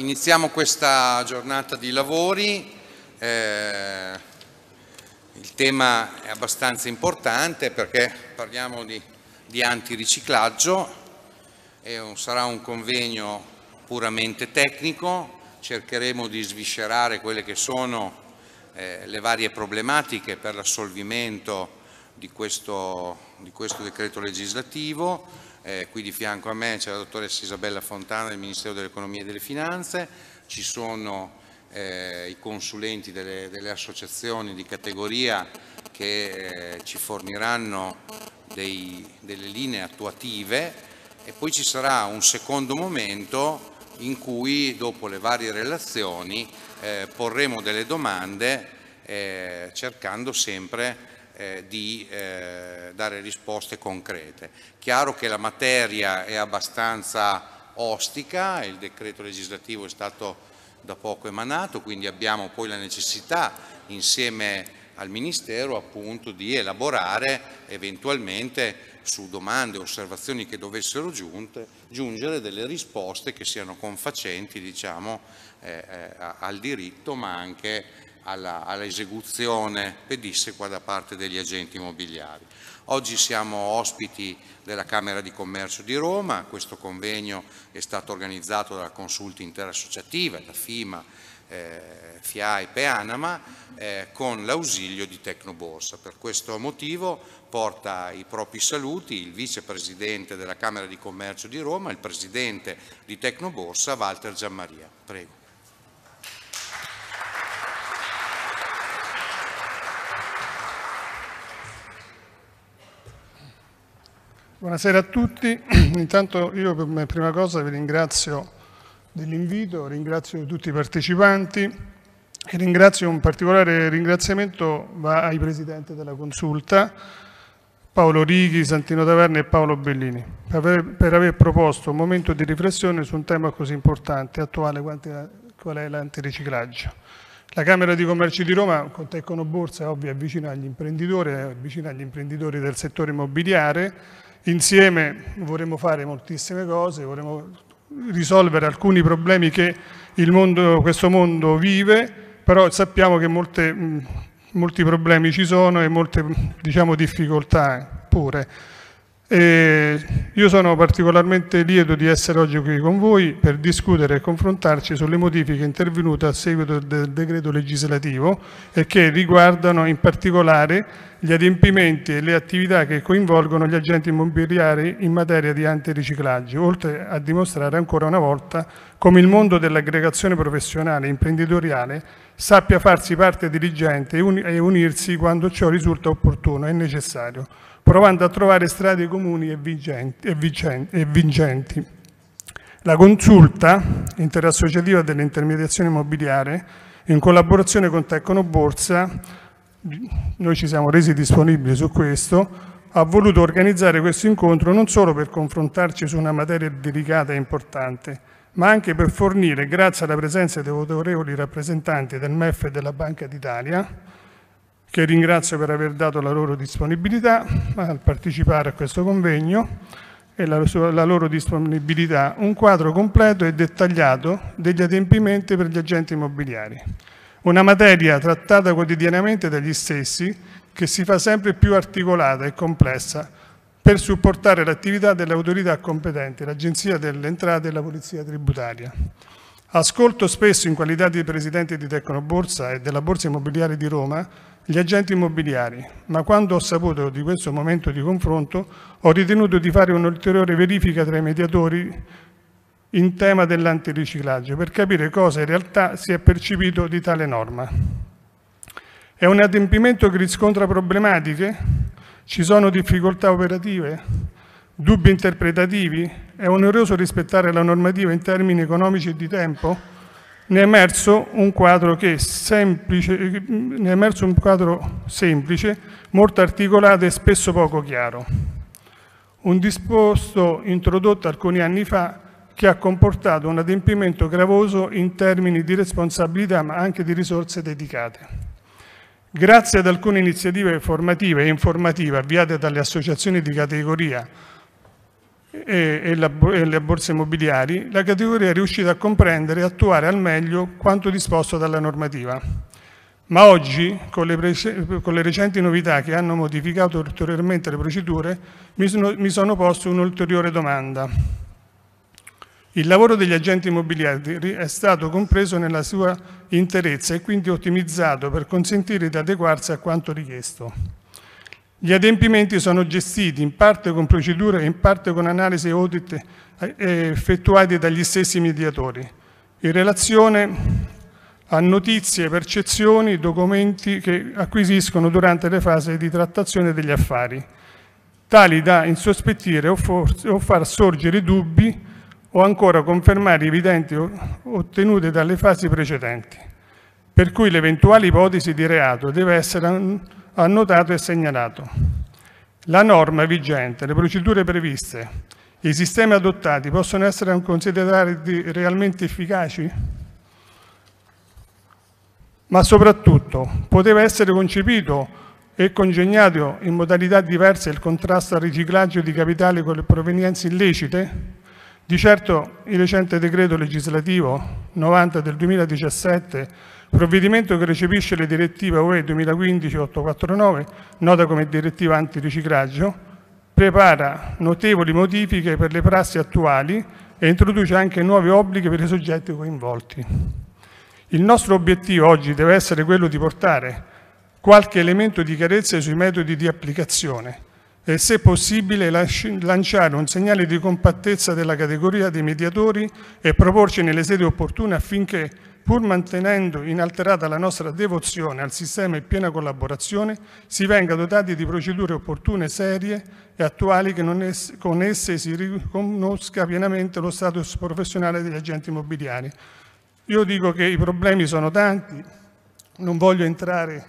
iniziamo questa giornata di lavori. Eh, il tema è abbastanza importante perché parliamo di, di antiriciclaggio un, sarà un convegno puramente tecnico, cercheremo di sviscerare quelle che sono eh, le varie problematiche per l'assolvimento di di questo decreto legislativo, eh, qui di fianco a me c'è la dottoressa Isabella Fontana del Ministero dell'Economia e delle Finanze, ci sono eh, i consulenti delle, delle, associazioni di categoria che eh, ci forniranno dei, delle linee attuative e poi ci sarà un secondo momento in cui dopo le varie relazioni eh, porremo delle domande eh, cercando sempre eh, di eh, dare risposte concrete. Chiaro che la materia è abbastanza ostica, il decreto legislativo è stato da poco emanato, quindi abbiamo poi la necessità insieme al Ministero appunto di elaborare eventualmente su domande o osservazioni che dovessero giunte, giungere delle risposte che siano confacenti diciamo, eh, eh, al diritto ma anche all'esecuzione pedissequa da parte degli agenti immobiliari. Oggi siamo ospiti della Camera di Commercio di Roma, questo convegno è stato organizzato dalla Consulta Interassociativa, da FIMA, eh, FIAI e Anama, eh, con l'ausilio di Tecnoborsa. Per questo motivo porta i propri saluti il vicepresidente della Camera di Commercio di Roma, il presidente di Tecnoborsa, Walter Giammaria. Prego. Buonasera a tutti, intanto io per prima cosa vi ringrazio dell'invito, ringrazio tutti i partecipanti e ringrazio un particolare ringraziamento va ai presidenti della consulta, Paolo Righi, Santino Taverna e Paolo Bellini, per aver, per aver proposto un momento di riflessione su un tema così importante e attuale qual è l'antiriciclaggio. La Camera di Commercio di Roma con Tecno Borsa è ovvio è vicina agli imprenditori, è vicina agli imprenditori del settore immobiliare Insieme vorremmo fare moltissime cose, vorremmo risolvere alcuni problemi che mondo, questo mondo vive, però sappiamo che molte, molti problemi ci sono e molte diciamo, difficoltà pure. E io sono particolarmente lieto di essere oggi qui con voi per discutere e confrontarci sulle modifiche intervenute a seguito del decreto legislativo e che riguardano in particolare gli adempimenti e le attività che coinvolgono gli agenti immobiliari in materia di antiriciclaggio, oltre a dimostrare ancora una volta come il mondo dell'aggregazione professionale e imprenditoriale sappia farsi parte dirigente e unirsi quando ciò risulta opportuno e necessario provando a trovare strade comuni e, vigenti, e, vigenti, e vincenti. La consulta interassociativa dell'intermediazione immobiliare, in collaborazione con Tecnoborsa, noi ci siamo resi disponibili su questo, ha voluto organizzare questo incontro non solo per confrontarci su una materia delicata e importante, ma anche per fornire, grazie alla presenza di autorevoli rappresentanti del MEF e della Banca d'Italia, che ringrazio per aver dato la loro disponibilità a partecipare a questo convegno e la, la loro disponibilità, un quadro completo e dettagliato degli adempimenti per gli agenti immobiliari. Una materia trattata quotidianamente dagli stessi che si fa sempre più articolata e complessa per supportare l'attività delle autorità competenti, l'Agenzia delle Entrate e la Polizia Tributaria. Ascolto spesso in qualità di Presidente di Tecnoborsa e della Borsa Immobiliare di Roma gli agenti immobiliari, ma quando ho saputo di questo momento di confronto ho ritenuto di fare un'ulteriore verifica tra i mediatori in tema dell'antiriciclaggio per capire cosa in realtà si è percepito di tale norma. È un adempimento che riscontra problematiche? Ci sono difficoltà operative? Dubbi interpretativi? È oneroso rispettare la normativa in termini economici e di tempo? Ne è emerso un quadro, semplice, ne è emerso un quadro semplice, molto articolato e spesso poco chiaro. Un disposto introdotto alcuni anni fa che ha comportato un adempimento gravoso in termini di responsabilità ma anche di risorse dedicate. Grazie ad alcune iniziative formative e informative avviate dalle associazioni di categoria e, e, la, e le borse immobiliari, la categoria è riuscita a comprendere e attuare al meglio quanto disposto dalla normativa. Ma oggi, con le, con le, recenti novità che hanno modificato ulteriormente le procedure, mi sono, mi sono posto un'ulteriore domanda. Il lavoro degli agenti immobiliari è stato compreso nella sua interezza e quindi ottimizzato per consentire di adeguarsi a quanto richiesto. Gli adempimenti sono gestiti in parte con procedure e in parte con analisi e audit eh, effettuati dagli stessi mediatori, in relazione a notizie, percezioni, documenti che acquisiscono durante le fasi di trattazione degli affari, tali da insospettire o, o far sorgere dubbi o ancora confermare evidenti ottenute dalle fasi precedenti, per cui l'eventuale ipotesi di reato deve essere annotato e segnalato. La norma vigente, le procedure previste, i sistemi adottati possono essere considerati realmente efficaci? ma soprattutto poteva essere concepito e congegnato in modalità diverse il contrasto al riciclaggio di capitali con le provenienze illecite? Di certo il recente decreto legislativo 90 del 2017, provvedimento che recepisce le direttive UE 2015-849, nota come direttiva antiriciclaggio, prepara notevoli modifiche per le prassi attuali e introduce anche nuovi obblighi per i soggetti coinvolti. Il nostro obiettivo oggi deve essere quello di portare qualche elemento di chiarezza sui metodi di applicazione e, se possibile, lanciare un segnale di compattezza della categoria dei mediatori e proporci nelle sedi opportune affinché, pur mantenendo inalterata la nostra devozione al sistema e piena collaborazione, si venga dotati di procedure opportune, serie e attuali che es con esse si riconosca pienamente lo status professionale degli agenti immobiliari. Io dico che i problemi sono tanti, non voglio entrare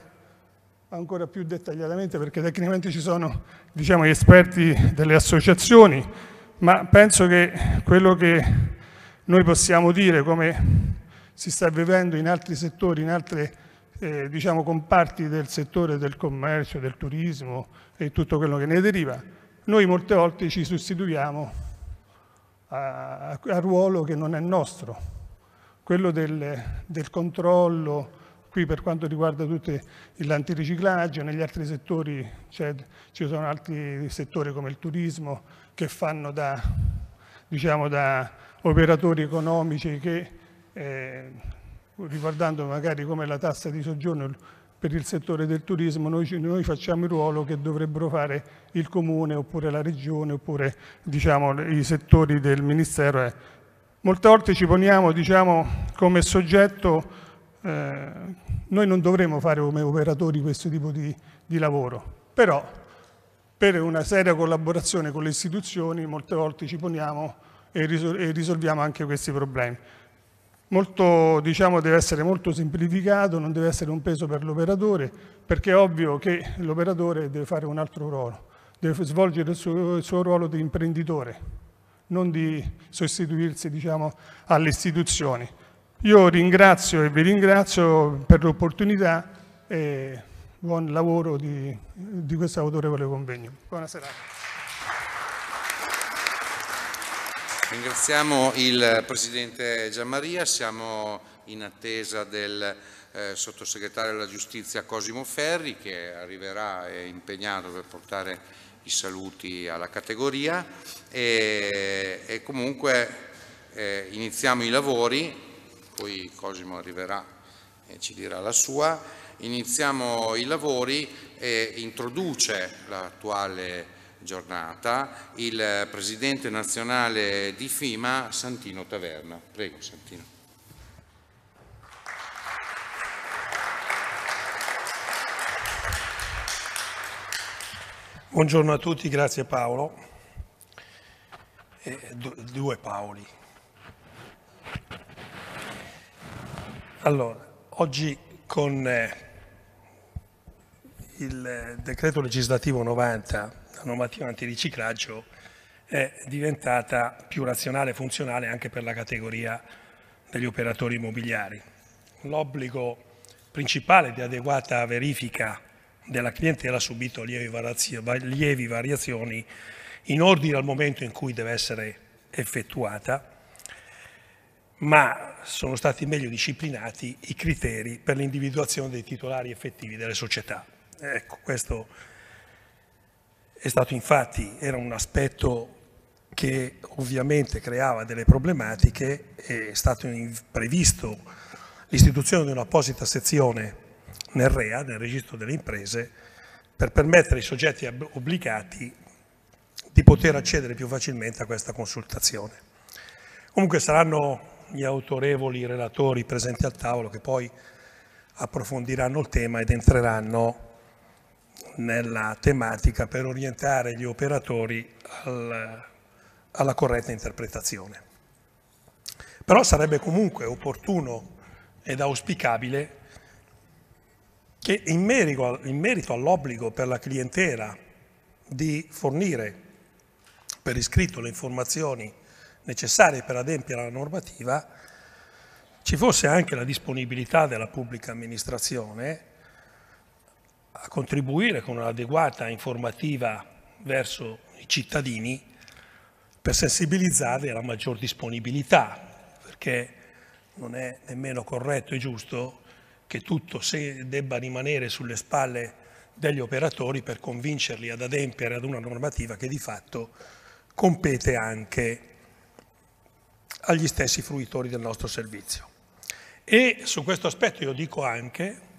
ancora più dettagliatamente perché tecnicamente ci sono diciamo, gli esperti delle associazioni, ma penso che quello che noi possiamo dire come si sta vivendo in altri settori, in altri eh, diciamo, comparti del settore del commercio, del turismo e tutto quello che ne deriva, noi molte volte ci sostituiamo a, ruolo che non è nostro quello del, del controllo, qui per quanto riguarda tutto l'antiriciclaggio, negli altri settori cioè, ci sono altri settori come il turismo che fanno da, diciamo, da operatori economici che, eh, riguardando magari come la tassa di soggiorno per il settore del turismo, noi, noi, facciamo il ruolo che dovrebbero fare il comune oppure la regione oppure diciamo, i settori del ministero eh, Molte volte ci poniamo diciamo, come soggetto, eh, noi non dovremmo fare come operatori questo tipo di, di lavoro, però per una seria collaborazione con le istituzioni molte volte ci poniamo e, risol e risolviamo anche questi problemi. Molto, diciamo, deve essere molto semplificato, non deve essere un peso per l'operatore, perché è ovvio che l'operatore deve fare un altro ruolo, deve svolgere il suo, il suo ruolo di imprenditore, non di sostituirsi diciamo, alle istituzioni. Io ringrazio e vi ringrazio per l'opportunità e buon lavoro di, di questo autorevole convegno. Buona serata. Ringraziamo il Presidente Gianmaria, siamo in attesa del eh, Sottosegretario della Giustizia Cosimo Ferri che arriverà e è impegnato per portare i saluti alla categoria. E, e comunque eh, iniziamo i lavori, poi Cosimo arriverà e ci dirà la sua, iniziamo i lavori e introduce l'attuale giornata il Presidente nazionale di FIMA Santino Taverna. Prego Santino. Buongiorno a tutti, grazie Paolo. Eh, due Paoli. Allora, oggi con eh, il decreto legislativo 90, la normativa antiriciclaggio, è diventata più razionale e funzionale anche per la categoria degli operatori immobiliari. L'obbligo principale di adeguata verifica della clientela ha subito lievi, variazioni in ordine al momento in cui deve essere effettuata, ma sono stati meglio disciplinati i criteri per l'individuazione dei titolari effettivi delle società. Ecco, questo è stato infatti, era un aspetto che ovviamente creava delle problematiche, è stato previsto l'istituzione di un'apposita sezione nel REA, nel registro delle imprese, per permettere ai soggetti obbligati di poter accedere più facilmente a questa consultazione. Comunque saranno gli autorevoli relatori presenti al tavolo che poi approfondiranno il tema ed entreranno nella tematica per orientare gli operatori al, alla corretta interpretazione. Però sarebbe comunque opportuno ed auspicabile che in merito, in merito all'obbligo per la clientela di fornire per iscritto le informazioni necessarie per adempiere alla normativa, ci fosse anche la disponibilità della pubblica amministrazione a contribuire con un'adeguata informativa verso i cittadini per sensibilizzarli alla maggior disponibilità, perché non è nemmeno corretto e giusto che tutto debba rimanere sulle spalle degli operatori per convincerli ad adempiere ad una normativa che di fatto compete anche agli stessi fruitori del nostro servizio. E su questo aspetto io dico anche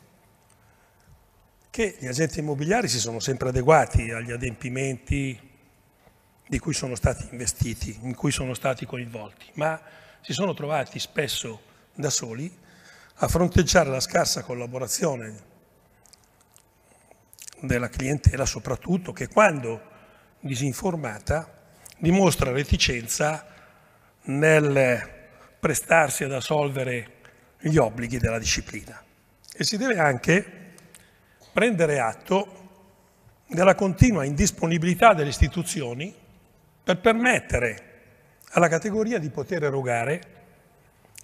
che gli agenti immobiliari si sono sempre adeguati agli adempimenti di cui sono stati investiti, in cui sono stati coinvolti, ma si sono trovati spesso da soli a fronteggiare la scarsa collaborazione della clientela, soprattutto che quando disinformata dimostra reticenza nel prestarsi ad assolvere gli obblighi della disciplina. E si deve anche prendere atto della continua indisponibilità delle istituzioni per permettere alla categoria di poter erogare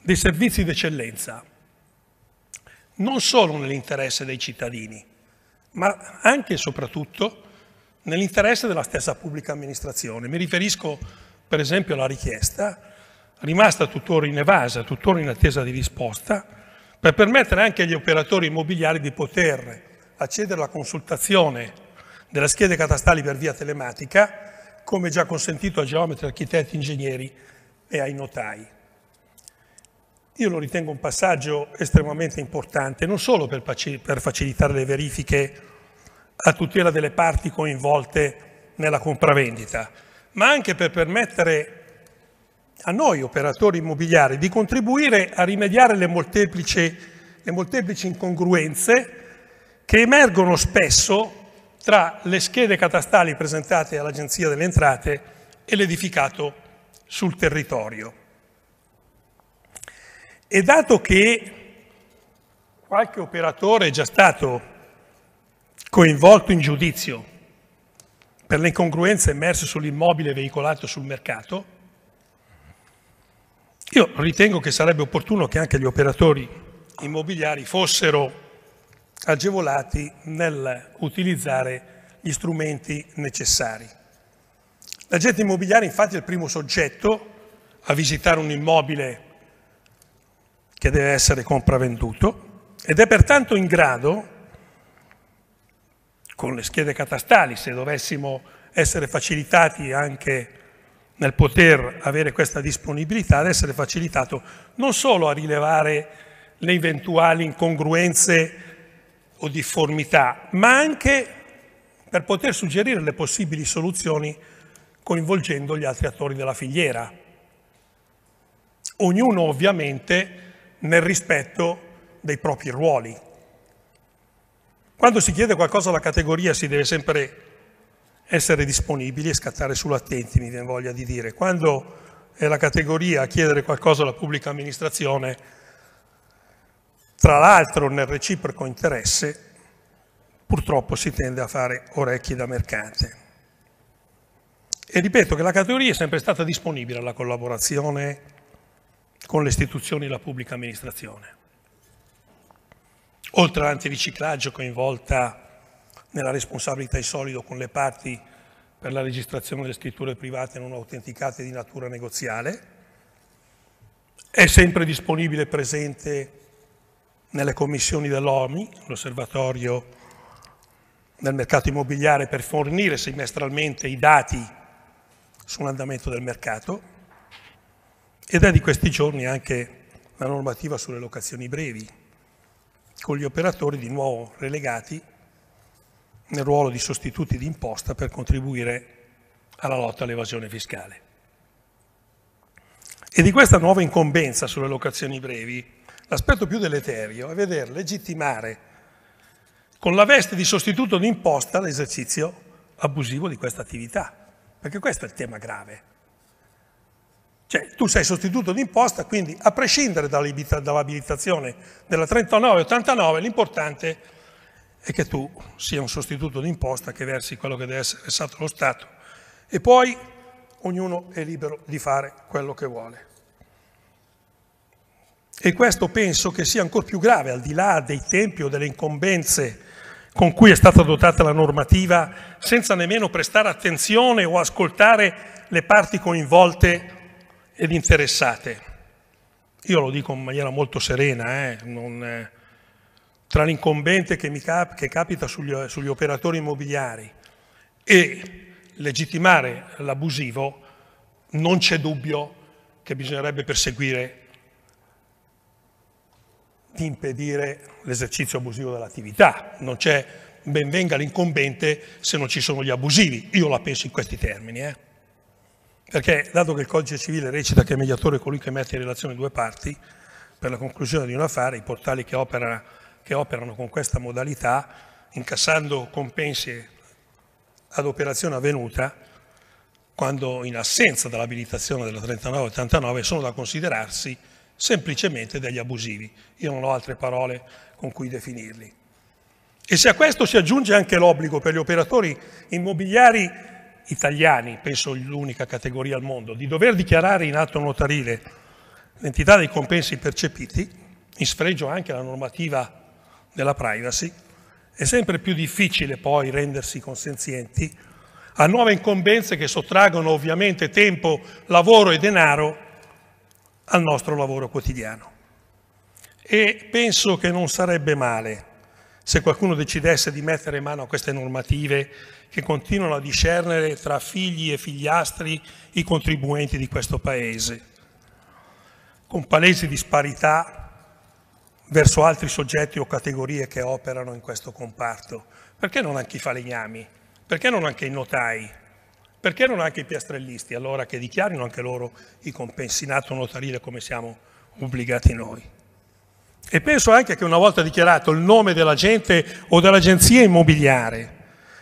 dei servizi d'eccellenza, non solo nell'interesse dei cittadini, ma anche e soprattutto nell'interesse della stessa pubblica amministrazione. Mi riferisco per esempio alla richiesta, rimasta tuttora in evasa, tuttora in attesa di risposta, per permettere anche agli operatori immobiliari di poter accedere alla consultazione delle schede catastali per via telematica, come già consentito a geometri, architetti, ingegneri e ai notai. Io lo ritengo un passaggio estremamente importante, non solo per, facilitare le verifiche a tutela delle parti coinvolte nella compravendita, ma anche per permettere a noi operatori immobiliari di contribuire a rimediare le molteplici, le molteplici incongruenze che emergono spesso tra le schede catastali presentate all'Agenzia delle Entrate e l'edificato sul territorio. E dato che qualche operatore è già stato coinvolto in giudizio per le incongruenze emerse sull'immobile veicolato sul mercato, io ritengo che sarebbe opportuno che anche gli operatori immobiliari fossero agevolati nell'utilizzare gli strumenti necessari. L'agente immobiliare infatti è il primo soggetto a visitare un immobile che deve essere compravenduto ed è pertanto in grado, con le schede catastali, se dovessimo essere facilitati anche nel poter avere questa disponibilità, ad essere facilitato non solo a rilevare le eventuali incongruenze o difformità, ma anche per poter suggerire le possibili soluzioni coinvolgendo gli altri attori della filiera. Ognuno ovviamente nel rispetto dei propri ruoli. Quando si chiede qualcosa alla categoria si deve sempre essere disponibili e scattare sull'attenti, mi viene voglia di dire. Quando è la categoria a chiedere qualcosa alla pubblica amministrazione, tra l'altro nel reciproco interesse, purtroppo si tende a fare orecchie da mercante. E ripeto che la categoria è sempre stata disponibile alla collaborazione con le istituzioni e la pubblica amministrazione. Oltre all'antiriciclaggio coinvolta nella responsabilità in solido con le parti per la registrazione delle scritture private non autenticate di natura negoziale, è sempre disponibile e presente nelle commissioni dell'OMI, l'osservatorio del mercato immobiliare, per fornire semestralmente i dati sull'andamento del mercato ed è di questi giorni anche la normativa sulle locazioni brevi, con gli operatori di nuovo relegati nel ruolo di sostituti di imposta per contribuire alla lotta all'evasione fiscale. E di questa nuova incombenza sulle locazioni brevi, l'aspetto più deleterio è veder legittimare con la veste di sostituto di imposta l'esercizio abusivo di questa attività, perché questo è il tema grave. Cioè, tu sei sostituto d'imposta, quindi a prescindere dall'abilitazione della 39-89, l'importante è che tu sia un sostituto d'imposta che versi quello che deve essere versato lo Stato e poi ognuno è libero di fare quello che vuole. E questo penso che sia ancora più grave, al di là dei tempi o delle incombenze con cui è stata dotata la normativa, senza nemmeno prestare attenzione o ascoltare le parti coinvolte ed interessate. Io lo dico in maniera molto serena, eh, non, eh, tra l'incombente che, cap- che capita sugli, sugli operatori immobiliari e legittimare l'abusivo, non c'è dubbio che bisognerebbe perseguire di impedire l'esercizio abusivo dell'attività. Non c'è ben venga l'incombente se non ci sono gli abusivi. Io la penso in questi termini. Eh. Perché, dato che il codice civile recita che il mediatore è colui che mette in relazione due parti, per la conclusione di un affare, i portali che, opera, che operano con questa modalità, incassando compensi ad operazione avvenuta, quando in assenza dell'abilitazione della 3989 sono da considerarsi semplicemente degli abusivi. Io non ho altre parole con cui definirli. E se a questo si aggiunge anche l'obbligo per gli operatori immobiliari italiani, penso l'unica categoria al mondo, di dover dichiarare in atto notarile l'entità dei compensi percepiti, in sfregio anche alla normativa della privacy, è sempre più difficile poi rendersi consenzienti a nuove incombenze che sottraggono ovviamente tempo, lavoro e denaro al nostro lavoro quotidiano. E penso che non sarebbe male se qualcuno decidesse di mettere mano a queste normative che continuano a discernere tra figli e figliastri i contribuenti di questo Paese, con palesi disparità verso altri soggetti o categorie che operano in questo comparto. Perché non anche i falegnami? Perché non anche i notai? Perché non anche i piastrellisti? Allora che dichiarino anche loro i compensi in notarile come siamo obbligati noi. E penso anche che una volta dichiarato il nome dell'agente o dell'agenzia immobiliare,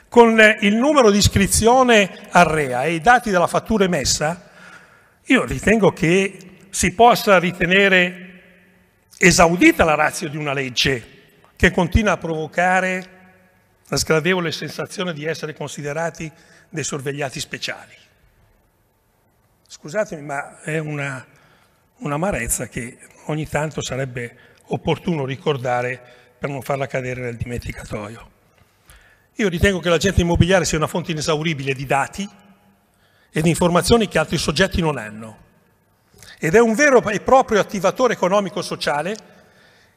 con il numero di iscrizione al REA e i dati della fattura emessa, io ritengo che si possa ritenere esaudita la razza di una legge che continua a provocare la sgradevole sensazione di essere considerati dei sorvegliati speciali. Scusatemi, ma è una, un'amarezza che ogni tanto sarebbe opportuno ricordare per non farla cadere nel dimenticatoio. Io ritengo che l'agente immobiliare sia una fonte inesauribile di dati e di informazioni che altri soggetti non hanno. Ed è un vero e proprio attivatore economico-sociale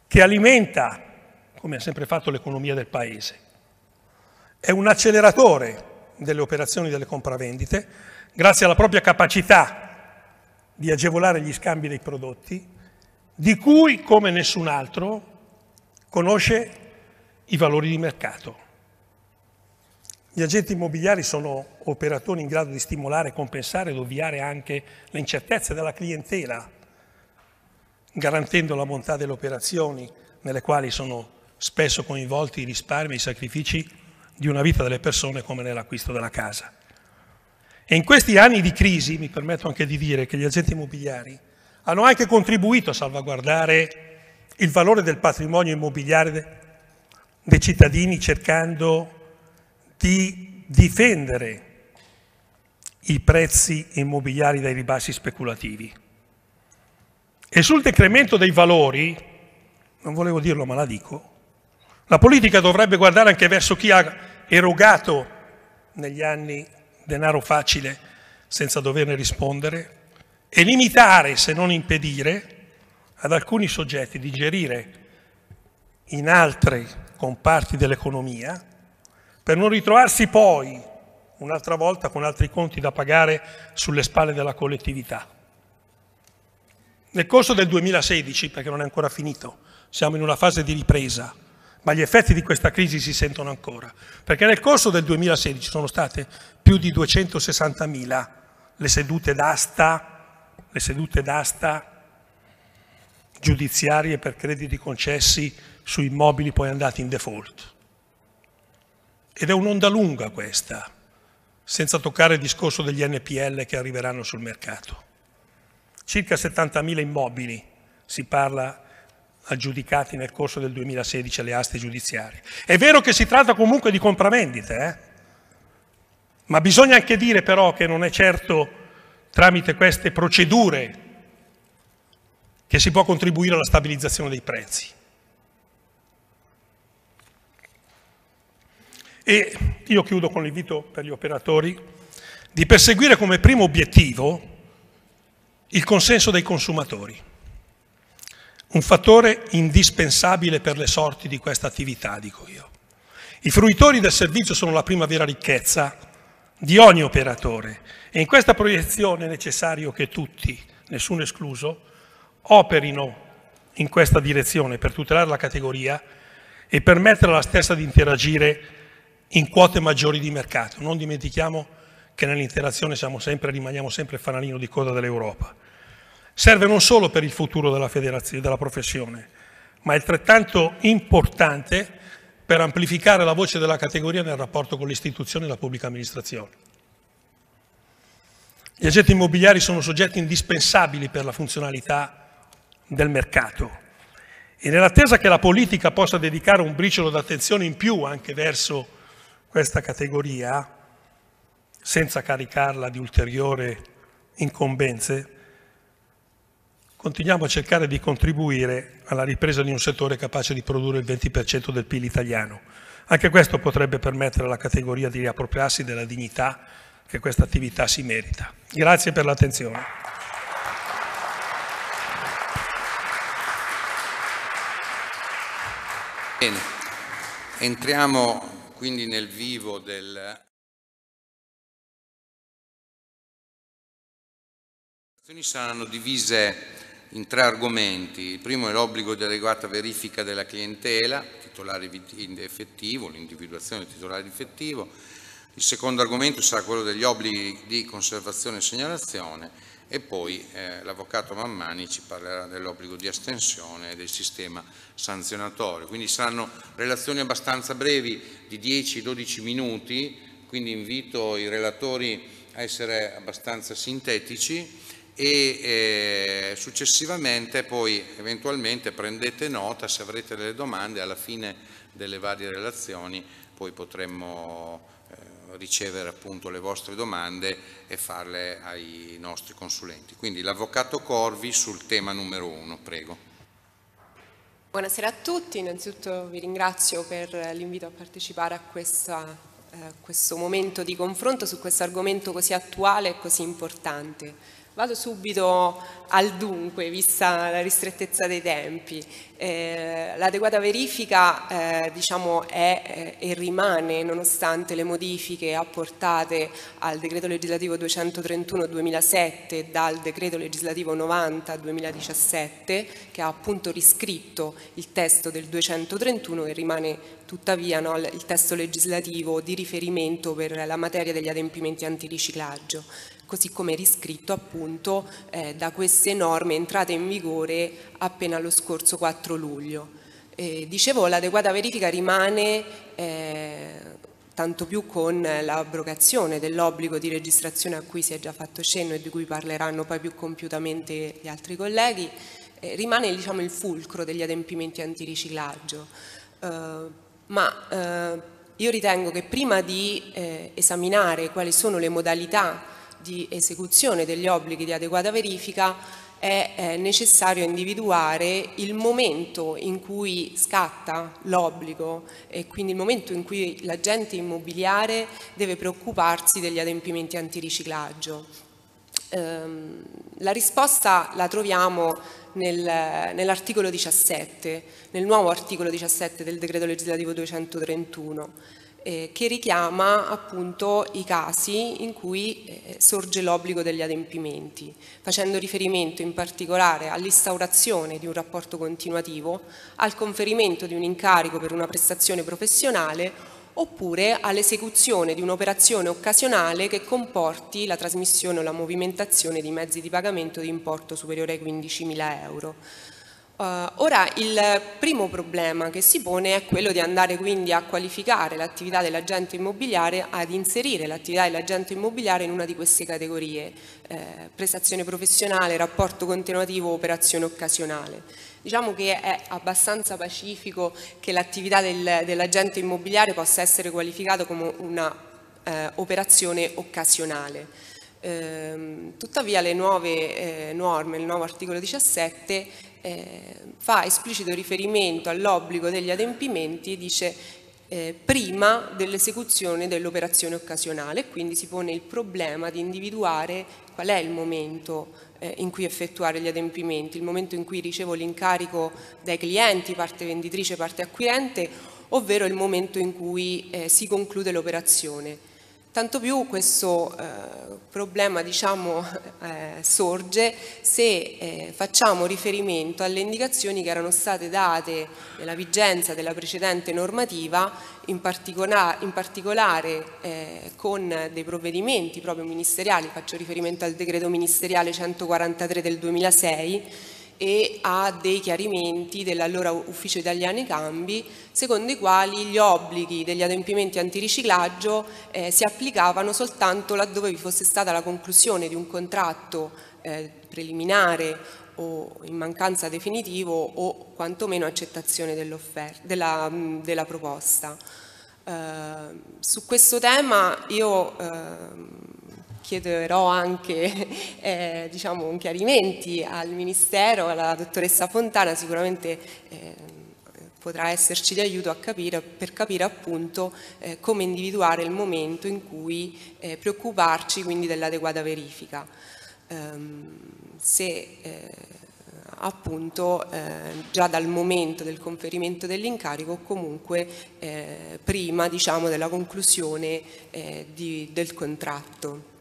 che alimenta, come ha sempre fatto l'economia del Paese. È un acceleratore delle operazioni delle compravendite grazie alla propria capacità di agevolare gli scambi dei prodotti, di cui, come nessun altro, conosce i valori di mercato. Gli agenti immobiliari sono operatori in grado di stimolare, compensare ed ovviare anche le incertezze della clientela, garantendo la bontà delle operazioni nelle quali sono spesso coinvolti i risparmi e i sacrifici di una vita delle persone come nell'acquisto della casa. E in questi anni di crisi, mi permetto anche di dire che gli agenti immobiliari hanno anche contribuito a salvaguardare il valore del patrimonio immobiliare dei cittadini cercando di difendere i prezzi immobiliari dai ribassi speculativi. E sul decremento dei valori, non volevo dirlo ma la dico, la politica dovrebbe guardare anche verso chi ha erogato negli anni denaro facile senza doverne rispondere e limitare, se non impedire, ad alcuni soggetti di gerire in altri comparti dell'economia per non ritrovarsi poi un'altra volta con altri conti da pagare sulle spalle della collettività. Nel corso del 2016, perché non è ancora finito, siamo in una fase di ripresa, ma gli effetti di questa crisi si sentono ancora, perché nel corso del 2016 sono state più di 260.000 le sedute d'asta, le sedute d'asta giudiziarie per crediti concessi su immobili poi andati in default. Ed è un'onda lunga questa, senza toccare il discorso degli NPL che arriveranno sul mercato. Circa 70.000 immobili si parla aggiudicati nel corso del 2016 alle aste giudiziarie. È vero che si tratta comunque di compravendite, eh? ma bisogna anche dire però che non è certo tramite queste procedure che si può contribuire alla stabilizzazione dei prezzi. E io chiudo con l'invito per gli operatori di perseguire come primo obiettivo il consenso dei consumatori, un fattore indispensabile per le sorti di questa attività, dico io. I fruitori del servizio sono la prima vera ricchezza di ogni operatore e in questa proiezione è necessario che tutti, nessuno escluso, operino in questa direzione per tutelare la categoria e permettere alla stessa di interagire in quote maggiori di mercato. Non dimentichiamo che nell'interazione sempre, rimaniamo sempre fanalino di coda dell'Europa. Serve non solo per il futuro della della professione, ma è altrettanto importante per amplificare la voce della categoria nel rapporto con le istituzioni e la pubblica amministrazione. Gli agenti immobiliari sono soggetti indispensabili per la funzionalità del mercato e nell'attesa che la politica possa dedicare un briciolo d'attenzione in più anche verso questa categoria, senza caricarla di ulteriori incombenze, continuiamo a cercare di contribuire alla ripresa di un settore capace di produrre il 20% del PIL italiano. Anche questo potrebbe permettere alla categoria di riappropriarsi della dignità che questa attività si merita. Grazie per l'attenzione. Bene, entriamo quindi nel vivo del Le saranno divise in tre argomenti. Il primo è l'obbligo di adeguata verifica della clientela, titolare effettivo, l'individuazione del titolare effettivo. Il secondo argomento sarà quello degli obblighi di conservazione e segnalazione e poi eh, l'Avvocato Mammani ci parlerà dell'obbligo di astensione e del sistema sanzionatorio. Quindi saranno relazioni abbastanza brevi di 10-12 minuti, quindi invito i relatori a essere abbastanza sintetici e eh, successivamente poi eventualmente prendete nota se avrete delle domande alla fine delle varie relazioni poi potremmo ricevere appunto le vostre domande e farle ai nostri consulenti. Quindi l'Avvocato Corvi sul tema numero uno, prego. Buonasera a tutti, innanzitutto vi ringrazio per l'invito a partecipare a questa, eh, questo momento di confronto su questo argomento così attuale e così importante. Vado subito al dunque, vista la ristrettezza dei tempi. Eh, L'adeguata verifica eh, diciamo, è eh, e rimane, nonostante le modifiche apportate al decreto legislativo 231-2007 e dal decreto legislativo 90-2017, che ha appunto riscritto il testo del 231 e rimane tuttavia no, il testo legislativo di riferimento per la materia degli adempimenti antiriciclaggio così come riscritto appunto eh, da queste norme entrate in vigore appena lo scorso 4 luglio. Eh, dicevo, l'adeguata verifica rimane eh, tanto più con l'abrogazione dell'obbligo di registrazione a cui si è già fatto cenno e di cui parleranno poi più compiutamente gli altri colleghi, eh, rimane diciamo, il fulcro degli adempimenti antiriciclaggio. Eh, ma eh, io ritengo che prima di esaminare quali sono le modalità di esecuzione degli obblighi di adeguata verifica è necessario individuare il momento in cui scatta l'obbligo e quindi il momento in cui l'agente immobiliare deve preoccuparsi degli adempimenti antiriciclaggio. Ehm, la risposta la troviamo nel, nell'articolo 17, nel nuovo articolo 17 del decreto legislativo 231 eh, che richiama appunto i casi in cui eh, sorge l'obbligo degli adempimenti, facendo riferimento in particolare all'instaurazione di un rapporto continuativo, al conferimento di un incarico per una prestazione professionale oppure all'esecuzione di un'operazione occasionale che comporti la trasmissione o la movimentazione di mezzi di pagamento di importo superiore ai 15.000 euro. Uh, ora il primo problema che si pone è quello di andare quindi a qualificare l'attività dell'agente immobiliare, ad inserire l'attività dell'agente immobiliare in una di queste categorie, eh, prestazione professionale, rapporto continuativo, operazione occasionale. Diciamo che è abbastanza pacifico che l'attività del, dell'agente immobiliare possa essere qualificata come un'operazione eh, occasionale. Eh, tuttavia le nuove eh, norme, il nuovo articolo 17 eh, fa esplicito riferimento all'obbligo degli adempimenti e dice eh, prima dell'esecuzione dell'operazione occasionale quindi si pone il problema di individuare qual è il momento eh, in cui effettuare gli adempimenti, il momento in cui ricevo l'incarico dai clienti, parte venditrice, parte acquirente, ovvero il momento in cui eh, si conclude l'operazione. Tanto più questo eh, problema diciamo, eh, sorge se eh, facciamo riferimento alle indicazioni che erano state date nella vigenza della precedente normativa, in, particola in particolare eh, con dei provvedimenti proprio ministeriali, faccio riferimento al decreto ministeriale 143 del 2006, e a dei chiarimenti dell'allora Ufficio Italiani Cambi, secondo i quali gli obblighi degli adempimenti antiriciclaggio eh, si applicavano soltanto laddove vi fosse stata la conclusione di un contratto eh, preliminare o in mancanza definitivo o quantomeno accettazione della, della, proposta. Eh, su questo tema io ehm, chiederò anche eh, diciamo, chiarimenti al Ministero, alla dottoressa Fontana, sicuramente eh, potrà esserci di aiuto capire, per capire appunto eh, come individuare il momento in cui eh, preoccuparci quindi dell'adeguata verifica. Um, se eh, appunto eh, già dal momento del conferimento dell'incarico o comunque prima diciamo, della conclusione di, del contratto.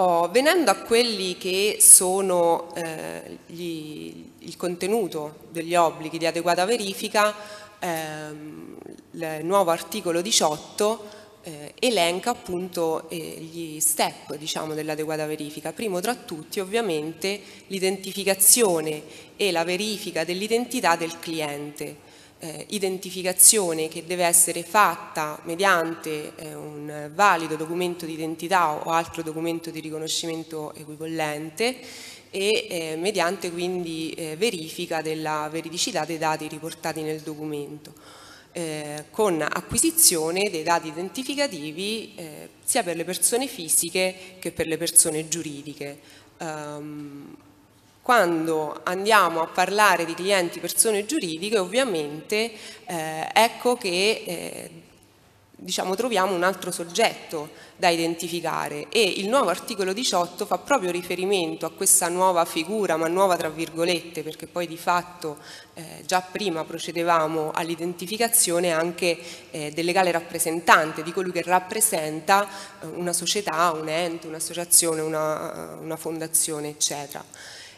Oh, venendo a quelli che sono eh, gli, il contenuto degli obblighi di adeguata verifica, ehm, il nuovo articolo 18 eh, elenca appunto eh, gli step diciamo, dell'adeguata verifica. Primo tra tutti ovviamente l'identificazione e la verifica dell'identità del cliente eh, identificazione che deve essere fatta mediante eh, un valido documento di identità o altro documento di riconoscimento equipollente e eh, mediante quindi eh, verifica della veridicità dei dati riportati nel documento. Eh, con acquisizione dei dati identificativi eh, sia per le persone fisiche che per le persone giuridiche. Um, quando andiamo a parlare di clienti persone giuridiche ovviamente eh, ecco che eh, diciamo, troviamo un altro soggetto da identificare. E il nuovo articolo 18 fa proprio riferimento a questa nuova figura, ma nuova tra virgolette, perché poi di fatto eh, già prima procedevamo all'identificazione anche eh, del legale rappresentante, di colui che rappresenta eh, una società, un ente, un'associazione, una, una fondazione, eccetera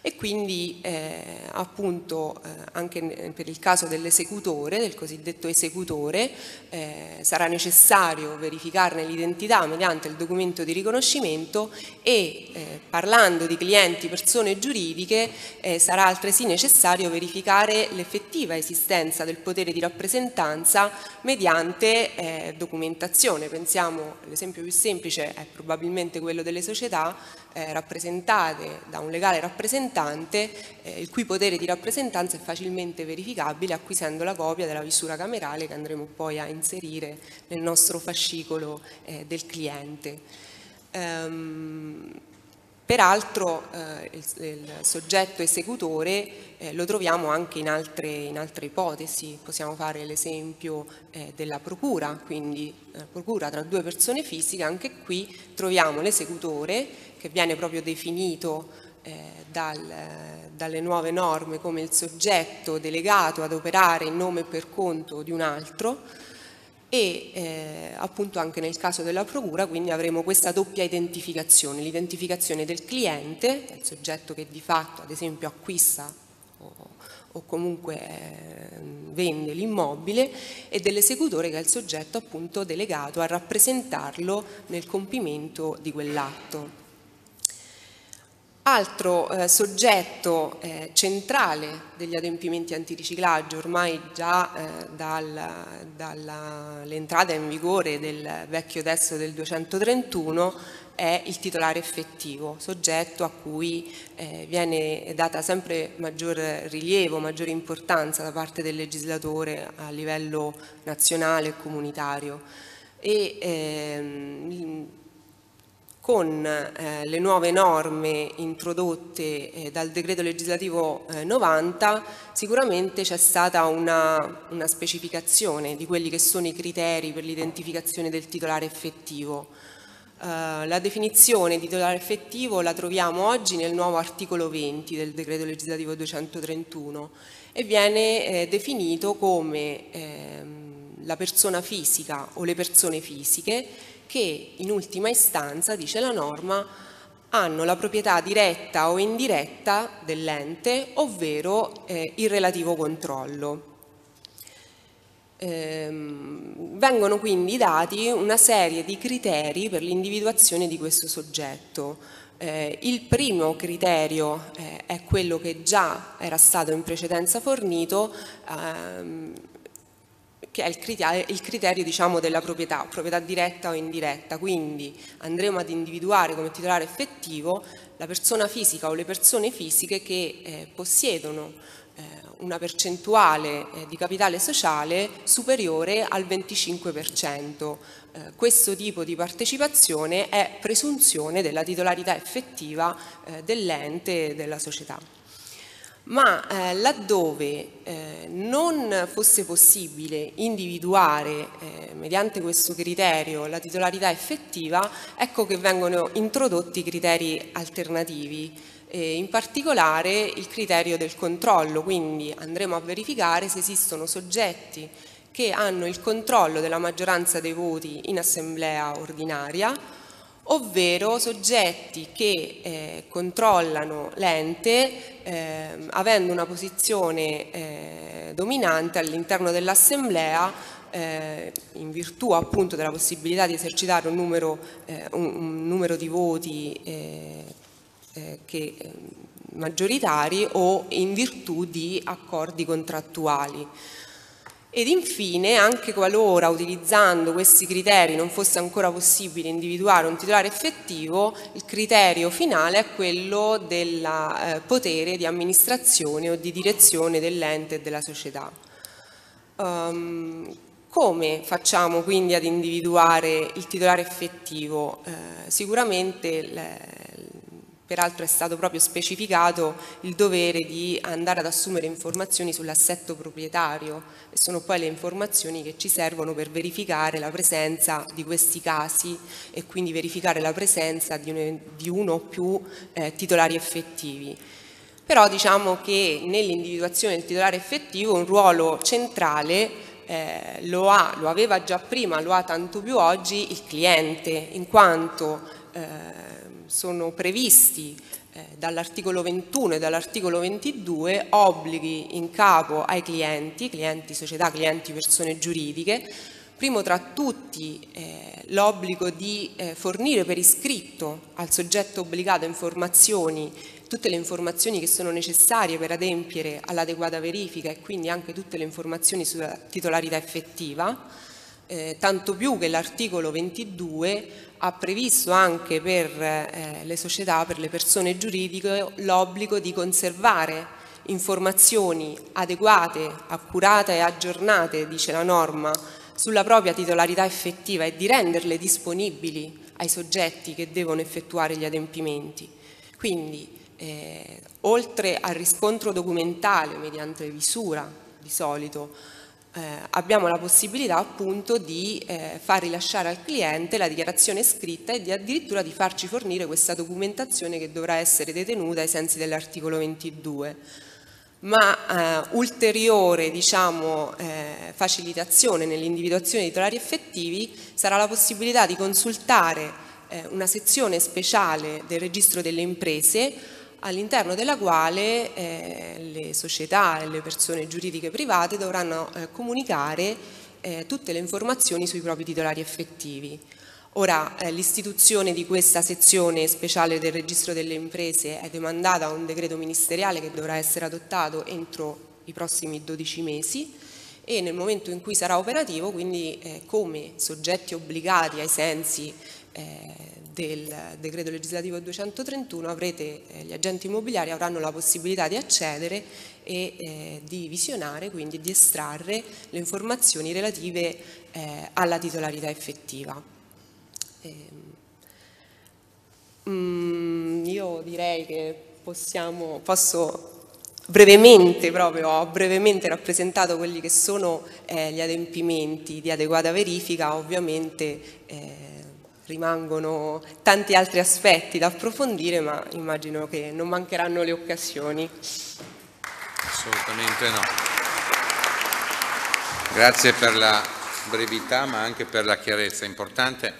e quindi eh, appunto eh, anche per il caso dell'esecutore, del cosiddetto esecutore, eh, sarà necessario verificarne l'identità mediante il documento di riconoscimento e eh, parlando di clienti persone giuridiche eh, sarà altresì necessario verificare l'effettiva esistenza del potere di rappresentanza mediante eh, documentazione. Pensiamo, l'esempio più semplice è probabilmente quello delle società rappresentate da un legale rappresentante eh, il cui potere di rappresentanza è facilmente verificabile acquisendo la copia della visura camerale che andremo poi a inserire nel nostro fascicolo eh, del cliente. Um, peraltro eh, il, il, soggetto esecutore eh, lo troviamo anche in altre, in altre ipotesi, possiamo fare l'esempio eh, della procura, quindi eh, procura tra due persone fisiche, anche qui troviamo l'esecutore che viene proprio definito eh, dal, dalle nuove norme come il soggetto delegato ad operare in nome e per conto di un altro e eh, appunto anche nel caso della procura quindi avremo questa doppia identificazione, l'identificazione del cliente, del soggetto che di fatto ad esempio acquista o, o comunque eh, vende l'immobile e dell'esecutore che è il soggetto appunto delegato a rappresentarlo nel compimento di quell'atto. Altro eh, soggetto eh, centrale degli adempimenti antiriciclaggio, ormai già eh, dall'entrata in vigore del vecchio testo del 231, è il titolare effettivo, soggetto a cui eh, viene data sempre maggior rilievo, maggiore importanza da parte del legislatore a livello nazionale e comunitario. E, ehm, con eh, le nuove norme introdotte eh, dal decreto legislativo eh, 90 sicuramente c'è stata una, una, specificazione di quelli che sono i criteri per l'identificazione del titolare effettivo. Eh, la definizione di titolare effettivo la troviamo oggi nel nuovo articolo 20 del decreto legislativo 231 e viene eh, definito come ehm, la persona fisica o le persone fisiche che in ultima istanza, dice la norma, hanno la proprietà diretta o indiretta dell'ente, ovvero eh, il relativo controllo. Ehm, vengono quindi dati una serie di criteri per l'individuazione di questo soggetto. Eh, il primo criterio eh, è quello che già era stato in precedenza fornito, ehm, che è il criterio, il criterio diciamo, della proprietà, proprietà diretta o indiretta, quindi andremo ad individuare come titolare effettivo la persona fisica o le persone fisiche che eh, possiedono eh, una percentuale eh, di capitale sociale superiore al 25%. Eh, questo tipo di partecipazione è presunzione della titolarità effettiva eh, dell'ente e della società ma eh, laddove eh, non fosse possibile individuare eh, mediante questo criterio la titolarità effettiva, ecco che vengono introdotti criteri alternativi, in particolare il criterio del controllo, quindi andremo a verificare se esistono soggetti che hanno il controllo della maggioranza dei voti in assemblea ordinaria ovvero soggetti che eh, controllano l'ente eh, avendo una posizione eh, dominante all'interno dell'assemblea eh, in virtù appunto della possibilità di esercitare un numero, eh, un, un numero di voti eh, che, maggioritari o in virtù di accordi contrattuali. Ed infine, anche qualora utilizzando questi criteri non fosse ancora possibile individuare un titolare effettivo, il criterio finale è quello del eh, potere di amministrazione o di direzione dell'ente e della società. Um, come facciamo quindi ad individuare il titolare effettivo? Eh, sicuramente Peraltro è stato proprio specificato il dovere di andare ad assumere informazioni sull'assetto proprietario e sono poi le informazioni che ci servono per verificare la presenza di questi casi e quindi verificare la presenza di, un, di uno o più eh, titolari effettivi. Però diciamo che nell'individuazione del titolare effettivo un ruolo centrale eh, lo, ha, lo aveva già prima, lo ha tanto più oggi il cliente, in quanto eh, sono previsti eh, dall'articolo 21 e dall'articolo 22 obblighi in capo ai clienti, clienti società, clienti persone giuridiche, primo tra tutti eh, l'obbligo di eh, fornire per iscritto al soggetto obbligato informazioni, tutte le informazioni che sono necessarie per adempiere all'adeguata verifica e quindi anche tutte le informazioni sulla titolarità effettiva, eh, tanto più che l'articolo 22 ha previsto anche per eh, le società, per le persone giuridiche, l'obbligo di conservare informazioni adeguate, accurate e aggiornate, dice la norma, sulla propria titolarità effettiva e di renderle disponibili ai soggetti che devono effettuare gli adempimenti. Quindi, eh, oltre al riscontro documentale mediante visura di solito, eh, abbiamo la possibilità appunto di eh, far rilasciare al cliente la dichiarazione scritta e di addirittura di farci fornire questa documentazione che dovrà essere detenuta ai sensi dell'articolo 22 ma eh, ulteriore diciamo, eh, facilitazione nell'individuazione di titolari effettivi sarà la possibilità di consultare eh, una sezione speciale del registro delle imprese all'interno della quale eh, le società e le persone giuridiche private dovranno eh, comunicare eh, tutte le informazioni sui propri titolari effettivi. Ora, eh, l'istituzione di questa sezione speciale del registro delle imprese è demandata a un decreto ministeriale che dovrà essere adottato entro i prossimi 12 mesi e nel momento in cui sarà operativo, quindi eh, come soggetti obbligati ai sensi eh, del decreto legislativo 231 avrete, eh, gli agenti immobiliari avranno la possibilità di accedere e eh, di visionare, quindi di estrarre le informazioni relative eh, alla titolarità effettiva. Ehm, mm, io direi che possiamo, posso brevemente proprio, ho brevemente rappresentato quelli che sono eh, gli adempimenti di adeguata verifica, ovviamente eh, rimangono tanti altri aspetti da approfondire, ma immagino che non mancheranno le occasioni. Assolutamente no. Grazie per la brevità ma anche per la chiarezza. È importante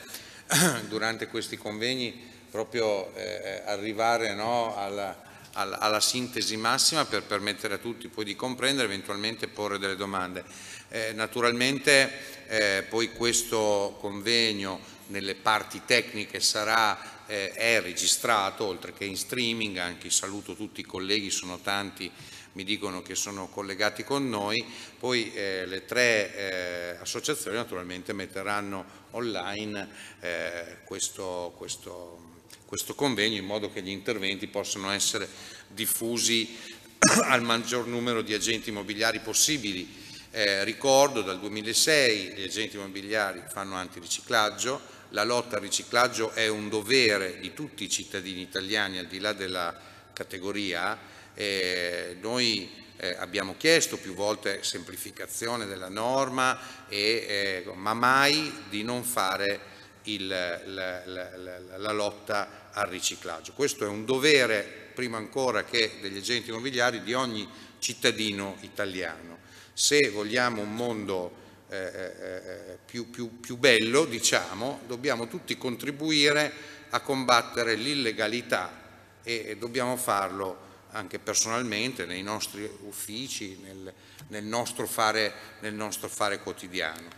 durante questi convegni proprio eh, arrivare no, alla, alla, alla, sintesi massima per permettere a tutti poi di comprendere e eventualmente porre delle domande. Eh, naturalmente eh, poi questo convegno nelle parti tecniche sarà, eh, è registrato oltre che in streaming, anche saluto tutti i colleghi, sono tanti mi dicono che sono collegati con noi, poi eh, le tre eh, associazioni naturalmente metteranno online eh, questo, questo, questo convegno in modo che gli interventi possano essere diffusi al maggior numero di agenti immobiliari possibili. Eh, ricordo dal 2006 gli agenti immobiliari fanno antiriciclaggio, la lotta al riciclaggio è un dovere di tutti i cittadini italiani al di là della categoria eh, noi eh, abbiamo chiesto più volte semplificazione della norma, e, eh, ma mai di non fare il, la, la, la, la lotta al riciclaggio. Questo è un dovere, prima ancora che degli agenti immobiliari, di ogni cittadino italiano. Se vogliamo un mondo eh, eh, più, più, più, bello, diciamo, dobbiamo tutti contribuire a combattere l'illegalità e dobbiamo farlo anche personalmente nei nostri uffici, nel, nel, nostro, fare, nel nostro, fare, quotidiano.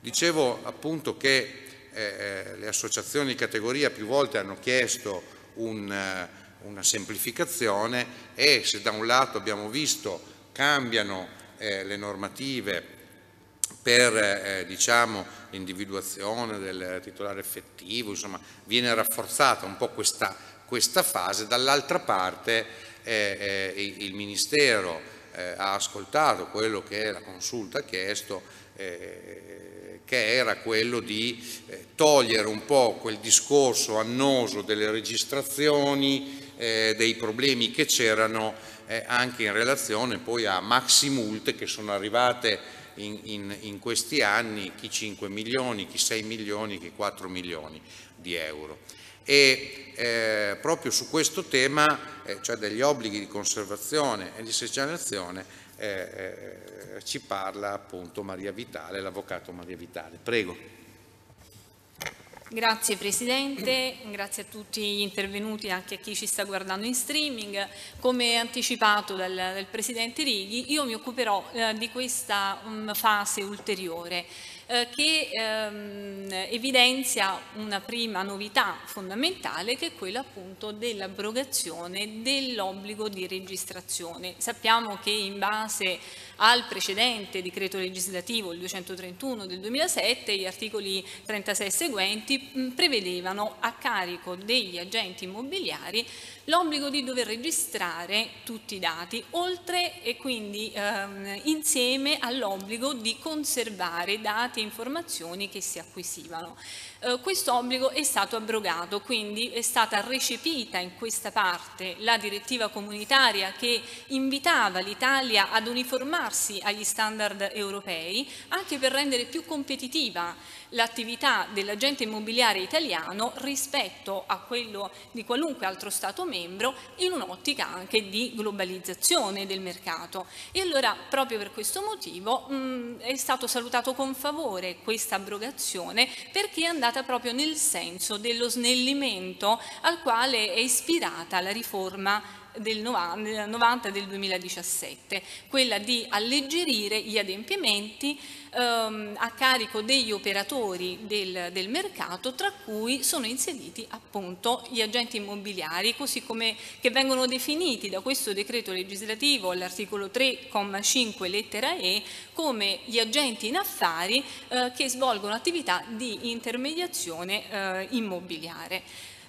Dicevo appunto che eh, eh, le associazioni di categoria più volte hanno chiesto un, eh, una semplificazione e se da un lato abbiamo visto cambiano eh, le normative per eh, diciamo, l'individuazione del titolare effettivo, insomma viene rafforzata un po' questa, questa fase, dall'altra parte eh, eh, il Ministero eh, ha ascoltato quello che la consulta ha chiesto, eh, che era quello di eh, togliere un po' quel discorso annoso delle registrazioni, dei problemi che c'erano anche in relazione poi a maxi multe che sono arrivate in, in, in, questi anni, chi 5 milioni, chi 6 milioni, chi 4 milioni di euro e eh, proprio su questo tema, eh, cioè degli obblighi di conservazione e di segnalazione, eh, eh, ci parla appunto Maria Vitale, l'avvocato Maria Vitale. Prego. Grazie Presidente, grazie a tutti gli intervenuti, anche a chi ci sta guardando in streaming. Come anticipato dal, dal Presidente Righi, io mi occuperò eh, di questa um, fase ulteriore eh, che ehm, evidenzia una prima novità fondamentale che è quella appunto dell'abrogazione dell'obbligo di registrazione. Sappiamo che in base al precedente decreto legislativo, il 231 del 2007, gli articoli 36 e seguenti prevedevano a carico degli agenti immobiliari l'obbligo di dover registrare tutti i dati, oltre e quindi ehm, insieme all'obbligo di conservare dati e informazioni che si acquisivano. Eh, questo obbligo è stato abrogato, quindi è stata recepita in questa parte la direttiva comunitaria che invitava l'Italia ad uniformarsi agli standard europei anche per rendere più competitiva l'attività dell'agente immobiliare italiano rispetto a quello di qualunque altro Stato membro in un'ottica anche di globalizzazione del mercato. E allora proprio per questo motivo mh, è stato salutato con favore questa abrogazione perché è andata proprio nel senso dello snellimento al quale è ispirata la riforma del 90 del 2017, quella di alleggerire gli adempimenti ehm, a carico degli operatori del, del, mercato, tra cui sono inseriti appunto gli agenti immobiliari, così come che vengono definiti da questo decreto legislativo all'articolo 3,5 lettera E come gli agenti in affari eh, che svolgono attività di intermediazione eh, immobiliare.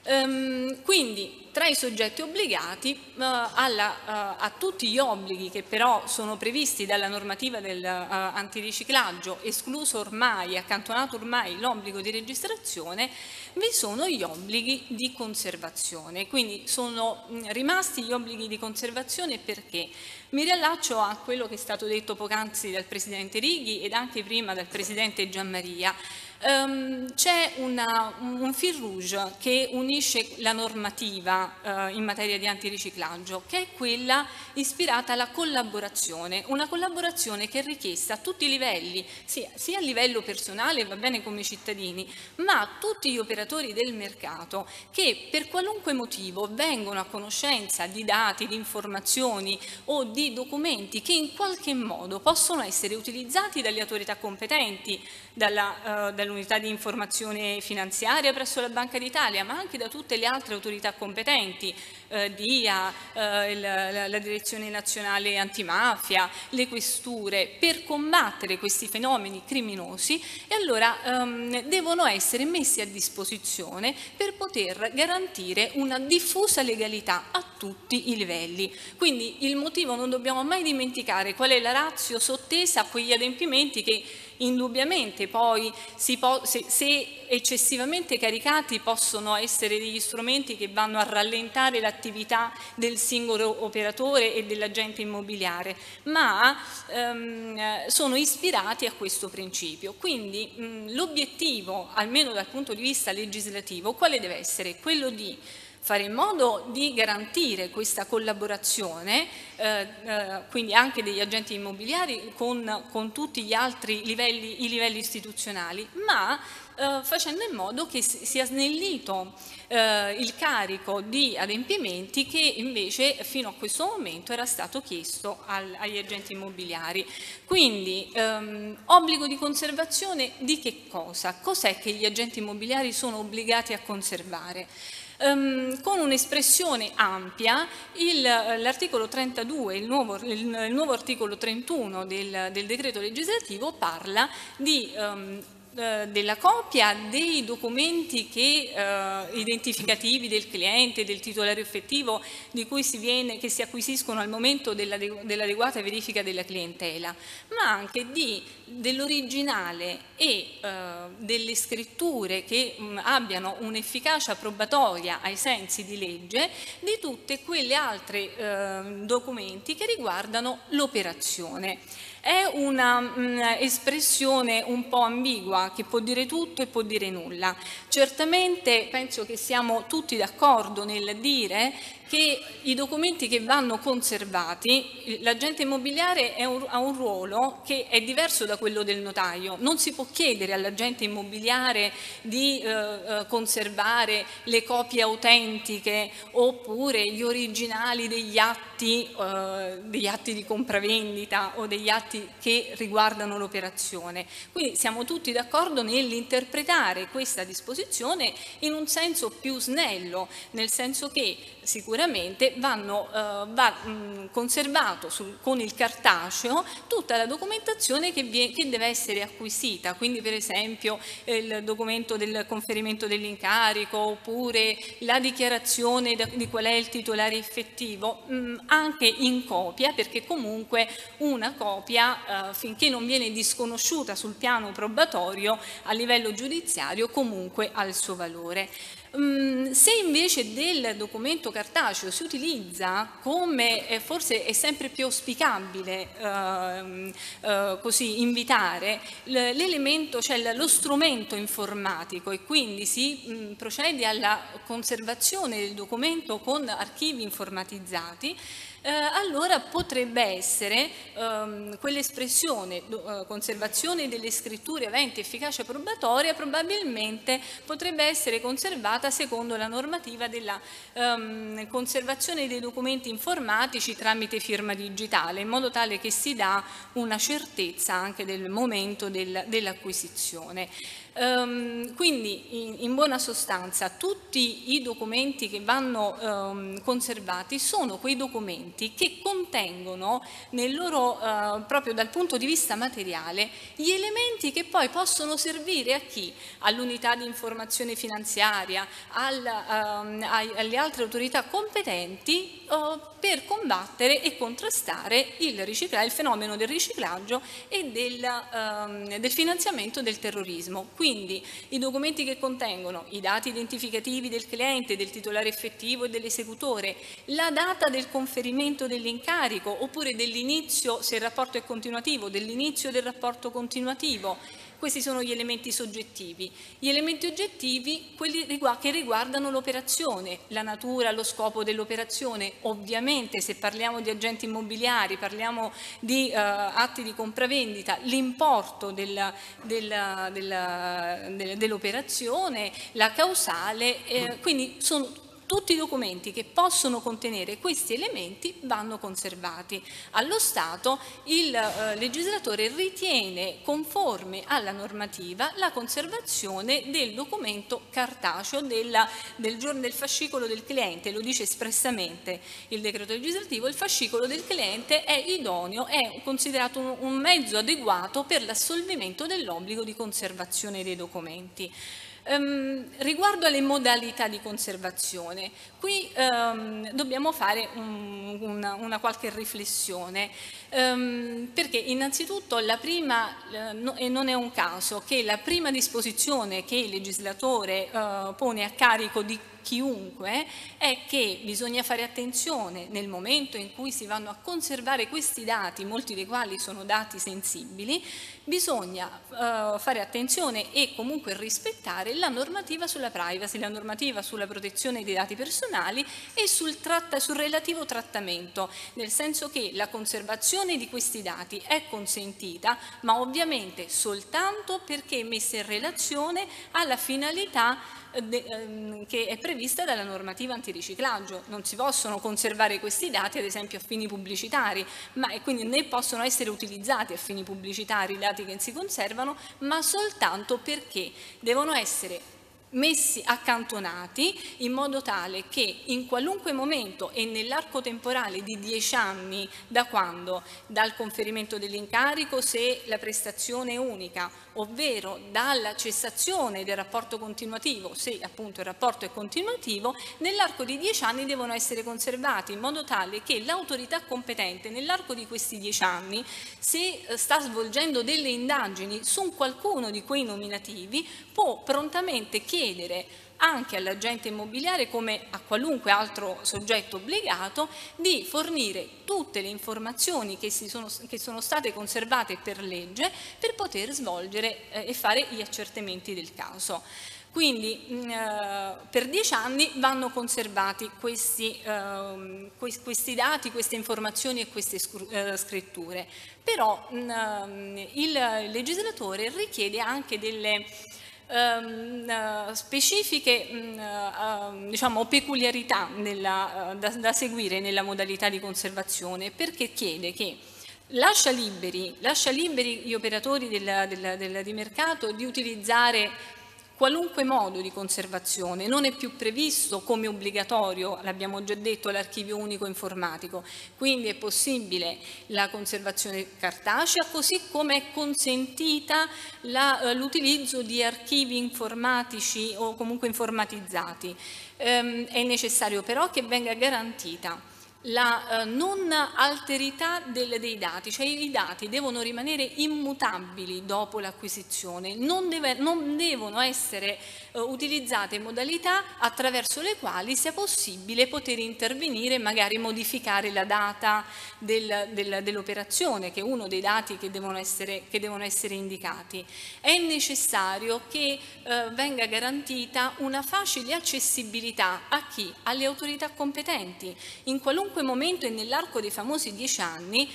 Um, quindi tra i soggetti obbligati uh, alla, uh, a tutti gli obblighi che però sono previsti dalla normativa dell'antiriciclaggio, uh, escluso ormai, accantonato ormai l'obbligo di registrazione, vi sono gli obblighi di conservazione. Quindi sono mh, rimasti gli obblighi di conservazione perché mi riallaccio a quello che è stato detto poc'anzi dal Presidente Righi ed anche prima dal Presidente Gianmaria. Um, c'è un fil rouge che unisce la normativa uh, in materia di antiriciclaggio, che è quella ispirata alla collaborazione, una collaborazione che è richiesta a tutti i livelli, sia, sia a livello personale, va bene come cittadini, ma a tutti gli operatori del mercato che per qualunque motivo vengono a conoscenza di dati, di informazioni o di documenti che in qualche modo possono essere utilizzati dalle autorità competenti, dalla, uh, dall'unità di informazione finanziaria presso la Banca d'Italia, ma anche da tutte le altre autorità competenti, eh, DIA, eh, la, la, Direzione Nazionale Antimafia, le questure, per combattere questi fenomeni criminosi e allora ehm, devono essere messi a disposizione per poter garantire una diffusa legalità a tutti i livelli. Quindi il motivo non dobbiamo mai dimenticare qual è la razio sottesa a quegli adempimenti che indubbiamente poi po se, se, eccessivamente caricati possono essere degli strumenti che vanno a rallentare l'attività del singolo operatore e dell'agente immobiliare, ma ehm, sono ispirati a questo principio. Quindi l'obiettivo, almeno dal punto di vista legislativo, quale deve essere? Quello di fare in modo di garantire questa collaborazione, eh, eh, quindi anche degli agenti immobiliari con, con tutti gli altri livelli, i livelli istituzionali, ma eh, facendo in modo che sia snellito eh, il carico di adempimenti che invece fino a questo momento era stato chiesto al, agli agenti immobiliari. Quindi ehm, obbligo di conservazione di che cosa? Cos'è che gli agenti immobiliari sono obbligati a conservare? Um, con un'espressione ampia, l'articolo 32, il nuovo, il, il nuovo, articolo 31 del, del decreto legislativo parla di um, eh, della copia dei documenti che, eh, identificativi del cliente, del titolare effettivo di cui si viene, che si acquisiscono al momento dell'adeguata verifica della clientela, ma anche dell'originale e eh, delle scritture che mh, abbiano un'efficacia probatoria ai sensi di legge di tutte quelle altre eh, documenti che riguardano l'operazione. È un'espressione mm, un po' ambigua che può dire tutto e può dire nulla. Certamente penso che siamo tutti d'accordo nel dire che i documenti che vanno conservati, l'agente immobiliare un, ha un ruolo che è diverso da quello del notaio. Non si può chiedere all'agente immobiliare di eh, eh, conservare le copie autentiche oppure gli originali degli atti, eh, degli atti di compravendita o degli atti che riguardano l'operazione. Quindi siamo tutti d'accordo nell'interpretare questa disposizione in un senso più snello, nel senso che sicuramente vanno, eh, va mh, conservato sul, con il cartaceo tutta la documentazione che, vie, che, deve essere acquisita, quindi per esempio eh, il documento del conferimento dell'incarico oppure la dichiarazione di qual è il titolare effettivo, mh, anche in copia perché comunque una copia eh, finché non viene disconosciuta sul piano probatorio a livello giudiziario comunque ha il suo valore. Mm, se invece del documento cartaceo si utilizza come eh, forse è sempre più auspicabile eh, eh, così invitare l'elemento, cioè lo strumento informatico e quindi si mm, procede alla conservazione del documento con archivi informatizzati, eh, allora potrebbe essere ehm, quell'espressione eh, conservazione delle scritture aventi efficacia probatoria probabilmente potrebbe essere conservata secondo la normativa della ehm, conservazione dei documenti informatici tramite firma digitale in modo tale che si dà una certezza anche del momento del, dell'acquisizione. Um, quindi in, in, buona sostanza tutti i documenti che vanno um, conservati sono quei documenti che contengono loro, uh, proprio dal punto di vista materiale, gli elementi che poi possono servire a chi? All'unità di informazione finanziaria, al, um, ai, alle altre autorità competenti uh, per combattere e contrastare il, il, fenomeno del riciclaggio e del, del finanziamento del terrorismo. Quindi, i documenti che contengono i dati identificativi del cliente, del titolare effettivo e dell'esecutore, la data del conferimento dell'incarico oppure dell'inizio, se il rapporto è continuativo, dell'inizio del rapporto continuativo, questi sono gli elementi soggettivi. Gli elementi oggettivi, quelli che riguardano l'operazione, la natura, lo scopo dell'operazione. Ovviamente se parliamo di agenti immobiliari, parliamo di uh, atti di compravendita, l'importo dell'operazione, la causale, eh, quindi sono tutti i documenti che possono contenere questi elementi vanno conservati. Allo Stato il eh, legislatore ritiene conforme alla normativa la conservazione del documento cartaceo della, del del fascicolo del cliente, lo dice espressamente il decreto legislativo, il fascicolo del cliente è idoneo, è considerato un, un mezzo adeguato per l'assolvimento dell'obbligo di conservazione dei documenti. Um, riguardo alle modalità di conservazione, qui um, dobbiamo fare un, una, una, qualche riflessione, um, perché innanzitutto la prima, uh, no, e non è un caso, che la prima disposizione che il legislatore uh, pone a carico di chiunque è che bisogna fare attenzione nel momento in cui si vanno a conservare questi dati, molti dei quali sono dati sensibili, bisogna uh, fare attenzione e comunque rispettare la normativa sulla privacy, la normativa sulla protezione dei dati personali e sul, tratta, sul relativo trattamento, nel senso che la conservazione di questi dati è consentita, ma ovviamente soltanto perché messa in relazione alla finalità Ehm, che è prevista dalla normativa antiriciclaggio. Non si possono conservare questi dati ad esempio a fini pubblicitari, ma quindi né possono essere utilizzati a fini pubblicitari i dati che si conservano, ma soltanto perché devono essere messi accantonati in modo tale che in qualunque momento e nell'arco temporale di dieci anni da quando, dal conferimento dell'incarico se la prestazione è unica, ovvero dalla cessazione del rapporto continuativo, se appunto il rapporto è continuativo, nell'arco di dieci anni devono essere conservati in modo tale che l'autorità competente nell'arco di questi dieci anni, se eh, sta svolgendo delle indagini su qualcuno di quei nominativi, può prontamente chiedere chiedere anche all'agente immobiliare come a qualunque altro soggetto obbligato di fornire tutte le informazioni che, sono, che sono, state conservate per legge per poter svolgere eh, e fare gli accertamenti del caso. Quindi mm, eh, per dieci anni vanno conservati questi, eh, questi, dati, queste informazioni e queste eh, scritture, però mm, il legislatore richiede anche delle ehm, specifiche mh, uh, diciamo, peculiarità nella, da, da, seguire nella modalità di conservazione perché chiede che lascia liberi, lascia liberi gli operatori del, del, del, di mercato di utilizzare qualunque modo di conservazione, non è più previsto come obbligatorio, l'abbiamo già detto, l'archivio unico informatico, quindi è possibile la conservazione cartacea, così come è consentita eh, l'utilizzo di archivi informatici o comunque informatizzati. Ehm, è necessario però che venga garantita la eh, non alterità dei dati, cioè i dati devono rimanere immutabili dopo l'acquisizione, non, non, devono essere eh, utilizzate modalità attraverso le quali sia possibile poter intervenire e magari modificare la data del, del, dell'operazione, che è uno dei dati che devono essere, che devono essere indicati. È necessario che eh, venga garantita una facile accessibilità a chi? Alle autorità competenti. In qualunque qualunque momento e nell'arco dei famosi dieci anni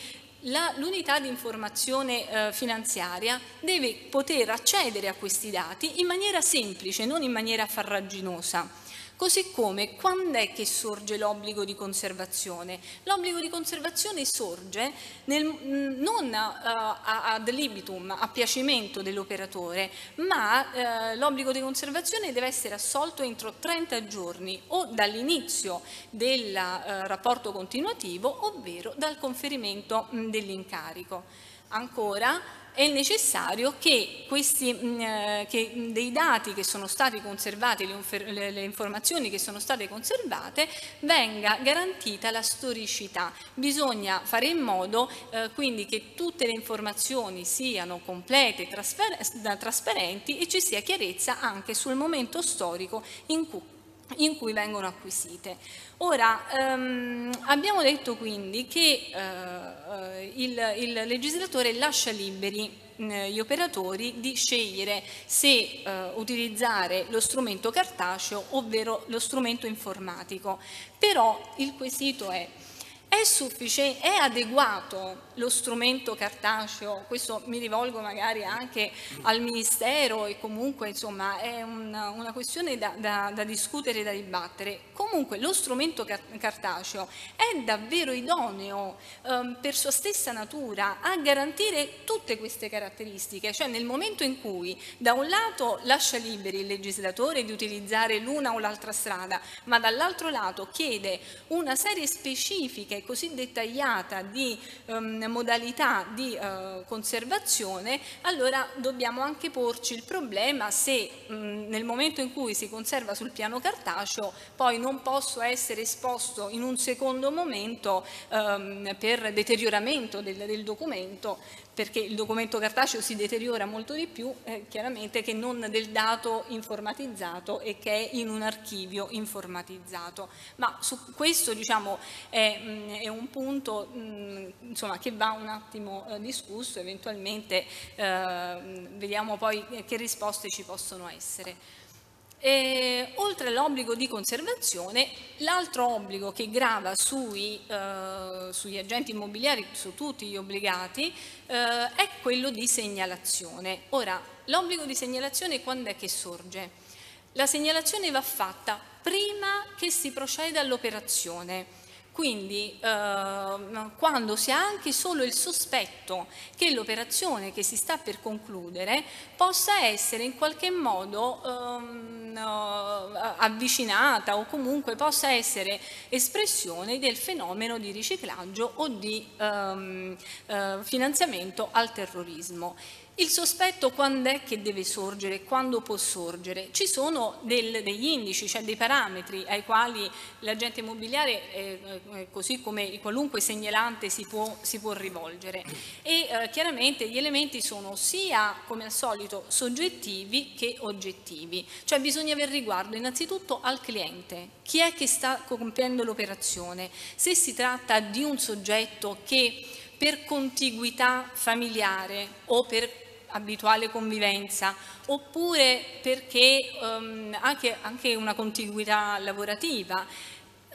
l'unità di informazione eh, finanziaria deve poter accedere a questi dati in maniera semplice, non in maniera farraginosa. Così come quando è che sorge l'obbligo di conservazione? L'obbligo di conservazione sorge nel, non uh, ad libitum, a piacimento dell'operatore, ma uh, l'obbligo di conservazione deve essere assolto entro 30 giorni o dall'inizio del uh, rapporto continuativo ovvero dal conferimento dell'incarico. Ancora, è necessario che, questi, mm, eh, che dei dati che sono stati conservati, le, informazioni che sono state conservate, venga garantita la storicità. Bisogna fare in modo eh, quindi che tutte le informazioni siano complete, trasparenti e ci sia chiarezza anche sul momento storico in cui in cui vengono acquisite. Ora, ehm, abbiamo detto quindi che eh, il, il, legislatore lascia liberi eh, gli operatori di scegliere se eh, utilizzare lo strumento cartaceo ovvero lo strumento informatico, però il quesito è è è adeguato lo strumento cartaceo? Questo mi rivolgo magari anche al Ministero e comunque insomma è una, una questione da, da, da, discutere e da dibattere. Comunque lo strumento cartaceo è davvero idoneo um, per sua stessa natura a garantire tutte queste caratteristiche, cioè nel momento in cui da un lato lascia liberi il legislatore di utilizzare l'una o l'altra strada, ma dall'altro lato chiede una serie specifica così dettagliata di um, modalità di uh, conservazione, allora dobbiamo anche porci il problema se um, nel momento in cui si conserva sul piano cartaceo poi non posso essere esposto in un secondo momento um, per deterioramento del, del documento perché il documento cartaceo si deteriora molto di più eh, chiaramente che non del dato informatizzato e che è in un archivio informatizzato. Ma su questo diciamo, è, mh, è un punto mh, insomma, che va un attimo eh, discusso, eventualmente eh, vediamo poi che risposte ci possono essere. E, oltre all'obbligo di conservazione, l'altro obbligo che grava sui, eh, sugli agenti immobiliari, su tutti gli obbligati, eh, è quello di segnalazione. Ora, l'obbligo di segnalazione quando è che sorge? La segnalazione va fatta prima che si proceda all'operazione quindi eh, quando si ha anche solo il sospetto che l'operazione che si sta per concludere possa essere in qualche modo ehm, avvicinata o comunque possa essere espressione del fenomeno di riciclaggio o di ehm, eh, finanziamento al terrorismo. Il sospetto quando è che deve sorgere, quando può sorgere? Ci sono del, degli indici, cioè dei parametri ai quali l'agente immobiliare, eh, eh, così come qualunque segnalante, si può, si può rivolgere. E eh, chiaramente gli elementi sono sia, come al solito, soggettivi che oggettivi. Cioè bisogna aver riguardo innanzitutto al cliente. Chi è che sta compiendo l'operazione? Se si tratta di un soggetto che per contiguità familiare o per abituale convivenza, oppure perché um, anche, anche, una contiguità lavorativa,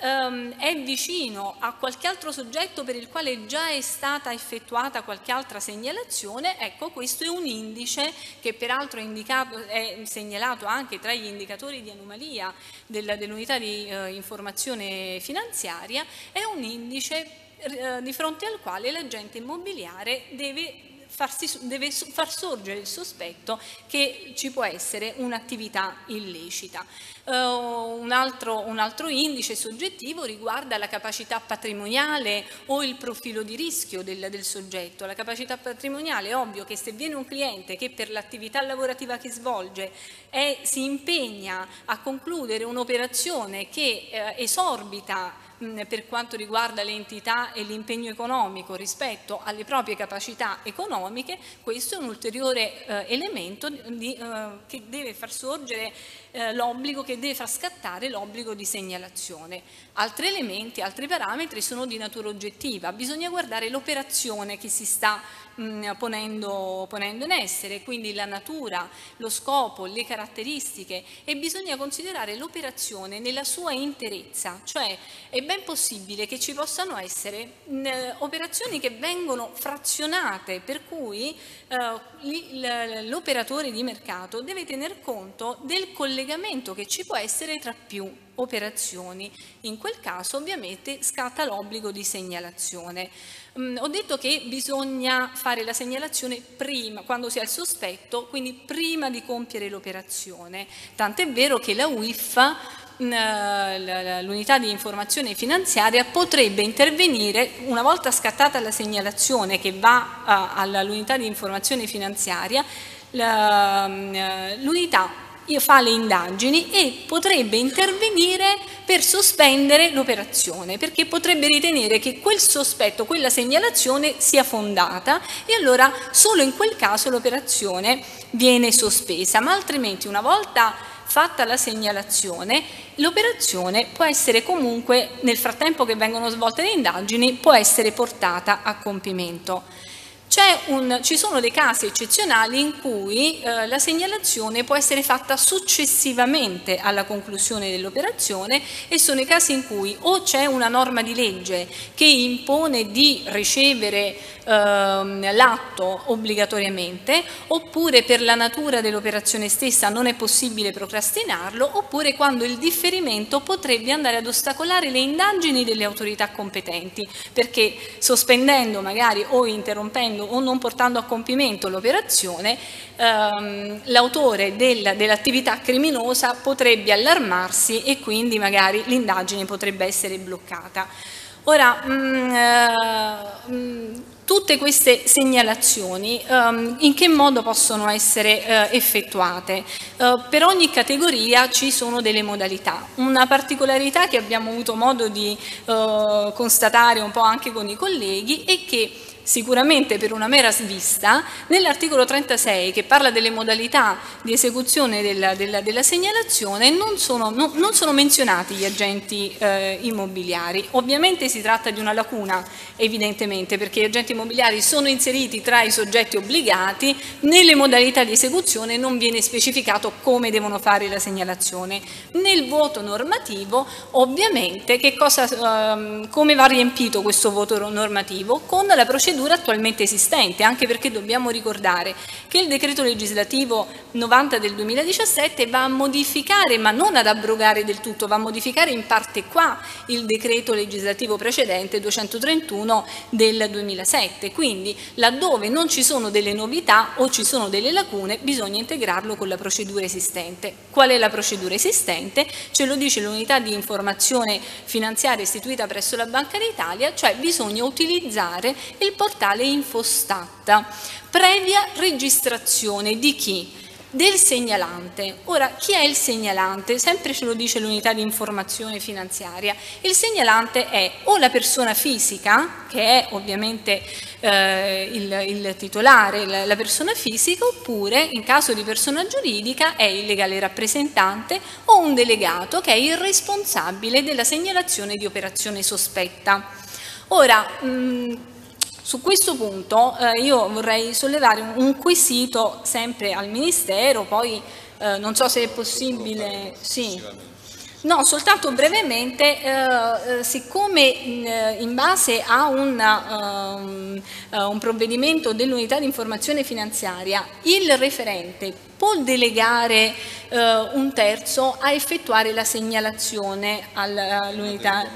um, è vicino a qualche altro soggetto per il quale già è stata effettuata qualche altra segnalazione, ecco questo è un indice che peraltro è, indicato, è segnalato anche tra gli indicatori di anomalia dell'unità di uh, informazione finanziaria, è un indice uh, di fronte al quale l'agente immobiliare deve farsi, deve far sorgere il sospetto che ci può essere un'attività illecita. Uh, un, altro, un, altro, indice soggettivo riguarda la capacità patrimoniale o il profilo di rischio del, del, soggetto. La capacità patrimoniale è ovvio che se viene un cliente che per l'attività lavorativa che svolge è, si impegna a concludere un'operazione che eh, esorbita per quanto riguarda l'entità e l'impegno economico rispetto alle proprie capacità economiche, questo è un ulteriore eh, elemento di, eh, che deve far sorgere eh, l'obbligo, che deve far scattare l'obbligo di segnalazione. Altri elementi, altri parametri sono di natura oggettiva, bisogna guardare l'operazione che si sta mh, ponendo, ponendo in essere, quindi la natura, lo scopo, le caratteristiche e bisogna considerare l'operazione nella sua interezza, cioè è ben possibile che ci possano essere mh, operazioni che vengono frazionate, per cui eh, l'operatore di mercato deve tener conto del collegamento che ci può essere tra più operazioni. In quel caso ovviamente scatta l'obbligo di segnalazione. Mm, ho detto che bisogna fare la segnalazione prima, quando si ha il sospetto, quindi prima di compiere l'operazione. Tant'è vero che la UIF mm, l'unità di informazione finanziaria potrebbe intervenire una volta scattata la segnalazione che va all'unità di informazione finanziaria mm, l'unità fa le indagini e potrebbe intervenire per sospendere l'operazione, perché potrebbe ritenere che quel sospetto, quella segnalazione sia fondata e allora solo in quel caso l'operazione viene sospesa, ma altrimenti una volta fatta la segnalazione, l'operazione può essere comunque, nel frattempo che vengono svolte le indagini, può essere portata a compimento. Un, ci sono dei casi eccezionali in cui eh, la segnalazione può essere fatta successivamente alla conclusione dell'operazione e sono i casi in cui o c'è una norma di legge che impone di ricevere ehm, l'atto obbligatoriamente, oppure per la natura dell'operazione stessa non è possibile procrastinarlo, oppure quando il differimento potrebbe andare ad ostacolare le indagini delle autorità competenti, perché sospendendo magari o interrompendo o non portando a compimento l'operazione, ehm, l'autore del, dell'attività criminosa potrebbe allarmarsi e quindi magari l'indagine potrebbe essere bloccata. Ora, mh, mm, eh, mm, tutte queste segnalazioni um, in che modo possono essere uh, effettuate? Uh, per ogni categoria ci sono delle modalità. Una particolarità che abbiamo avuto modo di uh, constatare un po' anche con i colleghi è che sicuramente per una mera svista, nell'articolo 36 che parla delle modalità di esecuzione della, della, della segnalazione non sono, no, non sono, menzionati gli agenti eh, immobiliari. Ovviamente si tratta di una lacuna, evidentemente, perché gli agenti immobiliari sono inseriti tra i soggetti obbligati, nelle modalità di esecuzione non viene specificato come devono fare la segnalazione. Nel voto normativo, ovviamente, cosa, ehm, come va riempito questo voto normativo? Con la procedura procedura attualmente esistente, anche perché dobbiamo ricordare che il decreto legislativo 90 del 2017 va a modificare, ma non ad abrogare del tutto, va a modificare in parte qua il decreto legislativo precedente 231 del 2007. Quindi laddove non ci sono delle novità o ci sono delle lacune bisogna integrarlo con la procedura esistente. Qual è la procedura esistente? Ce lo dice l'unità di informazione finanziaria istituita presso la Banca d'Italia, cioè bisogna utilizzare il portale Infostat, previa registrazione di chi? Del segnalante. Ora, chi è il segnalante? Sempre ce lo dice l'unità di informazione finanziaria. Il segnalante è o la persona fisica, che è ovviamente eh, il, il, titolare, la, la persona fisica, oppure in caso di persona giuridica è il legale rappresentante o un delegato che è il responsabile della segnalazione di operazione sospetta. Ora, mh, su questo punto eh, io vorrei sollevare un, quesito sempre al Ministero, poi eh, non so se è possibile... Sì. No, soltanto brevemente, eh, eh siccome in, eh, in, base a una, um, uh, un provvedimento dell'unità di informazione finanziaria il referente può delegare uh, un terzo a effettuare la segnalazione all'unità.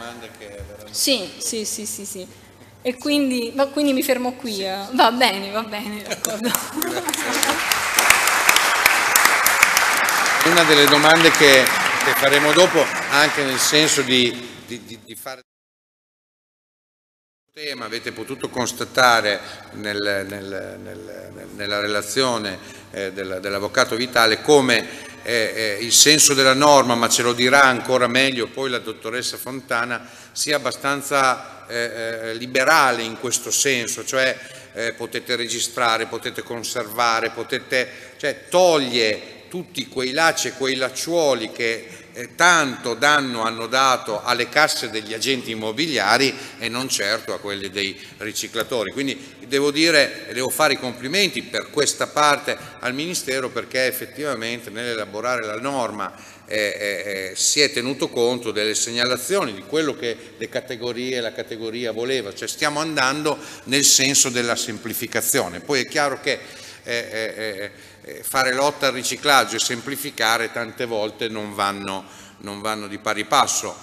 Sì, sì, sì, sì, sì. E quindi, quindi mi fermo qui. Sì. Eh. Va bene, va bene, d'accordo. Una delle domande che, che, faremo dopo, anche nel senso di, di, di, di fare tema, avete potuto constatare nel, nel, nel, nella relazione eh, dell'Avvocato Vitale come eh, il senso della norma, ma ce lo dirà ancora meglio poi la dottoressa Fontana, sia abbastanza eh, eh, liberale in questo senso, cioè eh, potete registrare, potete conservare, potete, cioè toglie tutti quei lacci e quei lacciuoli che eh, tanto danno hanno dato alle casse degli agenti immobiliari e non certo a quelli dei riciclatori. Quindi devo dire e devo fare i complimenti per questa parte al Ministero perché effettivamente nell'elaborare la norma eh, eh, eh si è tenuto conto delle segnalazioni, di quello che le categorie, la categoria voleva, cioè stiamo andando nel senso della semplificazione. Poi è chiaro che eh, fare lotta al riciclaggio e semplificare tante volte non vanno, non vanno di pari passo.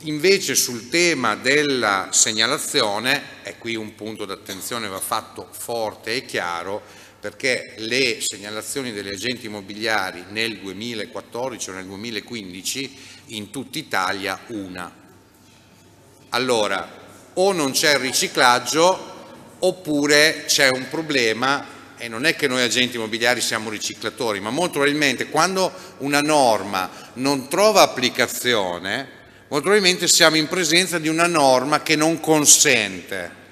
Invece sul tema della segnalazione, e qui un punto d'attenzione va fatto forte e chiaro, perché le segnalazioni degli agenti immobiliari nel 2014 o nel 2015 in tutta Italia una. Allora, o non c'è il riciclaggio oppure c'è un problema e non è che noi agenti immobiliari siamo riciclatori, ma molto probabilmente quando una norma non trova applicazione, molto probabilmente siamo in presenza di una norma che non consente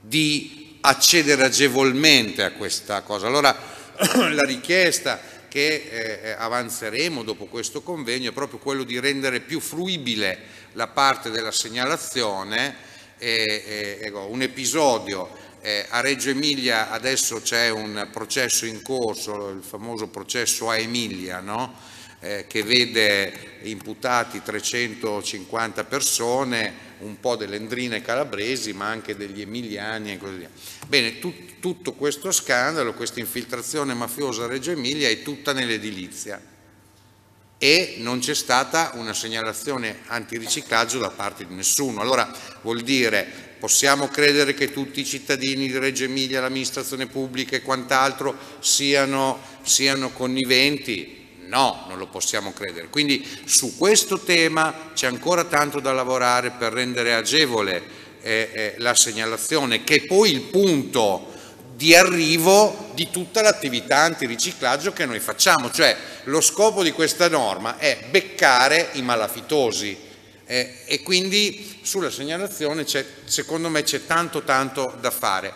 di accedere agevolmente a questa cosa. Allora la richiesta che eh, avanzeremo dopo questo convegno è proprio quello di rendere più fruibile la parte della segnalazione. E, e, ecco, un episodio eh, a Reggio Emilia adesso c'è un processo in corso, il famoso processo a Emilia, no? eh, che vede imputati 350 persone, un po' delle endrine calabresi, ma anche degli emiliani e così via. Bene, tut, tutto questo scandalo, questa infiltrazione mafiosa a Reggio Emilia è tutta nell'edilizia e non c'è stata una segnalazione antiriciclaggio da parte di nessuno. Allora vuol dire Possiamo credere che tutti i cittadini di Reggio Emilia, l'amministrazione pubblica e quant'altro siano, siano conniventi? No, non lo possiamo credere. Quindi su questo tema c'è ancora tanto da lavorare per rendere agevole eh, eh, la segnalazione, che è poi il punto di arrivo di tutta l'attività antiriciclaggio che noi facciamo. Cioè lo scopo di questa norma è beccare i malafitosi eh, e quindi sulla segnalazione secondo me c'è tanto tanto da fare.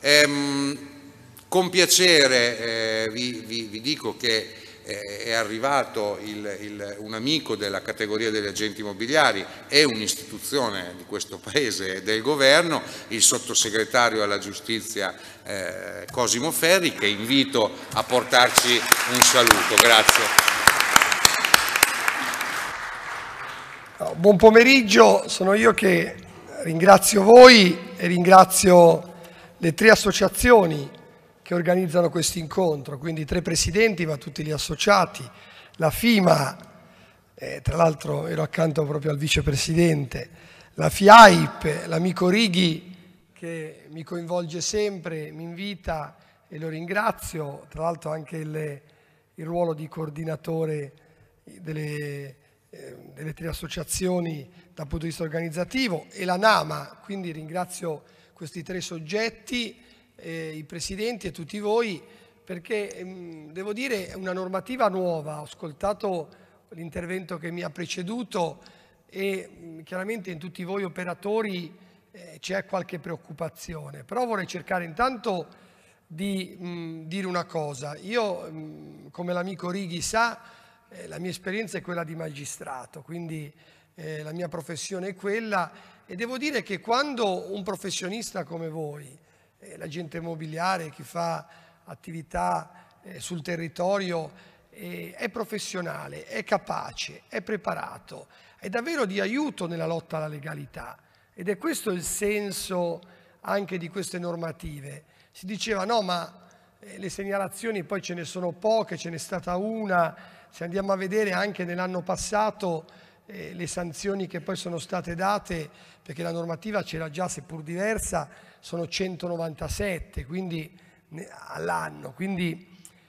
Ehm, con piacere eh, vi, vi, vi, dico che eh, è arrivato il, il, un amico della categoria degli agenti immobiliari, è un'istituzione di questo Paese e del Governo, il sottosegretario alla giustizia eh, Cosimo Ferri, che invito a portarci un saluto. Grazie. Buon pomeriggio, sono io che ringrazio voi e ringrazio le tre associazioni che organizzano questo incontro, quindi i tre presidenti, ma tutti gli associati, la FIMA, eh, tra l'altro ero accanto proprio al vicepresidente, la FIAIP, l'amico Righi che mi coinvolge sempre, mi invita e lo ringrazio, tra l'altro anche il, il ruolo di coordinatore delle eh, delle tre associazioni dal punto di vista organizzativo e la NAMA, quindi ringrazio questi tre soggetti, eh, i presidenti e tutti voi, perché ehm, devo dire è una normativa nuova, ho ascoltato l'intervento che mi ha preceduto e mh, chiaramente in tutti voi operatori eh, c'è qualche preoccupazione, però vorrei cercare intanto di mh, dire una cosa. Io, mh, come l'amico Righi sa, eh, la mia esperienza è quella di magistrato, quindi eh, la mia professione è quella e devo dire che quando un professionista come voi, eh, l'agente immobiliare, chi fa attività eh, sul territorio, eh, è professionale, è capace, è preparato, è davvero di aiuto nella lotta alla legalità ed è questo il senso anche di queste normative. Si diceva no, ma eh, le segnalazioni poi ce ne sono poche, ce n'è stata una, se andiamo a vedere anche nell'anno passato eh, le sanzioni che poi sono state date, perché la normativa c'era già, seppur diversa, sono 197 quindi, all'anno, quindi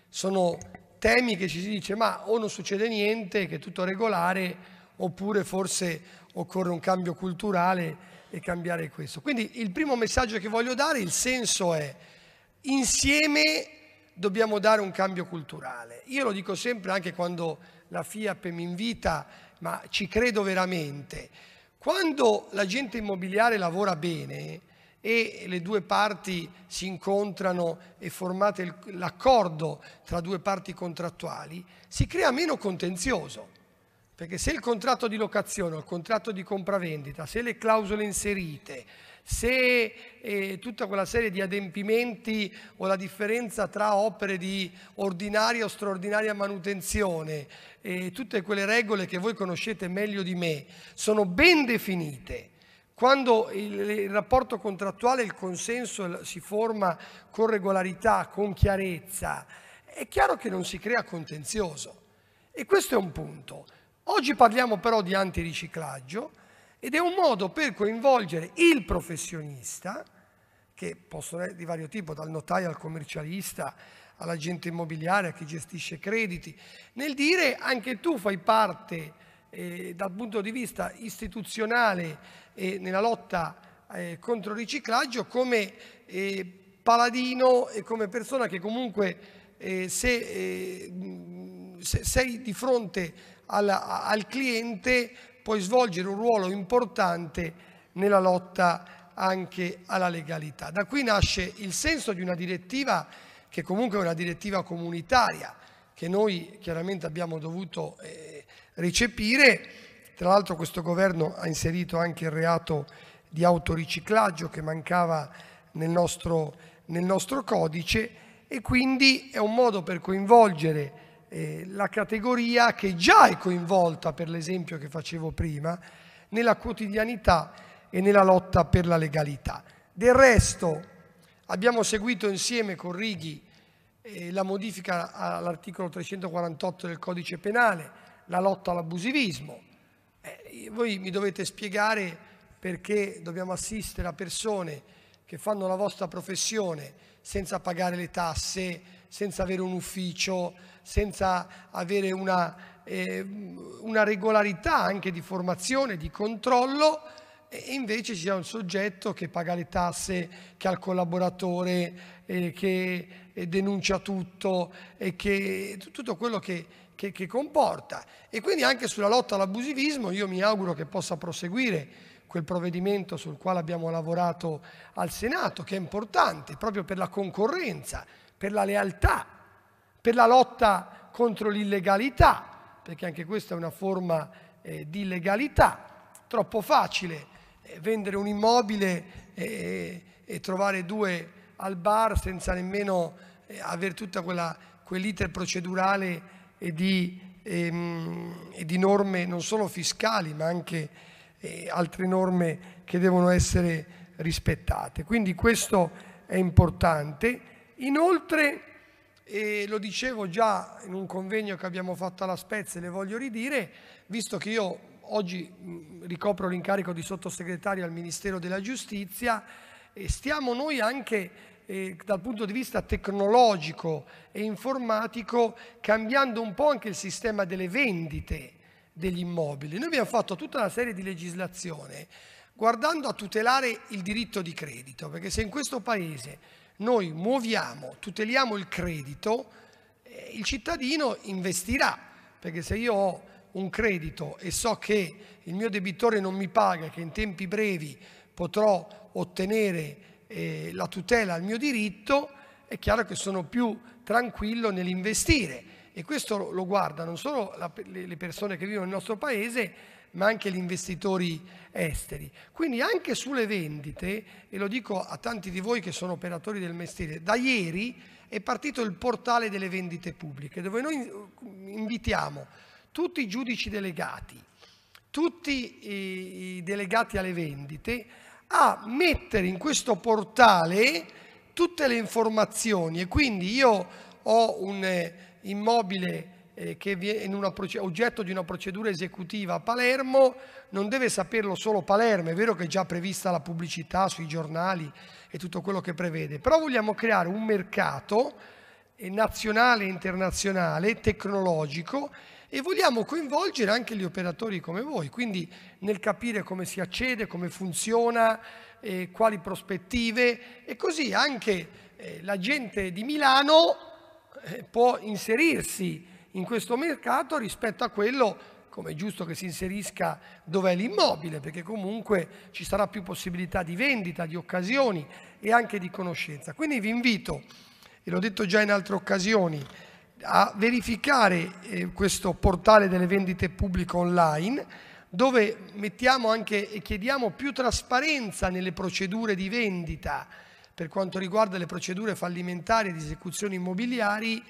sono temi che ci si dice ma o non succede niente, che è tutto regolare, oppure forse occorre un cambio culturale e cambiare questo. Quindi il primo messaggio che voglio dare, il senso è insieme dobbiamo dare un cambio culturale. Io lo dico sempre anche quando la FIAP mi invita, ma ci credo veramente. Quando l'agente immobiliare lavora bene e le due parti si incontrano e formate l'accordo tra due parti contrattuali, si crea meno contenzioso. Perché se il contratto di locazione o il contratto di compravendita, se le clausole inserite, se eh, tutta quella serie di adempimenti o la differenza tra opere di ordinaria o straordinaria manutenzione, e tutte quelle regole che voi conoscete meglio di me, sono ben definite, quando il, il, rapporto contrattuale, il consenso si forma con regolarità, con chiarezza, è chiaro che non si crea contenzioso. E questo è un punto. Oggi parliamo però di antiriciclaggio ed è un modo per coinvolgere il professionista, che possono essere di vario tipo, dal notaio al commercialista, all'agente immobiliare, a chi gestisce crediti, nel dire anche tu fai parte eh, dal punto di vista istituzionale e nella lotta eh, contro il riciclaggio come eh, paladino e come persona che comunque eh, se, eh, se sei di fronte al, al cliente puoi svolgere un ruolo importante nella lotta anche alla legalità. Da qui nasce il senso di una direttiva che comunque è una direttiva comunitaria che noi chiaramente abbiamo dovuto eh, recepire. Tra l'altro questo governo ha inserito anche il reato di autoriciclaggio che mancava nel nostro, nel nostro codice e quindi è un modo per coinvolgere eh, la categoria che già è coinvolta, per l'esempio che facevo prima, nella quotidianità e nella lotta per la legalità. Del resto abbiamo seguito insieme con Righi eh, la modifica all'articolo 348 del codice penale, la lotta all'abusivismo. Eh, voi mi dovete spiegare perché dobbiamo assistere a persone che fanno la vostra professione senza pagare le tasse, senza avere un ufficio, senza avere una, eh, una regolarità anche di formazione, di controllo, e invece sia un soggetto che paga le tasse, che ha il collaboratore, eh, che eh, denuncia tutto e che tutto quello che, che, che, comporta. E quindi anche sulla lotta all'abusivismo io mi auguro che possa proseguire quel provvedimento sul quale abbiamo lavorato al Senato, che è importante proprio per la concorrenza, per la lealtà per la lotta contro l'illegalità, perché anche questa è una forma eh, di illegalità. Troppo facile eh, vendere un immobile e, e, trovare due al bar senza nemmeno eh, avere tutta quell'iter procedurale e di, ehm, e di, norme non solo fiscali ma anche eh, altre norme che devono essere rispettate. Quindi questo è importante. Inoltre e lo dicevo già in un convegno che abbiamo fatto alla Spezia le voglio ridire, visto che io oggi ricopro l'incarico di sottosegretario al Ministero della Giustizia, e stiamo noi anche eh, dal punto di vista tecnologico e informatico cambiando un po' anche il sistema delle vendite degli immobili. Noi abbiamo fatto tutta una serie di legislazione guardando a tutelare il diritto di credito, perché se in questo Paese noi muoviamo, tuteliamo il credito, eh, il cittadino investirà, perché se io ho un credito e so che il mio debitore non mi paga, che in tempi brevi potrò ottenere eh, la tutela al mio diritto, è chiaro che sono più tranquillo nell'investire. E questo lo guarda non solo la, le persone che vivono nel nostro paese, ma anche gli investitori esteri. Quindi anche sulle vendite, e lo dico a tanti di voi che sono operatori del mestiere, da ieri è partito il portale delle vendite pubbliche, dove noi invitiamo tutti i giudici delegati, tutti i delegati alle vendite, a mettere in questo portale tutte le informazioni e quindi io ho un immobile eh, che è oggetto di una procedura esecutiva a Palermo, non deve saperlo solo Palermo, è vero che è già prevista la pubblicità sui giornali e tutto quello che prevede, però vogliamo creare un mercato eh, nazionale internazionale, tecnologico, e vogliamo coinvolgere anche gli operatori come voi, quindi nel capire come si accede, come funziona, eh, quali prospettive e così anche eh, la gente di Milano eh, può inserirsi in questo mercato rispetto a quello come è giusto che si inserisca dove è l'immobile, perché comunque ci sarà più possibilità di vendita, di occasioni e anche di conoscenza. Quindi vi invito, e l'ho detto già in altre occasioni, a verificare eh, questo portale delle vendite pubbliche online, dove mettiamo anche e chiediamo più trasparenza nelle procedure di vendita per quanto riguarda le procedure fallimentari di esecuzioni immobiliari,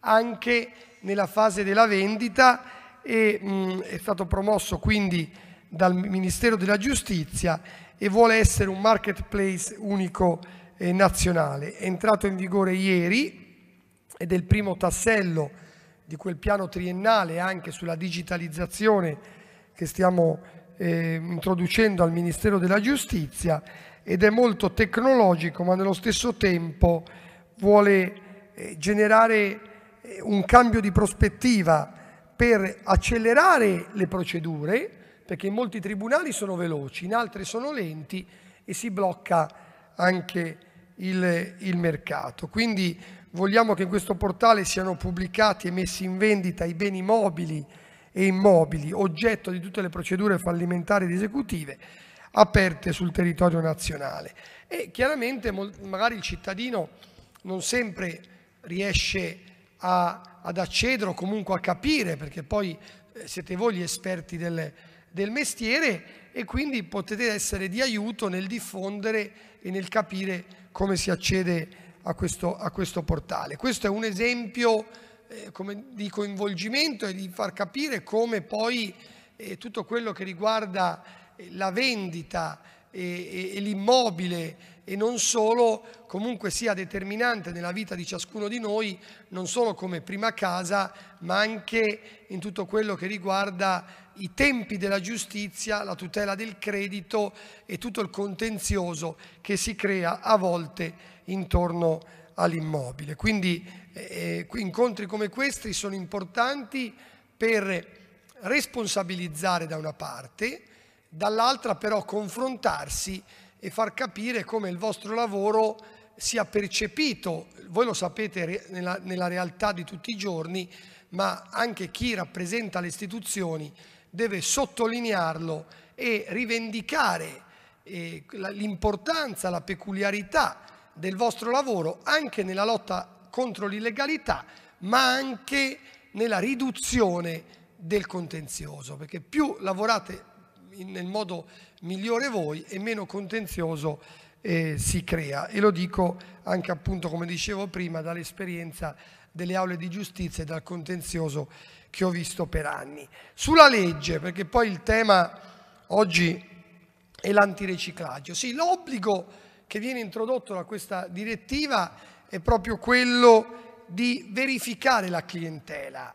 anche nella fase della vendita e mh, è stato promosso quindi dal Ministero della Giustizia e vuole essere un marketplace unico eh, nazionale. È entrato in vigore ieri ed è il primo tassello di quel piano triennale anche sulla digitalizzazione che stiamo eh, introducendo al Ministero della Giustizia ed è molto tecnologico ma nello stesso tempo vuole eh, generare un cambio di prospettiva per accelerare le procedure, perché in molti tribunali sono veloci, in altri sono lenti e si blocca anche il, il mercato. Quindi vogliamo che in questo portale siano pubblicati e messi in vendita i beni mobili e immobili, oggetto di tutte le procedure fallimentari ed esecutive aperte sul territorio nazionale. E chiaramente magari il cittadino non sempre riesce a ad accedere o comunque a capire, perché poi eh, siete voi gli esperti del, del mestiere e quindi potete essere di aiuto nel diffondere e nel capire come si accede a questo, a questo portale. Questo è un esempio eh, di coinvolgimento e di far capire come poi eh, tutto quello che riguarda eh, la vendita e, e, e l'immobile e non solo, comunque sia determinante nella vita di ciascuno di noi, non solo come prima casa, ma anche in tutto quello che riguarda i tempi della giustizia, la tutela del credito e tutto il contenzioso che si crea a volte intorno all'immobile. Quindi eh, incontri come questi sono importanti per responsabilizzare da una parte, dall'altra però confrontarsi e far capire come il vostro lavoro sia percepito, voi lo sapete nella, nella realtà di tutti i giorni, ma anche chi rappresenta le istituzioni deve sottolinearlo e rivendicare eh, l'importanza, la peculiarità del vostro lavoro anche nella lotta contro l'illegalità, ma anche nella riduzione del contenzioso, perché più lavorate nel modo migliore voi e meno contenzioso eh, si crea. E lo dico anche appunto, come dicevo prima, dall'esperienza delle aule di giustizia e dal contenzioso che ho visto per anni. Sulla legge, perché poi il tema oggi è l'antiriciclaggio. Sì, l'obbligo che viene introdotto da questa direttiva è proprio quello di verificare la clientela.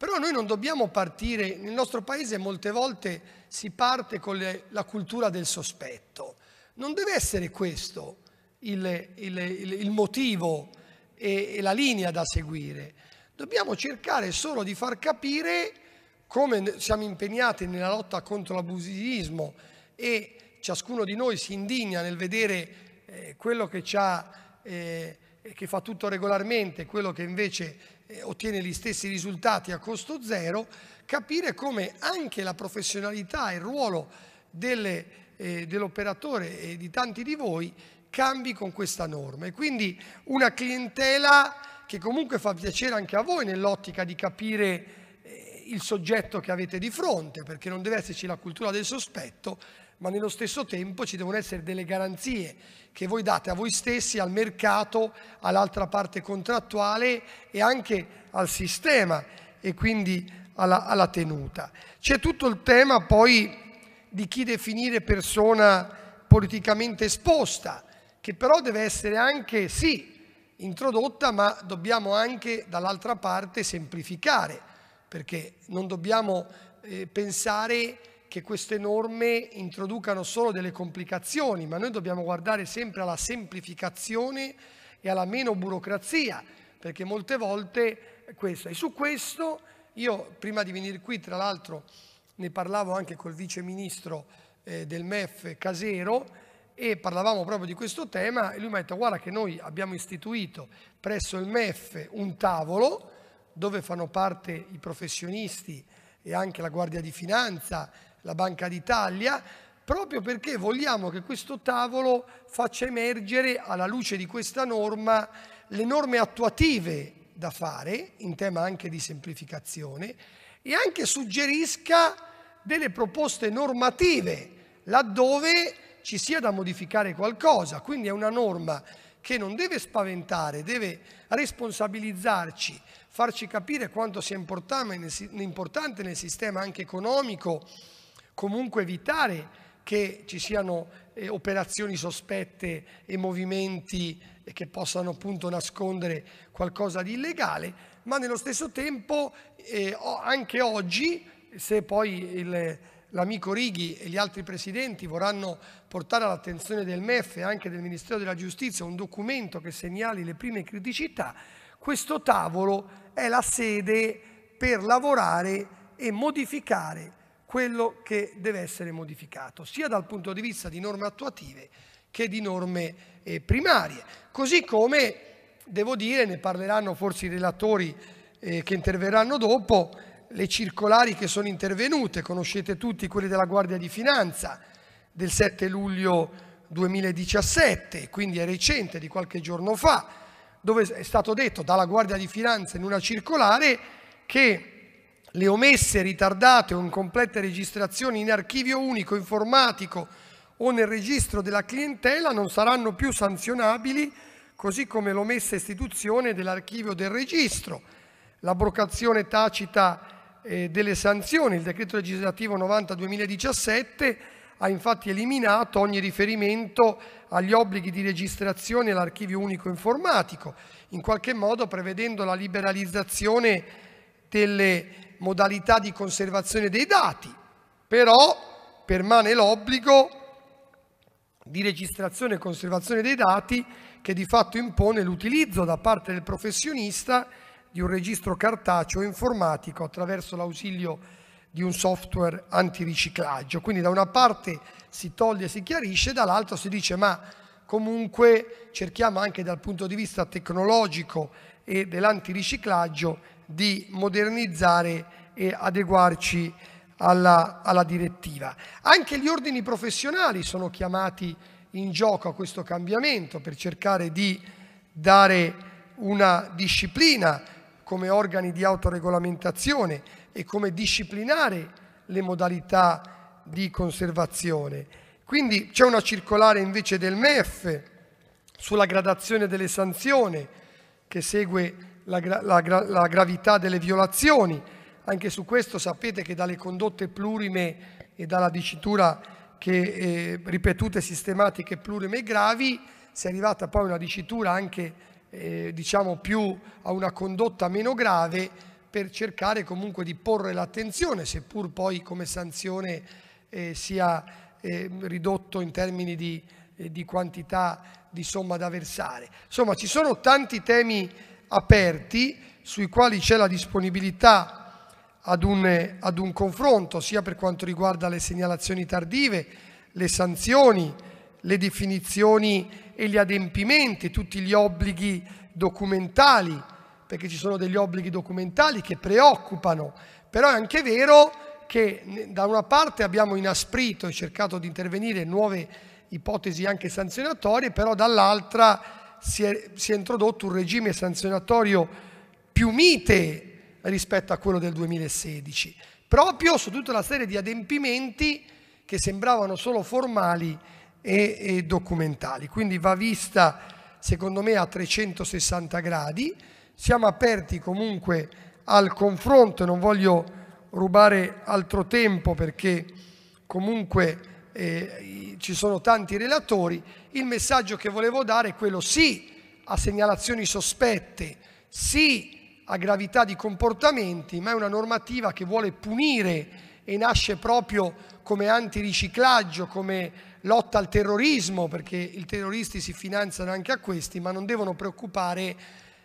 Però noi non dobbiamo partire, nel nostro paese molte volte si parte con le, la cultura del sospetto. Non deve essere questo il, il, il, il motivo e, e la linea da seguire. Dobbiamo cercare solo di far capire come siamo impegnati nella lotta contro l'abusivismo e ciascuno di noi si indigna nel vedere eh, quello che, eh, che, fa tutto regolarmente, quello che invece ottiene gli stessi risultati a costo zero, capire come anche la professionalità e il ruolo eh, dell'operatore e di tanti di voi cambi con questa norma. E quindi una clientela che comunque fa piacere anche a voi nell'ottica di capire eh, il soggetto che avete di fronte, perché non deve esserci la cultura del sospetto, ma nello stesso tempo ci devono essere delle garanzie che voi date a voi stessi, al mercato, all'altra parte contrattuale e anche al sistema e quindi alla, alla tenuta. C'è tutto il tema poi di chi definire persona politicamente esposta, che però deve essere anche, sì, introdotta, ma dobbiamo anche dall'altra parte semplificare, perché non dobbiamo eh, pensare che queste norme introducano solo delle complicazioni, ma noi dobbiamo guardare sempre alla semplificazione e alla meno burocrazia, perché molte volte è questo. E su questo io prima di venire qui, tra l'altro, ne parlavo anche col vice ministro eh, del MEF Casero e parlavamo proprio di questo tema e lui mi ha detto guarda che noi abbiamo istituito presso il MEF un tavolo dove fanno parte i professionisti e anche la Guardia di Finanza, la Banca d'Italia, proprio perché vogliamo che questo tavolo faccia emergere alla luce di questa norma le norme attuative da fare in tema anche di semplificazione e anche suggerisca delle proposte normative laddove ci sia da modificare qualcosa. Quindi è una norma che non deve spaventare, deve responsabilizzarci, farci capire quanto sia importante nel sistema anche economico, comunque evitare che ci siano eh, operazioni sospette e movimenti che possano appunto nascondere qualcosa di illegale, ma nello stesso tempo eh, anche oggi, se poi l'amico Righi e gli altri presidenti vorranno portare all'attenzione del MEF e anche del Ministero della Giustizia un documento che segnali le prime criticità, questo tavolo è la sede per lavorare e modificare quello che deve essere modificato, sia dal punto di vista di norme attuative che di norme eh, primarie. Così come, devo dire, ne parleranno forse i relatori eh, che interverranno dopo, le circolari che sono intervenute, conoscete tutti quelle della Guardia di Finanza del 7 luglio 2017, quindi è recente, di qualche giorno fa, dove è stato detto dalla Guardia di Finanza in una circolare che le omesse, ritardate o incomplete registrazioni in archivio unico informatico o nel registro della clientela non saranno più sanzionabili, così come l'omessa istituzione dell'archivio del registro. L'abrogazione tacita eh, delle sanzioni, il decreto legislativo 90-2017 ha infatti eliminato ogni riferimento agli obblighi di registrazione all'archivio unico informatico, in qualche modo prevedendo la liberalizzazione delle modalità di conservazione dei dati, però permane l'obbligo di registrazione e conservazione dei dati che di fatto impone l'utilizzo da parte del professionista di un registro cartaceo informatico attraverso l'ausilio di un software antiriciclaggio. Quindi da una parte si toglie e si chiarisce, dall'altra si dice ma comunque cerchiamo anche dal punto di vista tecnologico e dell'antiriciclaggio di modernizzare e adeguarci alla, alla, direttiva. Anche gli ordini professionali sono chiamati in gioco a questo cambiamento per cercare di dare una disciplina come organi di autoregolamentazione e come disciplinare le modalità di conservazione. Quindi c'è una circolare invece del MEF sulla gradazione delle sanzioni che segue la, la, la gravità delle violazioni. Anche su questo sapete che dalle condotte plurime e dalla dicitura che eh, ripetute, sistematiche, plurime e gravi, si è arrivata poi a una dicitura anche eh, diciamo più a una condotta meno grave per cercare comunque di porre l'attenzione, seppur poi come sanzione eh, sia eh, ridotto in termini di, eh, di quantità di somma da versare. Insomma, ci sono tanti temi aperti sui quali c'è la disponibilità ad un, ad un, confronto sia per quanto riguarda le segnalazioni tardive, le sanzioni, le definizioni e gli adempimenti, tutti gli obblighi documentali, perché ci sono degli obblighi documentali che preoccupano, però è anche vero che da una parte abbiamo inasprito e cercato di intervenire in nuove ipotesi anche sanzionatorie, però dall'altra si è, si è introdotto un regime sanzionatorio più mite rispetto a quello del 2016, proprio su tutta una serie di adempimenti che sembravano solo formali e, e, documentali. Quindi va vista, secondo me, a 360 gradi. Siamo aperti comunque al confronto, non voglio rubare altro tempo perché comunque eh, ci sono tanti relatori, il messaggio che volevo dare è quello sì a segnalazioni sospette, sì a gravità di comportamenti, ma è una normativa che vuole punire e nasce proprio come antiriciclaggio, come lotta al terrorismo, perché i terroristi si finanziano anche a questi, ma non devono preoccupare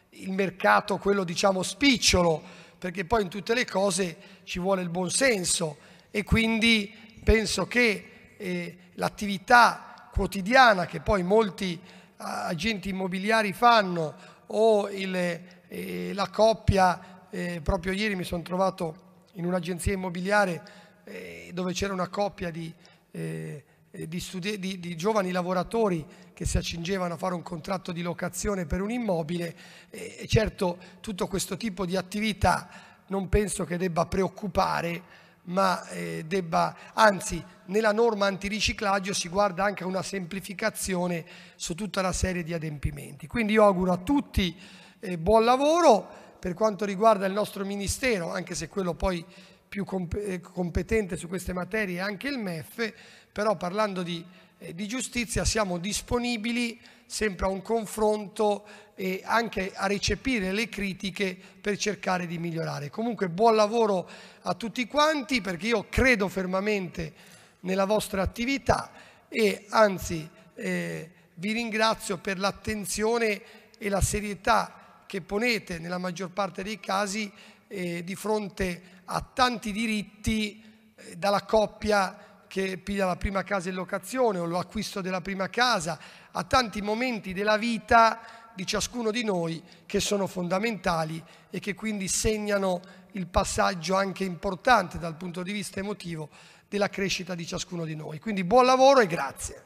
il mercato, quello diciamo spicciolo, perché poi in tutte le cose ci vuole il buon senso. E quindi penso che eh, l'attività quotidiana che poi molti agenti immobiliari fanno o il, eh, la coppia, eh, proprio ieri mi sono trovato in un'agenzia immobiliare eh, dove c'era una coppia di, eh, di, di, di, giovani lavoratori che si accingevano a fare un contratto di locazione per un immobile e certo tutto questo tipo di attività non penso che debba preoccupare ma eh, debba, anzi nella norma antiriciclaggio si guarda anche a una semplificazione su tutta una serie di adempimenti. Quindi io auguro a tutti eh, buon lavoro per quanto riguarda il nostro Ministero, anche se quello poi più eh, competente su queste materie è anche il MEF, però parlando di, eh, di giustizia siamo disponibili sempre a un confronto e anche a recepire le critiche per cercare di migliorare. Comunque buon lavoro a tutti quanti perché io credo fermamente nella vostra attività e anzi eh, vi ringrazio per l'attenzione e la serietà che ponete nella maggior parte dei casi eh, di fronte a tanti diritti eh, dalla coppia che piglia la prima casa in locazione o l'acquisto della prima casa, a tanti momenti della vita di ciascuno di noi che sono fondamentali e che quindi segnano il passaggio anche importante dal punto di vista emotivo della crescita di ciascuno di noi. Quindi buon lavoro e grazie.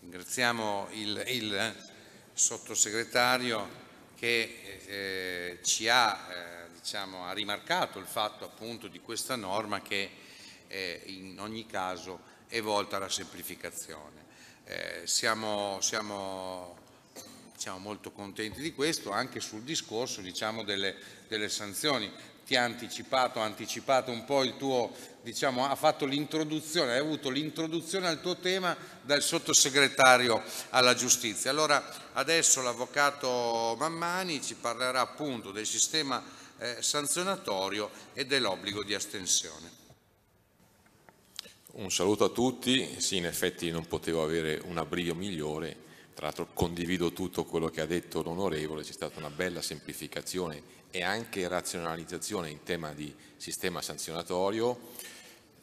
Ringraziamo il, il sottosegretario che eh, ci ha, eh, diciamo, ha, rimarcato il fatto appunto di questa norma che eh, in ogni caso è volta alla semplificazione. Eh, siamo, siamo, siamo, molto contenti di questo anche sul discorso diciamo, delle, delle sanzioni ti ha anticipato, ha anticipato un po' il tuo, diciamo, ha fatto l'introduzione, hai avuto l'introduzione al tuo tema dal sottosegretario alla giustizia. Allora adesso l'avvocato Mammani ci parlerà appunto del sistema eh, sanzionatorio e dell'obbligo di astensione. Un saluto a tutti, sì in effetti non potevo avere un abbrivio migliore, tra l'altro condivido tutto quello che ha detto l'onorevole, c'è stata una bella semplificazione e anche razionalizzazione in tema di sistema sanzionatorio.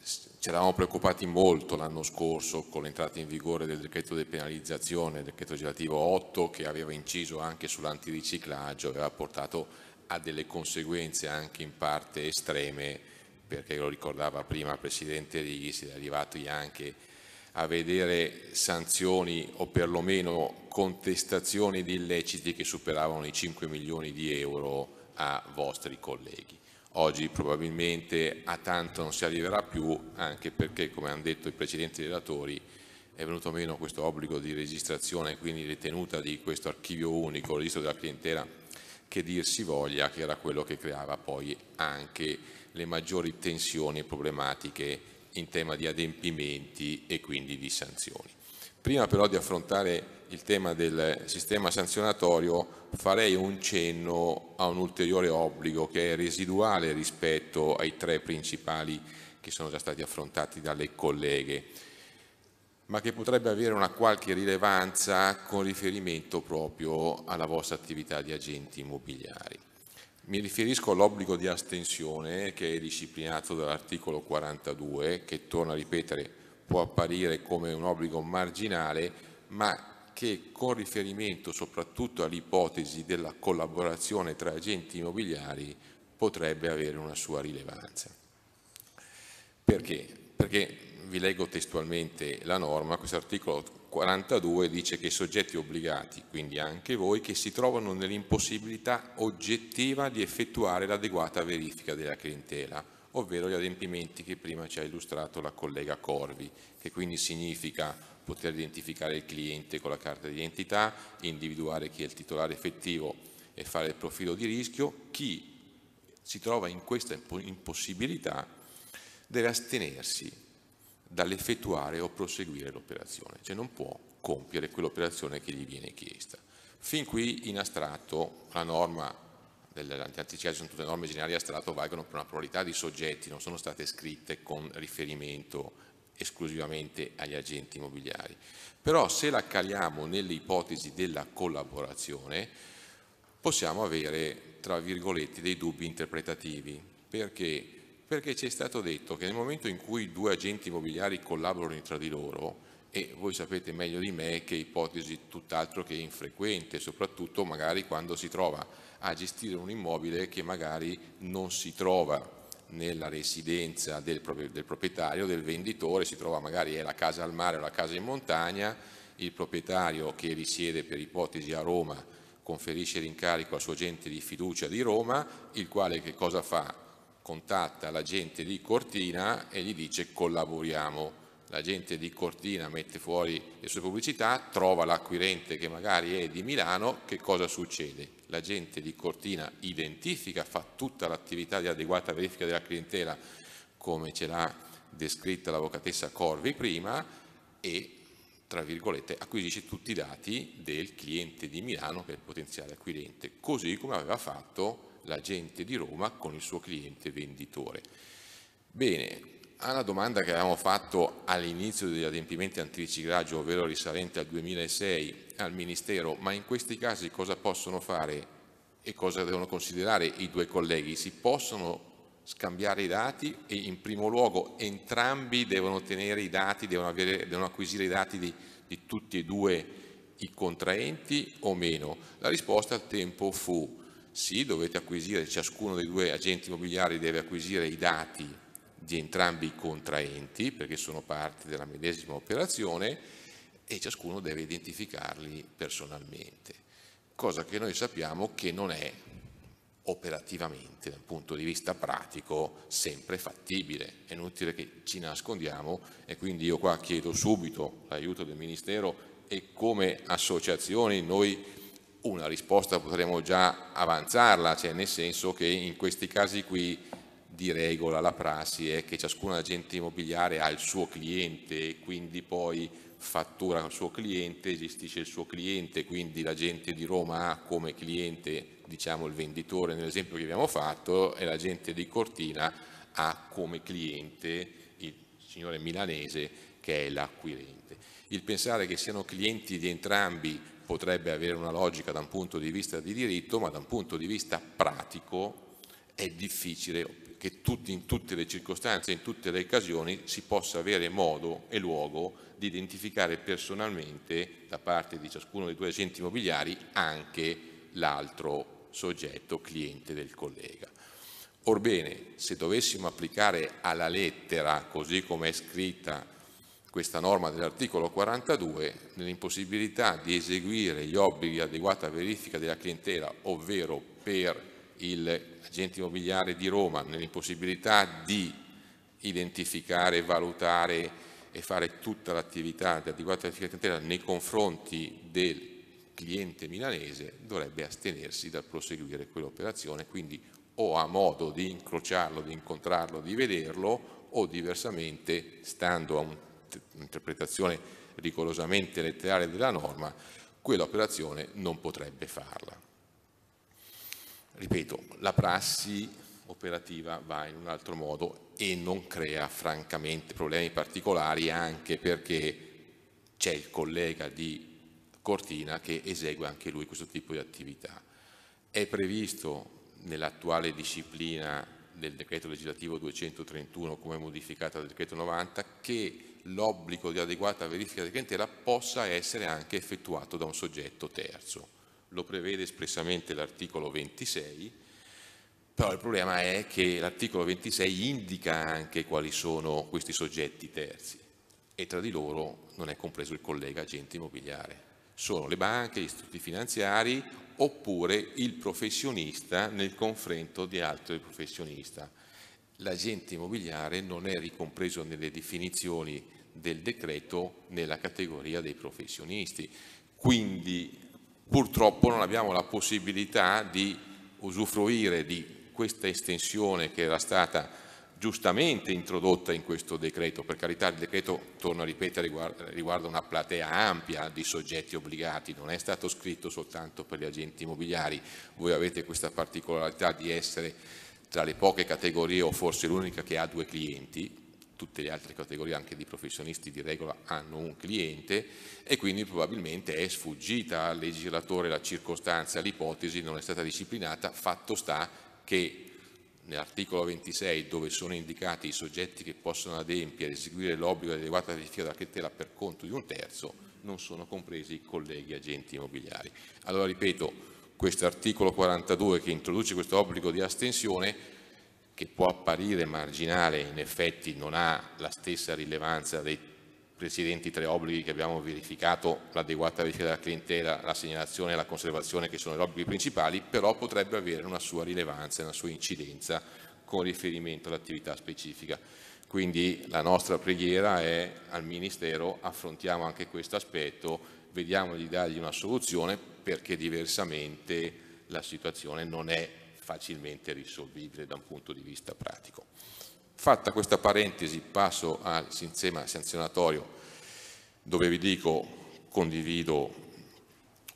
Ci eravamo preoccupati molto l'anno scorso con l'entrata in vigore del decreto di penalizzazione, il decreto legislativo 8 che aveva inciso anche sull'antiriciclaggio, aveva portato a delle conseguenze anche in parte estreme perché lo ricordava prima il Presidente Righi, si è arrivati anche a vedere sanzioni o perlomeno contestazioni di illeciti che superavano i 5 milioni di euro a vostri colleghi. Oggi probabilmente a tanto non si arriverà più, anche perché, come hanno detto i precedenti relatori, è venuto meno questo obbligo di registrazione quindi ritenuta di questo archivio unico, registro della clientela, che dir si voglia, che era quello che creava poi anche le maggiori tensioni e problematiche in tema di adempimenti e quindi di sanzioni. Prima però di affrontare il tema del sistema sanzionatorio farei un cenno a un ulteriore obbligo che è residuale rispetto ai tre principali che sono già stati affrontati dalle colleghe, ma che potrebbe avere una qualche rilevanza con riferimento proprio alla vostra attività di agenti immobiliari. Mi riferisco all'obbligo di astensione che è disciplinato dall'articolo 42, che torna a ripetere può apparire come un obbligo marginale, ma che con riferimento soprattutto all'ipotesi della collaborazione tra agenti immobiliari potrebbe avere una sua rilevanza. Perché? Perché vi leggo testualmente la norma, questo articolo 42 dice che i soggetti obbligati, quindi anche voi, che si trovano nell'impossibilità oggettiva di effettuare l'adeguata verifica della clientela, ovvero gli adempimenti che prima ci ha illustrato la collega Corvi, che quindi significa poter identificare il cliente con la carta di identità, individuare chi è il titolare effettivo e fare il profilo di rischio, chi si trova in questa impossibilità deve astenersi dall'effettuare o proseguire l'operazione, cioè non può compiere quell'operazione che gli viene chiesta. Fin qui in astratto la norma dell'anticiclaggio sono tutte norme generali astratto, valgono per una pluralità di soggetti, non sono state scritte con riferimento esclusivamente agli agenti immobiliari. Però se la caliamo nelle ipotesi della collaborazione possiamo avere, tra virgolette, dei dubbi interpretativi. Perché? Perché ci è stato detto che nel momento in cui due agenti immobiliari collaborano tra di loro, e voi sapete meglio di me che ipotesi tutt'altro che infrequente, soprattutto magari quando si trova a gestire un immobile che magari non si trova nella residenza del, del proprietario, del venditore, si trova magari è la casa al mare o la casa in montagna, il proprietario che risiede per ipotesi a Roma conferisce l'incarico al suo agente di fiducia di Roma, il quale che cosa fa? Contatta l'agente di Cortina e gli dice collaboriamo la gente di Cortina mette fuori le sue pubblicità, trova l'acquirente che magari è di Milano, che cosa succede? La gente di Cortina identifica, fa tutta l'attività di adeguata verifica della clientela come ce l'ha descritta l'avvocatessa Corvi prima e tra virgolette acquisisce tutti i dati del cliente di Milano che è il potenziale acquirente, così come aveva fatto l'agente di Roma con il suo cliente venditore. Bene, alla domanda che avevamo fatto all'inizio degli adempimenti antiriciclaggio, ovvero risalente al 2006 al Ministero, ma in questi casi cosa possono fare e cosa devono considerare i due colleghi? Si possono scambiare i dati e in primo luogo entrambi devono ottenere i dati, devono, avere, devono acquisire i dati di, di tutti e due i contraenti o meno? La risposta al tempo fu sì, dovete acquisire, ciascuno dei due agenti immobiliari deve acquisire i dati di entrambi i contraenti perché sono parte della medesima operazione e ciascuno deve identificarli personalmente, cosa che noi sappiamo che non è operativamente dal punto di vista pratico sempre fattibile, è inutile che ci nascondiamo e quindi io qua chiedo subito l'aiuto del Ministero e come associazioni noi una risposta potremo già avanzarla, cioè nel senso che in questi casi qui di regola la prassi è che ciascun agente immobiliare ha il suo cliente e quindi poi fattura il suo cliente, gestisce il suo cliente, quindi l'agente di Roma ha come cliente diciamo, il venditore nell'esempio che abbiamo fatto e l'agente di Cortina ha come cliente il signore milanese che è l'acquirente. Il pensare che siano clienti di entrambi potrebbe avere una logica da un punto di vista di diritto, ma da un punto di vista pratico è difficile che tutti, in tutte le circostanze, in tutte le occasioni, si possa avere modo e luogo di identificare personalmente da parte di ciascuno dei due agenti immobiliari anche l'altro soggetto cliente del collega. Orbene, se dovessimo applicare alla lettera, così come è scritta questa norma dell'articolo 42, nell'impossibilità di eseguire gli obblighi di adeguata verifica della clientela, ovvero per l'agente immobiliare di Roma nell'impossibilità di identificare, valutare e fare tutta l'attività di adeguata verifica nei confronti del cliente milanese dovrebbe astenersi dal proseguire quell'operazione, quindi o ha modo di incrociarlo, di incontrarlo, di vederlo o diversamente, stando a un'interpretazione rigorosamente letterale della norma, quell'operazione non potrebbe farla. Ripeto, la prassi operativa va in un altro modo e non crea francamente problemi particolari anche perché c'è il collega di Cortina che esegue anche lui questo tipo di attività. È previsto nell'attuale disciplina del decreto legislativo 231 come modificata dal decreto 90 che l'obbligo di adeguata verifica di clientela possa essere anche effettuato da un soggetto terzo lo prevede espressamente l'articolo 26, però il problema è che l'articolo 26 indica anche quali sono questi soggetti terzi e tra di loro non è compreso il collega agente immobiliare. Sono le banche, gli istituti finanziari oppure il professionista nel confronto di altri professionista. L'agente immobiliare non è ricompreso nelle definizioni del decreto nella categoria dei professionisti, quindi Purtroppo non abbiamo la possibilità di usufruire di questa estensione che era stata giustamente introdotta in questo decreto, per carità il decreto, torno a ripetere, riguarda, riguarda, una platea ampia di soggetti obbligati, non è stato scritto soltanto per gli agenti immobiliari, voi avete questa particolarità di essere tra le poche categorie o forse l'unica che ha due clienti, tutte le altre categorie anche di professionisti di regola hanno un cliente e quindi probabilmente è sfuggita al legislatore la circostanza, l'ipotesi non è stata disciplinata, fatto sta che nell'articolo 26 dove sono indicati i soggetti che possono adempiere, eseguire l'obbligo di adeguata verifica della clientela per conto di un terzo, non sono compresi i colleghi agenti immobiliari. Allora ripeto, questo articolo 42 che introduce questo obbligo di astensione che può apparire marginale, in effetti non ha la stessa rilevanza dei precedenti tre obblighi che abbiamo verificato, l'adeguata verifica della clientela, la segnalazione e la conservazione che sono gli obblighi principali, però potrebbe avere una sua rilevanza una sua incidenza con riferimento all'attività specifica. Quindi la nostra preghiera è al Ministero affrontiamo anche questo aspetto, vediamo di dargli una soluzione perché diversamente la situazione non è facilmente risolvibile da un punto di vista pratico. Fatta questa parentesi passo al sistema sanzionatorio dove vi dico condivido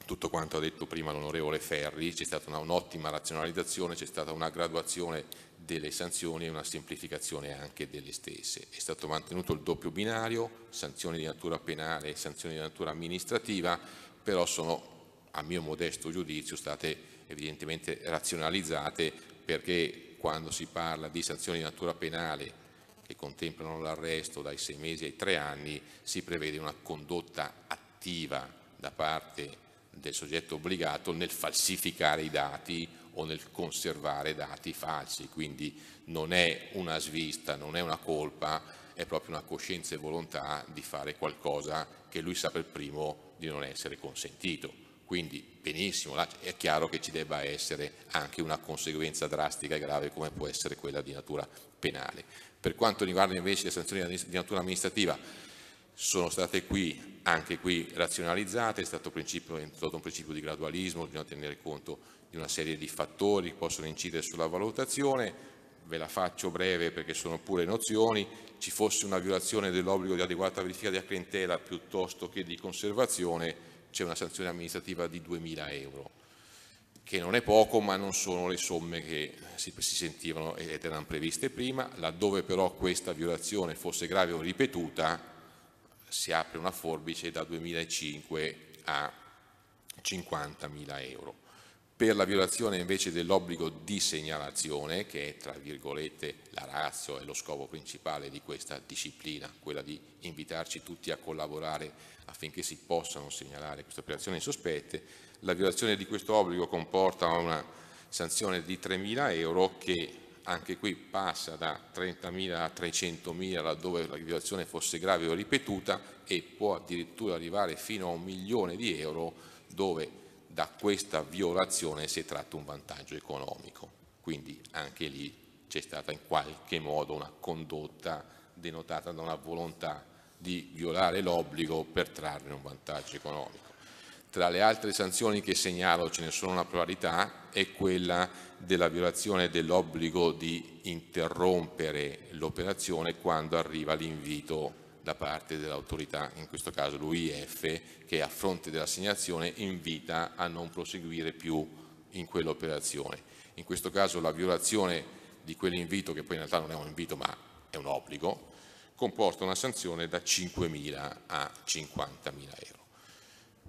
tutto quanto ha detto prima l'onorevole Ferri, c'è stata un'ottima razionalizzazione, c'è stata una graduazione delle sanzioni e una semplificazione anche delle stesse. È stato mantenuto il doppio binario, sanzioni di natura penale e sanzioni di natura amministrativa, però sono a mio modesto giudizio state evidentemente razionalizzate perché quando si parla di sanzioni di natura penale che contemplano l'arresto dai sei mesi ai tre anni si prevede una condotta attiva da parte del soggetto obbligato nel falsificare i dati o nel conservare dati falsi, quindi non è una svista, non è una colpa, è proprio una coscienza e volontà di fare qualcosa che lui sa per primo di non essere consentito. Quindi benissimo, è chiaro che ci debba essere anche una conseguenza drastica e grave come può essere quella di natura penale. Per quanto riguarda invece le sanzioni di natura amministrativa, sono state qui, anche qui razionalizzate, è stato introdotto un principio di gradualismo, bisogna tenere conto di una serie di fattori che possono incidere sulla valutazione, ve la faccio breve perché sono pure nozioni, ci fosse una violazione dell'obbligo di adeguata verifica della clientela piuttosto che di conservazione, c'è una sanzione amministrativa di 2.000 euro, che non è poco ma non sono le somme che si, si sentivano ed erano previste prima, laddove però questa violazione fosse grave o ripetuta si apre una forbice da 2.500 a 50.000 euro. Per la violazione invece dell'obbligo di segnalazione, che è tra virgolette la razza e lo scopo principale di questa disciplina, quella di invitarci tutti a collaborare affinché si possano segnalare queste operazioni sospette. La violazione di questo obbligo comporta una sanzione di 3.000 euro che anche qui passa da 30.000 a 300.000 laddove la violazione fosse grave o ripetuta e può addirittura arrivare fino a un milione di euro dove da questa violazione si è tratto un vantaggio economico. Quindi anche lì c'è stata in qualche modo una condotta denotata da una volontà di violare l'obbligo per trarne un vantaggio economico. Tra le altre sanzioni che segnalo, ce ne sono una pluralità, è quella della violazione dell'obbligo di interrompere l'operazione quando arriva l'invito da parte dell'autorità, in questo caso l'UIF, che a fronte dell'assegnazione invita a non proseguire più in quell'operazione. In questo caso la violazione di quell'invito, che poi in realtà non è un invito ma è un obbligo, comporta una sanzione da 5.000 a 50.000 euro.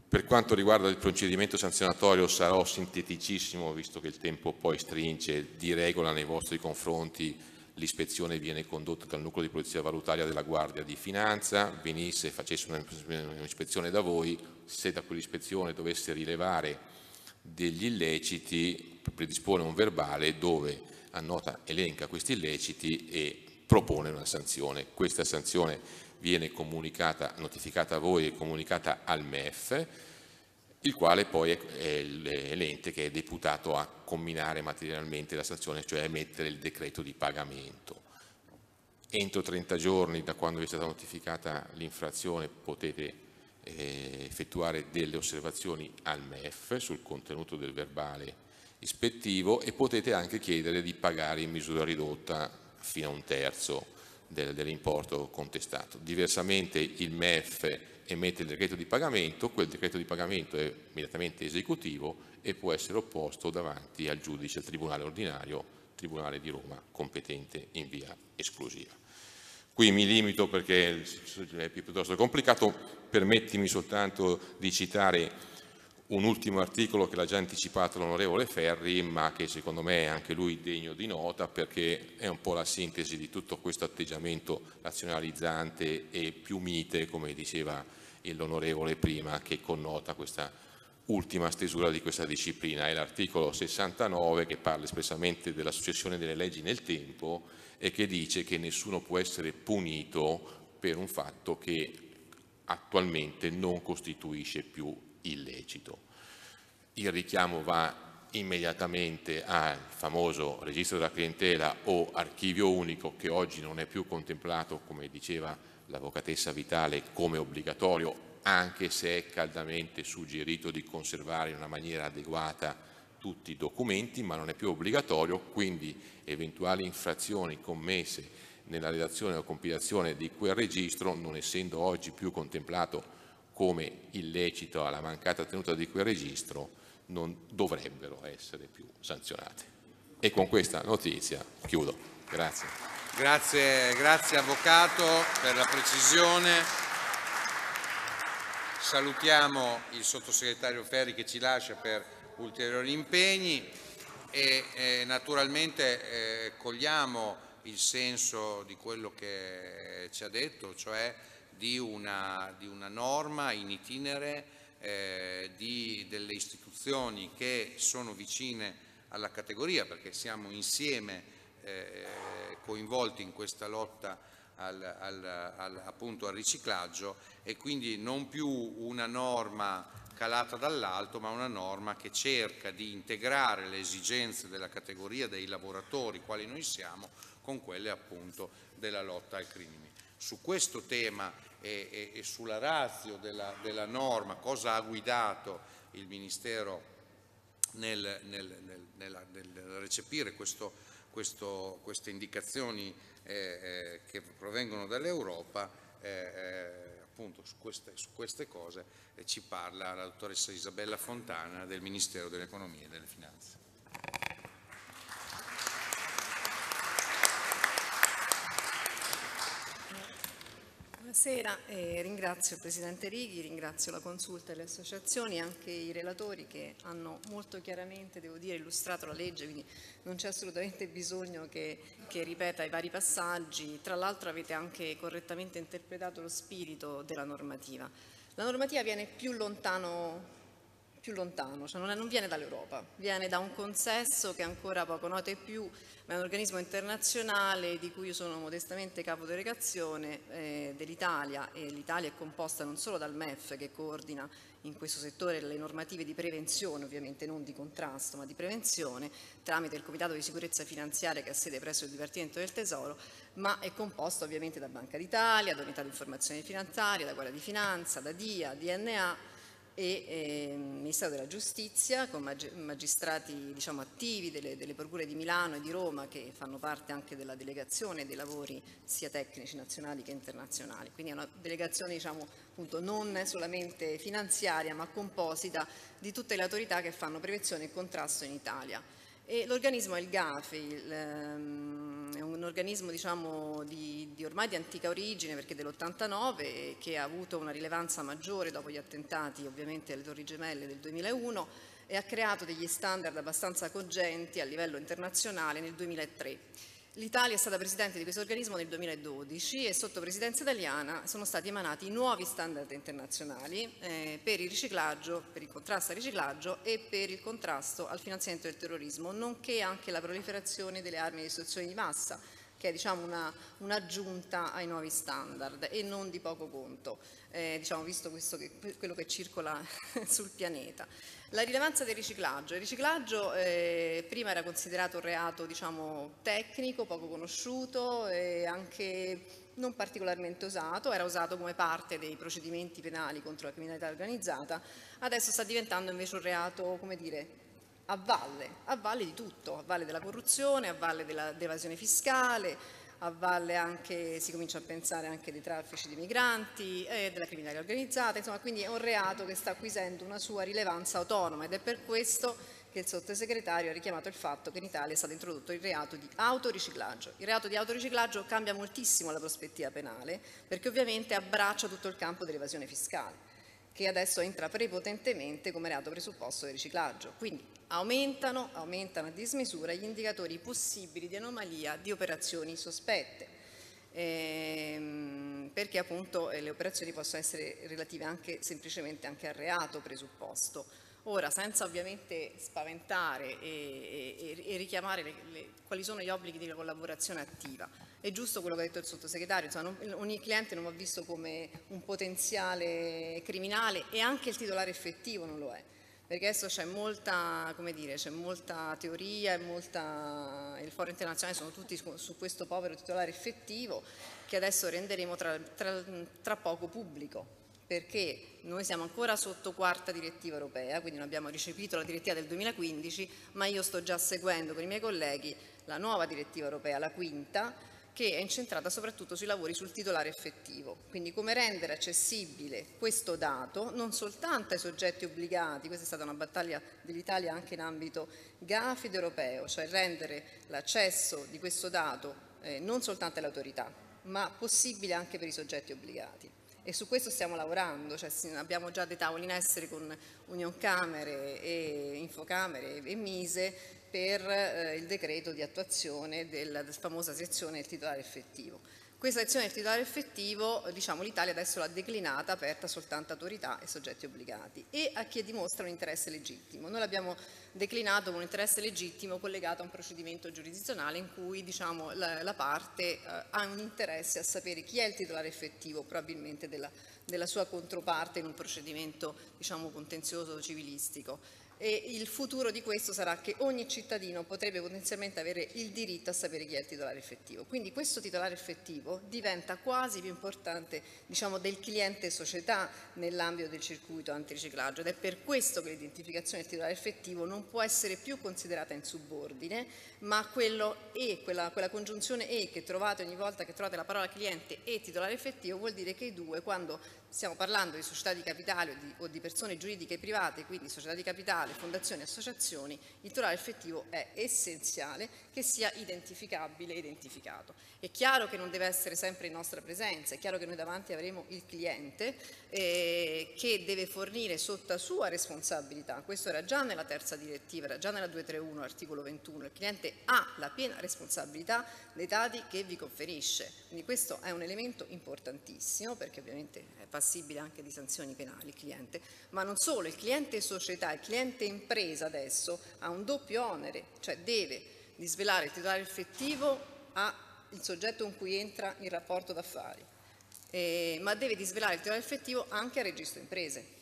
Per quanto riguarda il procedimento sanzionatorio sarò sinteticissimo, visto che il tempo poi stringe, di regola nei vostri confronti l'ispezione viene condotta dal nucleo di polizia valutaria della Guardia di Finanza, venisse e facesse un'ispezione da voi, se da quell'ispezione dovesse rilevare degli illeciti, predispone un verbale dove annota, elenca questi illeciti e propone una sanzione. Questa sanzione viene comunicata, notificata a voi e comunicata al MEF, il quale poi è l'ente che è deputato a comminare materialmente la sanzione, cioè emettere il decreto di pagamento. Entro 30 giorni da quando vi è stata notificata l'infrazione potete eh, effettuare delle osservazioni al MEF sul contenuto del verbale ispettivo e potete anche chiedere di pagare in misura ridotta fino a un terzo del, dell'importo contestato. Diversamente il MEF emette il decreto di pagamento, quel decreto di pagamento è immediatamente esecutivo e può essere opposto davanti al giudice, al Tribunale ordinario, Tribunale di Roma, competente in via esclusiva. Qui mi limito perché è piuttosto complicato, permettimi soltanto di citare un ultimo articolo che l'ha già anticipato l'onorevole Ferri, ma che secondo me è anche lui degno di nota perché è un po' la sintesi di tutto questo atteggiamento razionalizzante e più mite, come diceva l'onorevole prima, che connota questa ultima stesura di questa disciplina. È l'articolo 69 che parla espressamente della successione delle leggi nel tempo e che dice che nessuno può essere punito per un fatto che attualmente non costituisce più illecito. Il richiamo va immediatamente al famoso registro della clientela o archivio unico che oggi non è più contemplato, come diceva l'avvocatessa Vitale, come obbligatorio, anche se è caldamente suggerito di conservare in una maniera adeguata tutti i documenti, ma non è più obbligatorio, quindi eventuali infrazioni commesse nella redazione o compilazione di quel registro, non essendo oggi più contemplato come illecito alla mancata tenuta di quel registro non dovrebbero essere più sanzionate. E con questa notizia chiudo. Grazie. Grazie, grazie Avvocato per la precisione. Salutiamo il sottosegretario Ferri che ci lascia per ulteriori impegni e eh, naturalmente eh, cogliamo il senso di quello che ci ha detto, cioè di una, di una norma in itinere eh, di, delle istituzioni che sono vicine alla categoria perché siamo insieme eh, coinvolti in questa lotta al, al, al, appunto al riciclaggio e quindi non più una norma calata dall'alto ma una norma che cerca di integrare le esigenze della categoria dei lavoratori quali noi siamo con quelle appunto della lotta al crimine. Su questo tema e, e, e sulla razio della, della, norma, cosa ha guidato il Ministero nel, nel, nel, nel recepire questo, questo, queste indicazioni eh, eh, che provengono dall'Europa, eh, eh appunto su queste, su queste cose eh, ci parla la dottoressa Isabella Fontana del Ministero dell'Economia e delle Finanze. Buonasera, eh, ringrazio il Presidente Righi, ringrazio la Consulta e le associazioni e anche i relatori che hanno molto chiaramente, devo dire, illustrato la legge, quindi non c'è assolutamente bisogno che, che ripeta i vari passaggi. Tra l'altro avete anche correttamente interpretato lo spirito della normativa. La normativa viene più lontano più lontano, cioè non, è, non viene dall'Europa, viene da un consesso che ancora poco noto e più, ma è un organismo internazionale di cui io sono modestamente capo delegazione eh, dell'Italia e l'Italia è composta non solo dal MEF che coordina in questo settore le normative di prevenzione, ovviamente non di contrasto, ma di prevenzione, tramite il Comitato di Sicurezza Finanziaria che ha sede presso il Dipartimento del Tesoro, ma è composta ovviamente da Banca d'Italia, da Unità di Informazione Finanziaria, da Guardia di Finanza, da DIA, DNA, e eh, Ministero della Giustizia con magistrati diciamo, attivi delle, delle, procure di Milano e di Roma che fanno parte anche della delegazione dei lavori sia tecnici nazionali che internazionali. Quindi è una delegazione diciamo, appunto, non solamente finanziaria ma composita di tutte le autorità che fanno prevenzione e contrasto in Italia. L'organismo è il GAFI, il, um, è un organismo diciamo, di, di, ormai di antica origine perché dell'89 che ha avuto una rilevanza maggiore dopo gli attentati ovviamente alle Torri Gemelle del 2001 e ha creato degli standard abbastanza cogenti a livello internazionale nel 2003. L'Italia è stata presidente di questo organismo nel 2012 e sotto presidenza italiana sono stati emanati nuovi standard internazionali eh, per il riciclaggio, per il contrasto al riciclaggio e per il contrasto al finanziamento del terrorismo, nonché anche la proliferazione delle armi di distruzione di massa, che è diciamo, un'aggiunta un ai nuovi standard e non di poco conto, eh, diciamo, visto che, quello che circola sul pianeta. La rilevanza del riciclaggio. Il riciclaggio eh, prima era considerato un reato diciamo, tecnico, poco conosciuto e anche non particolarmente usato, era usato come parte dei procedimenti penali contro la criminalità organizzata, adesso sta diventando invece un reato, come dire, a valle, a valle di tutto, a valle della corruzione, a valle dell'evasione fiscale, a valle anche, si comincia a pensare anche dei traffici di migranti, e della criminalità organizzata, insomma quindi è un reato che sta acquisendo una sua rilevanza autonoma ed è per questo che il sottosegretario ha richiamato il fatto che in Italia è stato introdotto il reato di autoriciclaggio. Il reato di autoriciclaggio cambia moltissimo la prospettiva penale perché ovviamente abbraccia tutto il campo dell'evasione fiscale che adesso entra prepotentemente come reato presupposto del riciclaggio. Quindi aumentano, aumentano a dismisura gli indicatori possibili di anomalia di operazioni sospette, ehm, perché appunto eh, le operazioni possono essere relative anche semplicemente anche al reato presupposto. Ora, senza ovviamente spaventare e, e, e richiamare le, le, quali sono gli obblighi di collaborazione attiva, è giusto quello che ha detto il sottosegretario, insomma, non, ogni cliente non va visto come un potenziale criminale e anche il titolare effettivo non lo è perché adesso c'è molta, dire, c'è molta, teoria e molta, il foro internazionale sono tutti su, su, questo povero titolare effettivo che adesso renderemo tra, tra, tra poco pubblico perché noi siamo ancora sotto quarta direttiva europea, quindi non abbiamo ricepito la direttiva del 2015, ma io sto già seguendo con i miei colleghi la nuova direttiva europea, la quinta, che è incentrata soprattutto sui lavori sul titolare effettivo. Quindi come rendere accessibile questo dato non soltanto ai soggetti obbligati, questa è stata una battaglia dell'Italia anche in ambito GAFID europeo, cioè rendere l'accesso di questo dato eh, non soltanto alle autorità, ma possibile anche per i soggetti obbligati e su questo stiamo lavorando, cioè abbiamo già dei tavoli in essere con Union Camere e Infocamere e Mise per eh, il decreto di attuazione della famosa sezione del titolare effettivo. Questa sezione del titolare effettivo, diciamo, l'Italia adesso l'ha declinata, aperta soltanto a autorità e soggetti obbligati e a chi dimostra un interesse legittimo. Noi l'abbiamo declinato con un interesse legittimo collegato a un procedimento giurisdizionale in cui diciamo, la, la, parte eh, ha un interesse a sapere chi è il titolare effettivo probabilmente della, della sua controparte in un procedimento diciamo, contenzioso civilistico e il futuro di questo sarà che ogni cittadino potrebbe potenzialmente avere il diritto a sapere chi è il titolare effettivo. Quindi questo titolare effettivo diventa quasi più importante diciamo, del cliente società nell'ambito del circuito antiriciclaggio ed è per questo che l'identificazione del titolare effettivo non può essere più considerata in subordine, ma quello e, quella, quella congiunzione e che trovate ogni volta che trovate la parola cliente e titolare effettivo vuol dire che i due quando stiamo parlando di società di capitale o di, o di persone giuridiche private, quindi società di capitale fondazioni associazioni, il titolare effettivo è essenziale che sia identificabile e identificato. È chiaro che non deve essere sempre in nostra presenza, è chiaro che noi davanti avremo il cliente eh, che deve fornire sotto sua responsabilità, questo era già nella terza direttiva, era già nella 231, articolo 21, il cliente ha la piena responsabilità dei dati che vi conferisce, quindi questo è un elemento importantissimo perché ovviamente è passibile anche di sanzioni penali il cliente, ma non solo, il cliente società, il cliente impresa adesso ha un doppio onere, cioè deve disvelare il titolare effettivo al soggetto con cui entra in rapporto d'affari, eh, ma deve disvelare il titolare effettivo anche al registro imprese.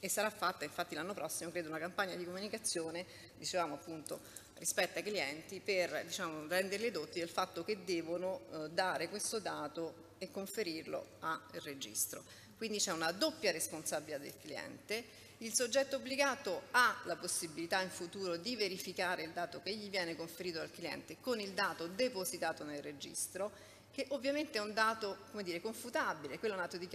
E sarà fatta infatti l'anno prossimo credo una campagna di comunicazione dicevamo appunto rispetto ai clienti per diciamo, renderli edotti del fatto che devono eh, dare questo dato e conferirlo al registro quindi c'è una doppia responsabilità del cliente. Il soggetto obbligato ha la possibilità in futuro di verificare il dato che gli viene conferito dal cliente con il dato depositato nel registro, che ovviamente è un dato dire, confutabile, quello è un atto di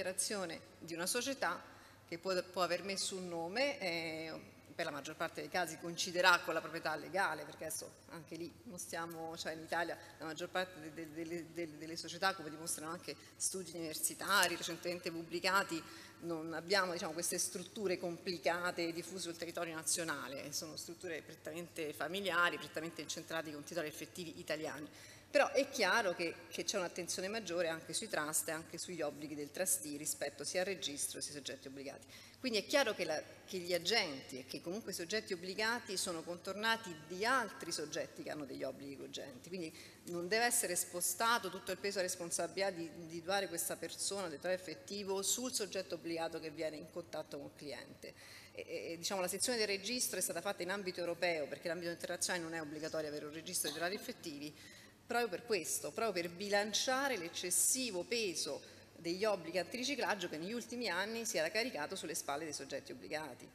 di una società che può, può aver messo un nome, eh, per la maggior parte dei casi coinciderà con la proprietà legale, perché adesso anche lì non stiamo, cioè in Italia la maggior parte delle, delle, delle, delle società, come dimostrano anche studi universitari recentemente pubblicati, non abbiamo diciamo, queste strutture complicate diffuse sul territorio nazionale, sono strutture prettamente familiari, prettamente incentrate con titoli effettivi italiani. Però è chiaro che c'è un'attenzione maggiore anche sui trust e anche sugli obblighi del trustee rispetto sia al registro sia ai soggetti obbligati. Quindi è chiaro che, la, che gli agenti e che comunque i soggetti obbligati sono contornati di altri soggetti che hanno degli obblighi cogenti, quindi non deve essere spostato tutto il peso e responsabilità di individuare questa persona, del effettivo, sul soggetto obbligato che viene in contatto con il cliente. E, e, diciamo, la sezione del registro è stata fatta in ambito europeo perché in ambito internazionale non è obbligatorio avere un registro di titolari effettivi, proprio per questo, proprio per bilanciare l'eccessivo peso degli obblighi antiriciclaggio che negli ultimi anni si era caricato sulle spalle dei soggetti obbligati.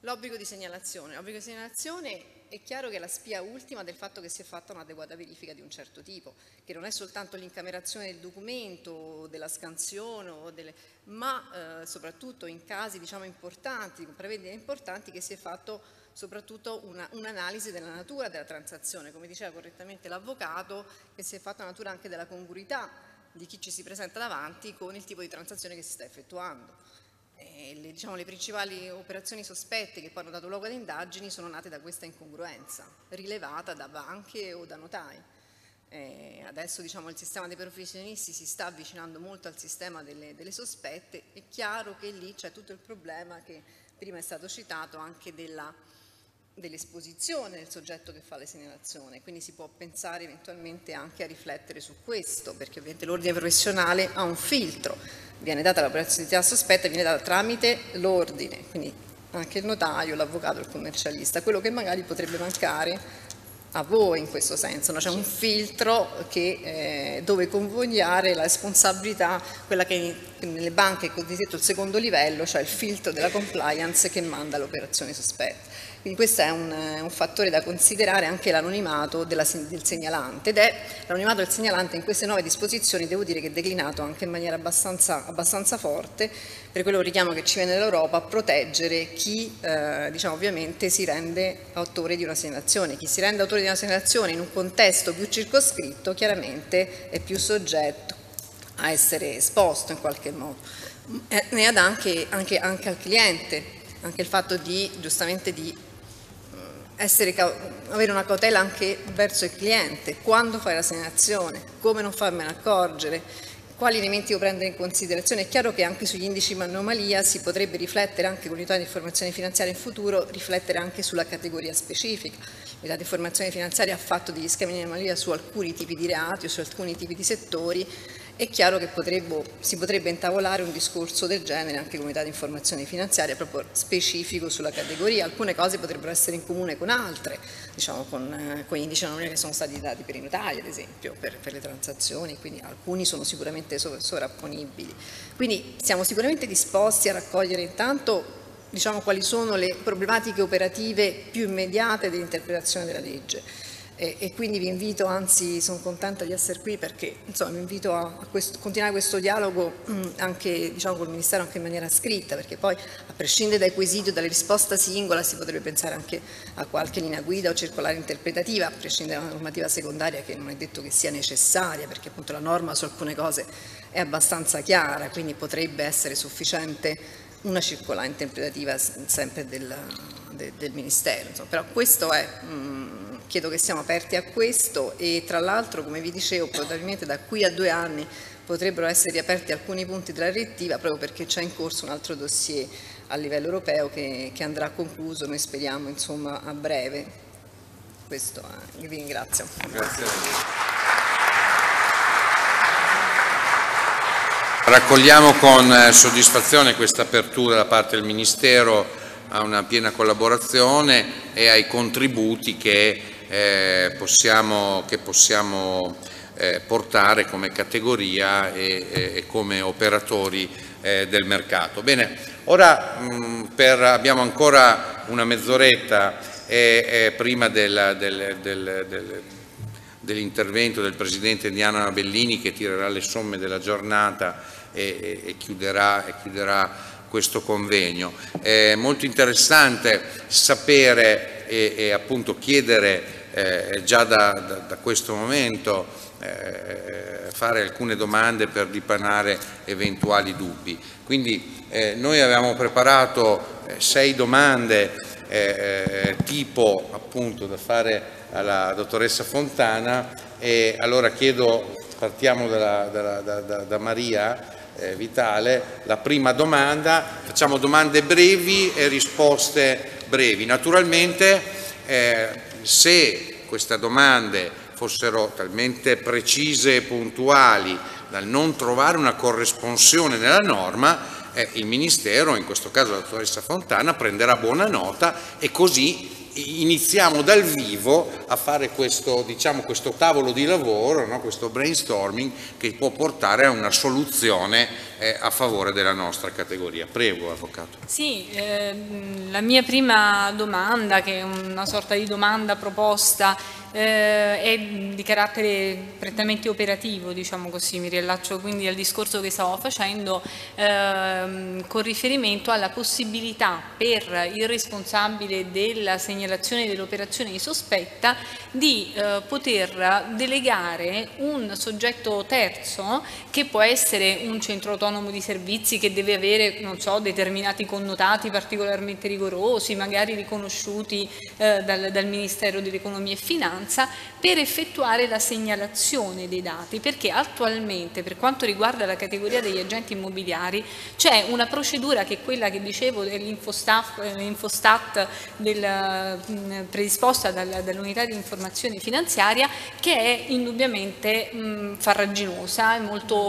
L'obbligo di segnalazione. L'obbligo di segnalazione è chiaro che è la spia ultima del fatto che si è fatta un'adeguata verifica di un certo tipo, che non è soltanto l'incamerazione del documento, della scansione, delle, ma eh, soprattutto in casi diciamo, importanti, con prevendite importanti, che si è fatto soprattutto un'analisi un della natura della transazione, come diceva correttamente l'avvocato, che si è fatta una natura anche della congruità di chi ci si presenta davanti con il tipo di transazione che si sta effettuando. Le, diciamo, le, principali operazioni sospette che poi hanno dato luogo ad indagini sono nate da questa incongruenza, rilevata da banche o da notai. Eh, adesso diciamo, il sistema dei professionisti si sta avvicinando molto al sistema delle, delle sospette, è chiaro che lì c'è tutto il problema che prima è stato citato anche della dell'esposizione del soggetto che fa le segnalazioni, quindi si può pensare eventualmente anche a riflettere su questo, perché ovviamente l'ordine professionale ha un filtro, viene data l'operazione sospetta, viene data tramite l'ordine, quindi anche il notaio, l'avvocato, il commercialista, quello che magari potrebbe mancare a voi in questo senso, no? c'è un filtro che, eh, dove convogliare la responsabilità, quella che nelle banche è cosiddetto il secondo livello, cioè il filtro della compliance che manda l'operazione sospetta. Quindi questo è un, un fattore da considerare anche l'anonimato del segnalante ed è l'anonimato del segnalante in queste nuove disposizioni devo dire che è declinato anche in maniera abbastanza, abbastanza forte per quello richiamo che ci viene dall'Europa a proteggere chi eh, diciamo, ovviamente si rende autore di una segnalazione. Chi si rende autore di una segnalazione in un contesto più circoscritto chiaramente è più soggetto a essere esposto in qualche modo. Eh, ne ad anche, anche, anche al cliente, anche il fatto di giustamente di essere, avere una cautela anche verso il cliente, quando fare la segnalazione, come non farmene accorgere, quali elementi devo prendere in considerazione. È chiaro che anche sugli indici di anomalia si potrebbe riflettere anche con l'unità di informazione finanziaria in futuro, riflettere anche sulla categoria specifica. L'unità di informazione finanziaria ha fatto degli schemi di anomalia su alcuni tipi di reati o su alcuni tipi di settori è chiaro che potrebbe, si potrebbe intavolare un discorso del genere anche unità di informazione finanziaria proprio specifico sulla categoria. Alcune cose potrebbero essere in comune con altre, diciamo con, eh, con gli indici anomalia che sono stati dati per i notai ad esempio, per, per le transazioni, quindi alcuni sono sicuramente sovrapponibili. Quindi siamo sicuramente disposti a raccogliere intanto diciamo, quali sono le problematiche operative più immediate dell'interpretazione della legge. E, e, quindi vi invito, anzi sono contenta di essere qui perché insomma, vi invito a, a questo, continuare questo dialogo mm, anche diciamo, col Ministero anche in maniera scritta perché poi a prescindere dai quesiti o dalle risposte singola si potrebbe pensare anche a qualche linea guida o circolare interpretativa a prescindere dalla normativa secondaria che non è detto che sia necessaria perché appunto la norma su alcune cose è abbastanza chiara quindi potrebbe essere sufficiente una circolare interpretativa sempre del, de, del Ministero insomma. però questo è mh, mm, chiedo che siamo aperti a questo e tra l'altro come vi dicevo probabilmente da qui a due anni potrebbero essere riaperti alcuni punti della direttiva proprio perché c'è in corso un altro dossier a livello europeo che, che andrà concluso, noi speriamo insomma a breve. Questo eh, vi ringrazio. Grazie. Raccogliamo con eh, soddisfazione questa apertura da parte del Ministero a una piena collaborazione e ai contributi che eh, possiamo, che possiamo eh, portare come categoria e, come operatori del mercato. Bene, ora mh, per, abbiamo ancora una mezz'oretta prima del, del, del, dell'intervento del Presidente Diana Bellini che tirerà le somme della giornata e, e, chiuderà, e chiuderà questo convegno. È molto interessante sapere e, e appunto chiedere eh, già da, da, da, questo momento eh, fare alcune domande per dipanare eventuali dubbi. Quindi eh, noi avevamo preparato eh, sei domande eh, tipo appunto da fare alla dottoressa Fontana e allora chiedo, partiamo dalla, dalla, da, da, Maria eh, Vitale, la prima domanda, facciamo domande brevi e risposte brevi. Naturalmente se queste domande fossero talmente precise e puntuali da non trovare una corresponsione nella norma, eh, il Ministero, in questo caso la dottoressa Fontana, prenderà buona nota e così iniziamo dal vivo a fare questo, diciamo, questo tavolo di lavoro, no? questo brainstorming che può portare a una soluzione eh, a favore della nostra categoria. Prego, Avvocato. Sì, eh, la mia prima domanda, che è una sorta di domanda proposta, eh, è di carattere prettamente operativo, diciamo così, mi riallaccio quindi al discorso che stavo facendo ehm, con riferimento alla possibilità per il responsabile della segnalazione dell'operazione di sospetta di eh, poter delegare un soggetto terzo che può essere un centro autonomo di servizi che deve avere, non so, determinati connotati particolarmente rigorosi, magari riconosciuti eh, dal, dal Ministero dell'Economia e Finanza, per effettuare la segnalazione dei dati, perché attualmente per quanto riguarda la categoria degli agenti immobiliari c'è una procedura che è quella che dicevo dell'Infostat del, predisposta dall'unità di informazione finanziaria che è indubbiamente mh, farraginosa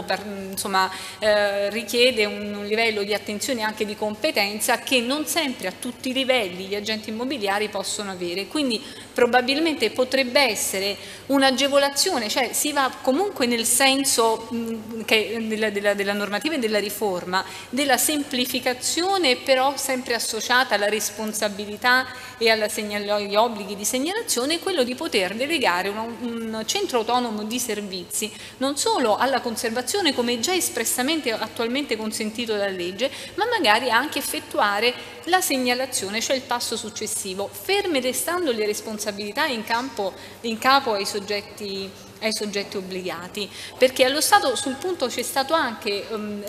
per, insomma, eh, richiede un livello di attenzione e anche di competenza che non sempre a tutti i livelli gli agenti immobiliari possono avere. Quindi probabilmente potrebbe essere un'agevolazione, cioè si va comunque nel senso della, della, della, normativa e della riforma, della semplificazione però sempre associata alla responsabilità e agli obblighi di segnalazione, quello di poter delegare un, un centro autonomo di servizi non solo alla conservazione come già espressamente attualmente consentito dalla legge, ma magari anche effettuare la segnalazione, cioè il passo successivo, ferme restando le responsabilità in, campo, in capo ai soggetti ai soggetti obbligati, perché allo Stato sul punto c'è stato anche um,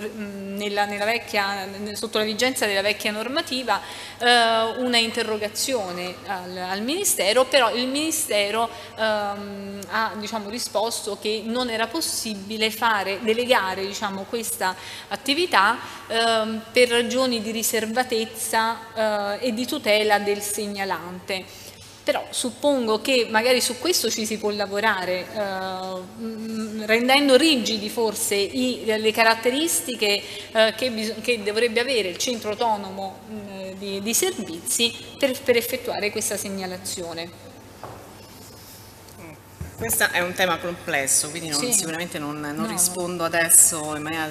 nella, nella vecchia, sotto la vigenza della vecchia normativa uh, una interrogazione al, al, Ministero, però il Ministero um, ha diciamo, risposto che non era possibile fare, delegare diciamo, questa attività um, per ragioni di riservatezza uh, e di tutela del segnalante però suppongo che magari su questo ci si può lavorare, eh, rendendo rigidi forse i, le caratteristiche eh, che, che, dovrebbe avere il centro autonomo mh, di, di, servizi per, per effettuare questa segnalazione. Questo è un tema complesso, quindi non, sì. sicuramente non, non no, rispondo no. adesso maniera...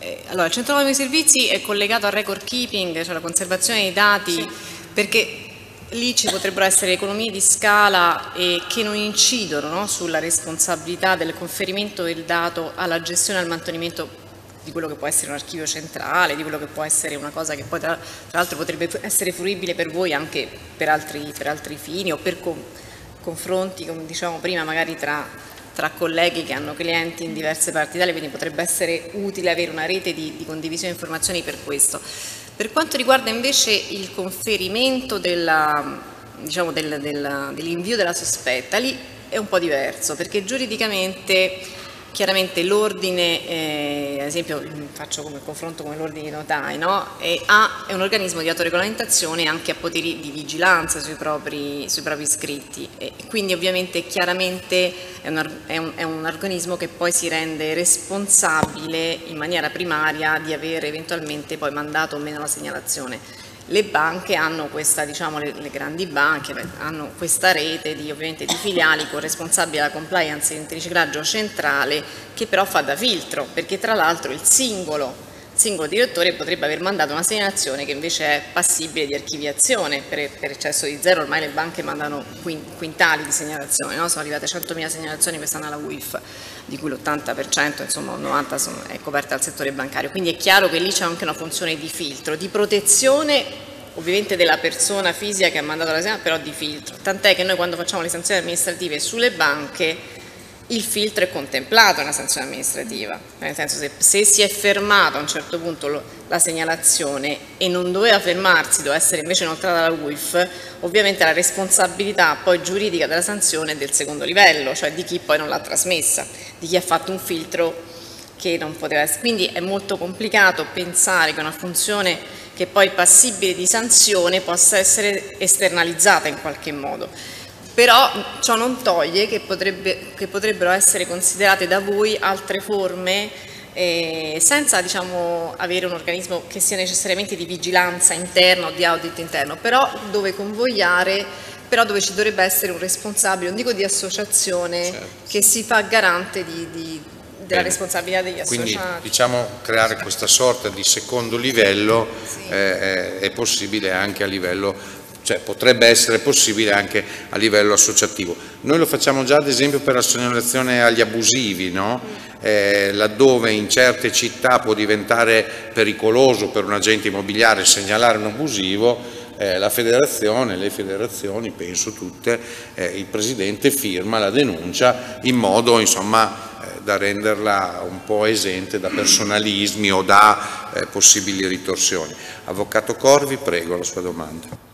Eh, allora, il centro autonomo di servizi è collegato al record keeping, cioè la conservazione dei dati, sì. perché lì ci potrebbero essere economie di scala eh, che non incidono no, sulla responsabilità del conferimento del dato alla gestione e al mantenimento di quello che può essere un archivio centrale, di quello che può essere una cosa che poi tra, l'altro potrebbe essere fruibile per voi anche per altri, per altri fini o per con, confronti, come diciamo prima, magari tra, tra, colleghi che hanno clienti in diverse parti d'Italia, quindi potrebbe essere utile avere una rete di, di condivisione di informazioni per questo. Per quanto riguarda invece il conferimento diciamo del, del, dell'invio della sospetta, lì è un po' diverso perché giuridicamente chiaramente l'ordine, eh, ad esempio faccio come confronto come l'ordine di notai, no? A è un organismo di autoregolamentazione e anche ha poteri di vigilanza sui propri, sui propri iscritti e quindi ovviamente chiaramente è un, è, un, è un, organismo che poi si rende responsabile in maniera primaria di avere eventualmente poi mandato o meno la segnalazione le banche hanno questa, diciamo le, le, grandi banche hanno questa rete di, di filiali con responsabile della compliance e riciclaggio centrale che però fa da filtro perché tra l'altro il singolo singolo direttore potrebbe aver mandato una segnalazione che invece è passibile di archiviazione. Per, per eccesso di zero, ormai le banche mandano quintali di segnalazioni, no? sono arrivate 100.000 segnalazioni quest'anno alla UIF di cui l'80%, insomma il 90% è coperta dal settore bancario, quindi è chiaro che lì c'è anche una funzione di filtro, di protezione ovviamente della persona fisica che ha mandato la segnalazione, però di filtro, tant'è che noi quando facciamo le sanzioni amministrative sulle banche il filtro è contemplato nella sanzione amministrativa, nel senso se, se si è fermato a un certo punto lo, la segnalazione e non doveva fermarsi, doveva essere invece inoltrata dalla UIF, ovviamente la responsabilità poi giuridica della sanzione è del secondo livello, cioè di chi poi non l'ha trasmessa, di chi ha fatto un filtro che non poteva essere. Quindi è molto complicato pensare che una funzione che poi è passibile di sanzione possa essere esternalizzata in qualche modo però ciò non toglie che, potrebbe, che potrebbero essere considerate da voi altre forme eh, senza diciamo, avere un organismo che sia necessariamente di vigilanza interna o di audit interno, però dove convogliare però dove ci dovrebbe essere un responsabile, non dico di associazione, certo. che si fa garante di, di, della Bene. responsabilità degli associati. Quindi diciamo creare questa sorta di secondo livello sì. eh, è possibile anche a livello cioè potrebbe essere possibile anche a livello associativo. Noi lo facciamo già ad esempio per la segnalazione agli abusivi, no? eh, laddove in certe città può diventare pericoloso per un agente immobiliare segnalare un abusivo, eh, la federazione, le federazioni, penso tutte, eh, il Presidente firma la denuncia in modo insomma, eh, da renderla un po' esente da personalismi o da eh, possibili ritorsioni. Avvocato Corvi, prego la sua domanda.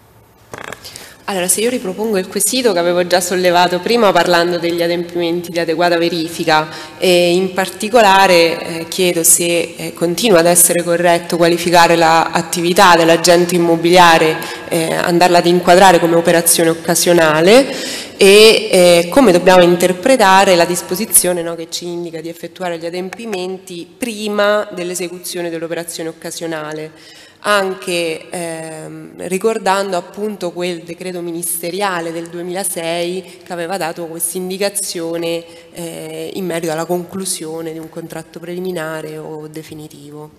Allora, se io ripropongo il quesito che avevo già sollevato prima parlando degli adempimenti di adeguata verifica e in particolare eh, chiedo se eh, continua ad essere corretto qualificare l'attività dell'agente immobiliare, eh, andarla ad inquadrare come operazione occasionale e eh, come dobbiamo interpretare la disposizione no, che ci indica di effettuare gli adempimenti prima dell'esecuzione dell'operazione occasionale anche ehm, ricordando appunto quel decreto ministeriale del 2006 che aveva dato questa indicazione eh, in merito alla conclusione di un contratto preliminare o definitivo.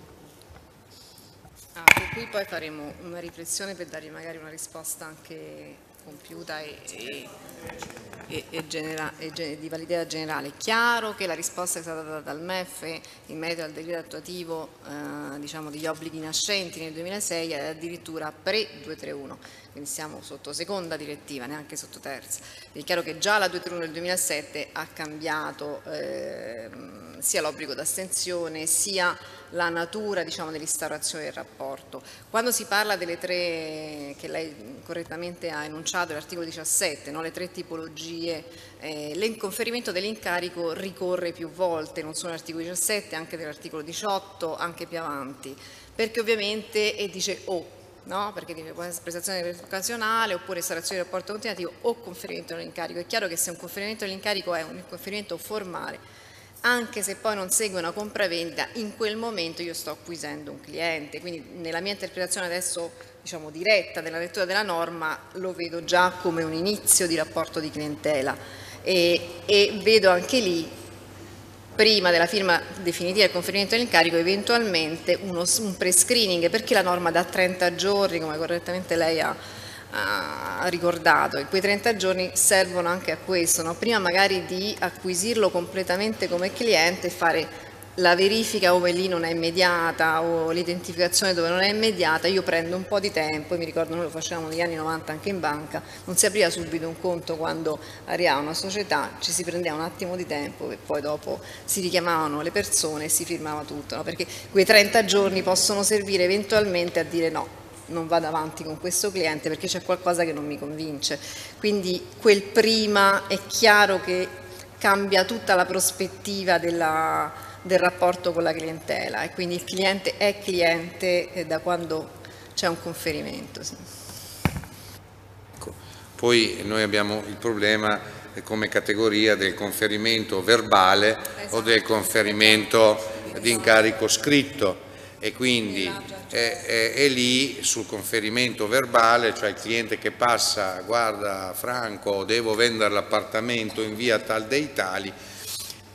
Ah, qui poi faremo una riflessione per dargli magari una risposta anche compiuta e, e, e, e genera, di validità generale. È chiaro che la risposta è stata data dal MEF in merito al decreto attuativo eh, diciamo, degli obblighi nascenti nel 2006 è addirittura pre-231, quindi siamo sotto seconda direttiva, neanche sotto terza. È chiaro che già la 231 del 2007 ha cambiato eh, sia l'obbligo d'astensione sia la natura diciamo, dell'instaurazione del rapporto. Quando si parla delle tre che lei correttamente ha enunciato, l'articolo 17, no? le tre tipologie, eh, il conferimento dell'incarico ricorre più volte, non solo nell'articolo 17, anche nell'articolo 18, anche più avanti, perché ovviamente e dice o, oh, no? perché dice prestazione occasionale oppure instaurazione di rapporto continuativo o conferimento dell'incarico. È chiaro che se un conferimento dell'incarico è un conferimento formale, anche se poi non segue una compravendita, in quel momento io sto acquisendo un cliente, quindi nella mia interpretazione adesso diciamo, diretta della lettura della norma lo vedo già come un inizio di rapporto di clientela e, e vedo anche lì prima della firma definitiva del conferimento dell'incarico eventualmente uno, un pre-screening perché la norma da 30 giorni come correttamente lei ha ha ricordato e quei 30 giorni servono anche a questo, no? prima magari di acquisirlo completamente come cliente e fare la verifica dove lì non è immediata o l'identificazione dove non è immediata, io prendo un po' di tempo, mi ricordo noi lo facevamo negli anni 90 anche in banca, non si apriva subito un conto quando arrivava una società, ci si prendeva un attimo di tempo e poi dopo si richiamavano le persone e si firmava tutto, no? perché quei 30 giorni possono servire eventualmente a dire no, non vado avanti con questo cliente perché c'è qualcosa che non mi convince. Quindi quel prima è chiaro che cambia tutta la prospettiva della, del rapporto con la clientela e quindi il cliente è cliente eh, da quando c'è un conferimento. Sì. Ecco, poi noi abbiamo il problema eh, come categoria del conferimento verbale esatto. o del conferimento di incarico scritto e quindi è, è, è, lì sul conferimento verbale, cioè il cliente che passa, guarda Franco, devo vendere l'appartamento in via tal dei tali,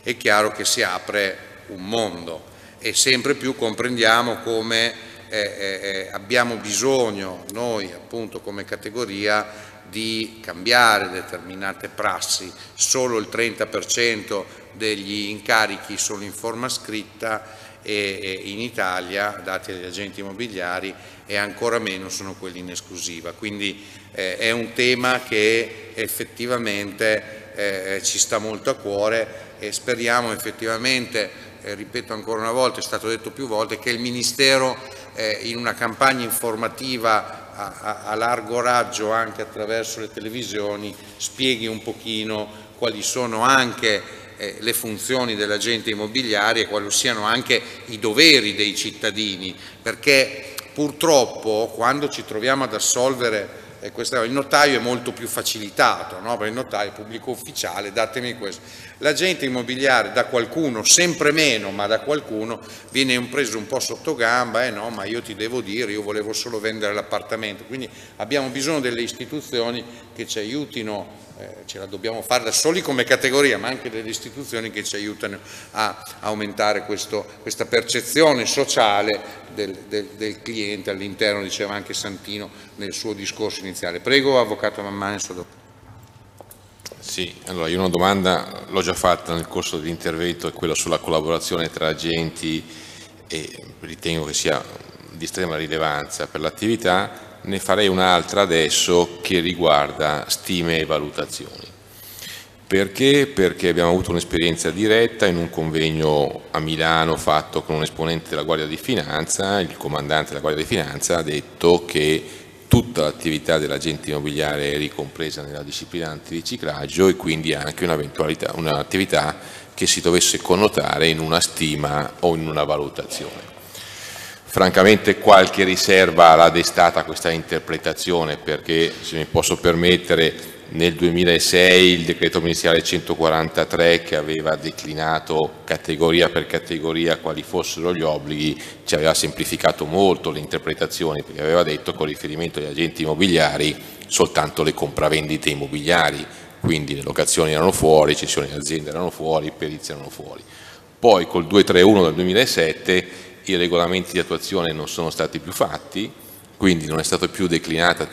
è chiaro che si apre un mondo e sempre più comprendiamo come eh, eh, eh abbiamo bisogno noi appunto come categoria di cambiare determinate prassi, solo il 30% degli incarichi sono in forma scritta e in Italia, dati dagli agenti immobiliari, e ancora meno sono quelli in esclusiva. Quindi eh, è un tema che effettivamente eh, ci sta molto a cuore e speriamo effettivamente, eh, ripeto ancora una volta, è stato detto più volte, che il Ministero eh, in una campagna informativa a, a, a largo raggio anche attraverso le televisioni spieghi un pochino quali sono anche eh, le funzioni dell'agente immobiliare e quali siano anche i doveri dei cittadini, perché purtroppo quando ci troviamo ad assolvere questa, il notaio è molto più facilitato, no? il notaio è pubblico ufficiale, datemi questo. L'agente immobiliare da qualcuno, sempre meno, ma da qualcuno, viene preso un po' sotto gamba, eh no, ma io ti devo dire, io volevo solo vendere l'appartamento. Quindi abbiamo bisogno delle istituzioni che ci aiutino eh, ce la dobbiamo fare da soli come categoria, ma anche delle istituzioni che ci aiutano a aumentare questo, questa percezione sociale del, del, del cliente all'interno, diceva anche Santino nel suo discorso iniziale. Prego, Avvocato Mammanso. Sì, allora io una domanda l'ho già fatta nel corso dell'intervento, è quella sulla collaborazione tra agenti e ritengo che sia di estrema rilevanza per l'attività ne farei un'altra adesso che riguarda stime e valutazioni. Perché? Perché abbiamo avuto un'esperienza diretta in un convegno a Milano fatto con un esponente della Guardia di Finanza, il comandante della Guardia di Finanza ha detto che tutta l'attività dell'agente immobiliare è ricompresa nella disciplina antiriciclaggio e quindi anche un'attività che si dovesse connotare in una stima o in una valutazione. Francamente qualche riserva l'ha destata questa interpretazione perché, se mi posso permettere, nel 2006 il decreto ministeriale 143 che aveva declinato categoria per categoria quali fossero gli obblighi ci aveva semplificato molto le interpretazioni perché aveva detto con riferimento agli agenti immobiliari soltanto le compravendite immobiliari, quindi le locazioni erano fuori, cessioni di aziende erano fuori, perizie erano fuori. Poi col 231 del 2007 i regolamenti di attuazione non sono stati più fatti, quindi non è stato più declinata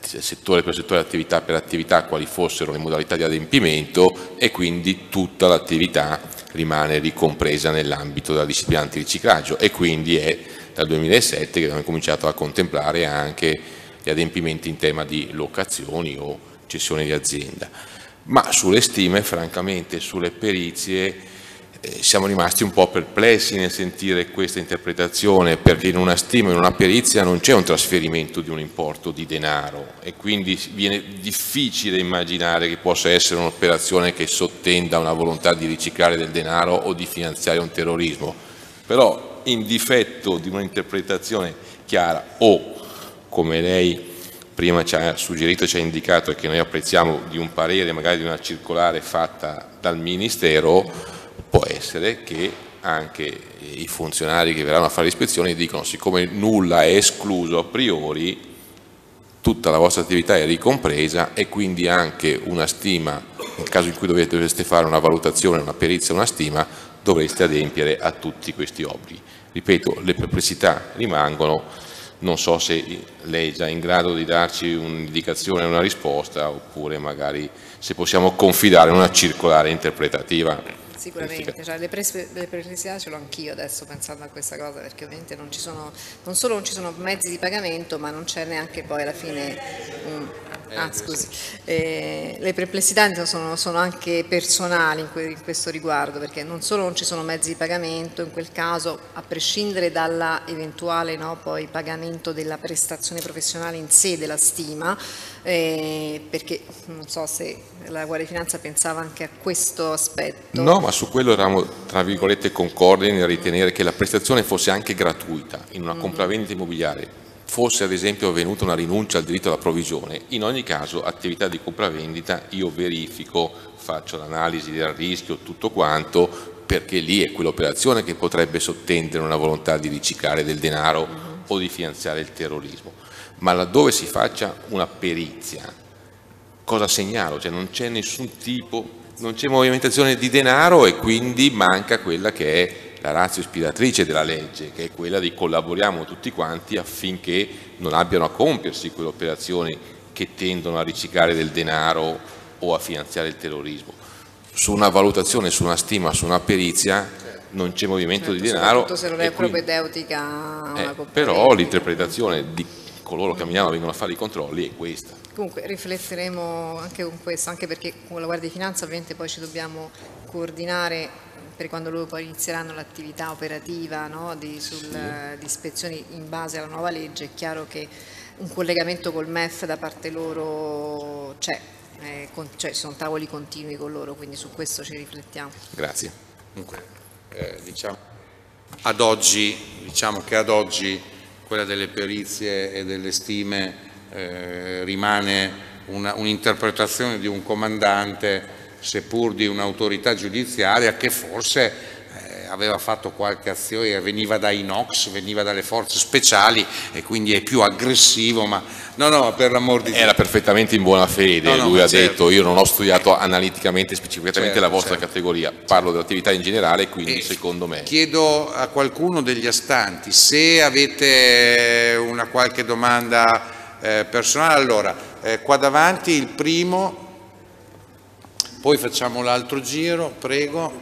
settore per settore, attività per attività, quali fossero le modalità di adempimento e quindi tutta l'attività rimane ricompresa nell'ambito della disciplina antiriciclaggio e quindi è dal 2007 che abbiamo cominciato a contemplare anche gli adempimenti in tema di locazioni o cessione di azienda. Ma sulle stime, francamente, sulle perizie, eh, siamo rimasti un po' perplessi nel sentire questa interpretazione perché in una stima, in una perizia non c'è un trasferimento di un importo di denaro e quindi viene difficile immaginare che possa essere un'operazione che sottenda una volontà di riciclare del denaro o di finanziare un terrorismo. Però in difetto di un'interpretazione chiara o come lei prima ci ha suggerito, ci ha indicato e che noi apprezziamo di un parere, magari di una circolare fatta dal Ministero, può essere che anche i funzionari che verranno a fare ispezioni dicono siccome nulla è escluso a priori, tutta la vostra attività è ricompresa e quindi anche una stima, nel caso in cui doveste fare una valutazione, una perizia, una stima, dovreste adempiere a tutti questi obblighi. Ripeto, le perplessità rimangono, non so se lei è già in grado di darci un'indicazione, una risposta, oppure magari se possiamo confidare una circolare interpretativa sicuramente, cioè, le, perplessità ce l'ho anch'io adesso pensando a questa cosa perché ovviamente non, ci sono, non solo non ci sono mezzi di pagamento ma non c'è neanche poi alla fine un, ah, scusi. Eh, le perplessità sono, sono anche personali in, que, in, questo riguardo perché non solo non ci sono mezzi di pagamento in quel caso a prescindere dall'eventuale no, pagamento della prestazione professionale in sé della stima eh, perché non so se la Guardia di Finanza pensava anche a questo aspetto. No, ma su quello eravamo tra virgolette concordi nel ritenere che la prestazione fosse anche gratuita in una mm compravendita immobiliare fosse ad esempio avvenuta una rinuncia al diritto alla provvigione, in ogni caso attività di compravendita io verifico, faccio l'analisi del rischio, tutto quanto, perché lì è quell'operazione che potrebbe sottendere una volontà di riciclare del denaro o di finanziare il terrorismo ma laddove si faccia una perizia, cosa segnalo? Cioè non c'è nessun tipo, non c'è movimentazione di denaro e quindi manca quella che è la razza ispiratrice della legge, che è quella di collaboriamo tutti quanti affinché non abbiano a compiersi quelle operazioni che tendono a riciclare del denaro o a finanziare il terrorismo. Su una valutazione, su una stima, su una perizia non c'è movimento certo, di denaro. se non è propedeutica eh, Però l'interpretazione di coloro che a Milano vengono a fare i controlli è questa. Comunque rifletteremo anche con questo, anche perché con la Guardia di Finanza ovviamente poi ci dobbiamo coordinare per quando loro poi inizieranno l'attività operativa no, di, sul, sì. di, ispezioni in base alla nuova legge, è chiaro che un collegamento col MEF da parte loro c'è, eh, cioè ci sono tavoli continui con loro, quindi su questo ci riflettiamo. Grazie. Comunque, eh, diciamo, ad oggi, diciamo che ad oggi quella delle perizie e delle stime eh, rimane un'interpretazione un di un comandante seppur di un'autorità giudiziaria che forse aveva fatto qualche azione, veniva dai NOx, veniva dalle forze speciali e quindi è più aggressivo, ma no, no, per l'amor di Dio. Era perfettamente in buona fede, no, no, lui ha certo. detto io non ho studiato analiticamente specificatamente certo, la vostra certo. categoria, parlo dell'attività in generale, quindi e secondo me. Chiedo a qualcuno degli astanti se avete una qualche domanda eh, personale, allora eh, qua davanti il primo, poi facciamo l'altro giro, prego.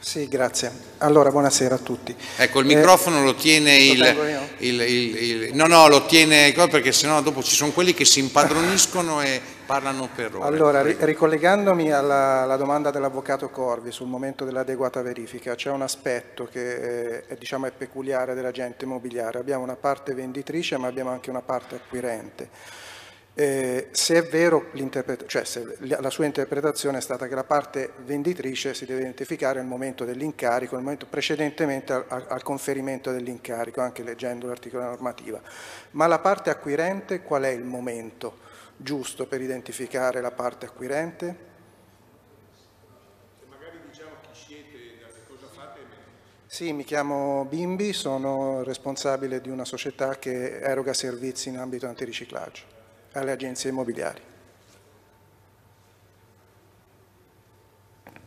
Sì, grazie. Allora, buonasera a tutti. Ecco, il microfono eh, lo tiene il, il, il, il, No, no, lo tiene perché sennò dopo ci sono quelli che si impadroniscono e parlano per ore. Allora, ricollegandomi alla, alla domanda dell'Avvocato Corvi sul momento dell'adeguata verifica, c'è un aspetto che è, diciamo, è peculiare dell'agente immobiliare. Abbiamo una parte venditrice ma abbiamo anche una parte acquirente. Eh, se è vero, cioè se la sua interpretazione è stata che la parte venditrice si deve identificare al momento dell'incarico, al momento precedentemente al, al conferimento dell'incarico, anche leggendo l'articolo normativa. Ma la parte acquirente qual è il momento giusto per identificare la parte acquirente? Sì, mi chiamo Bimbi, sono responsabile di una società che eroga servizi in ambito antiriciclaggio alle agenzie immobiliari.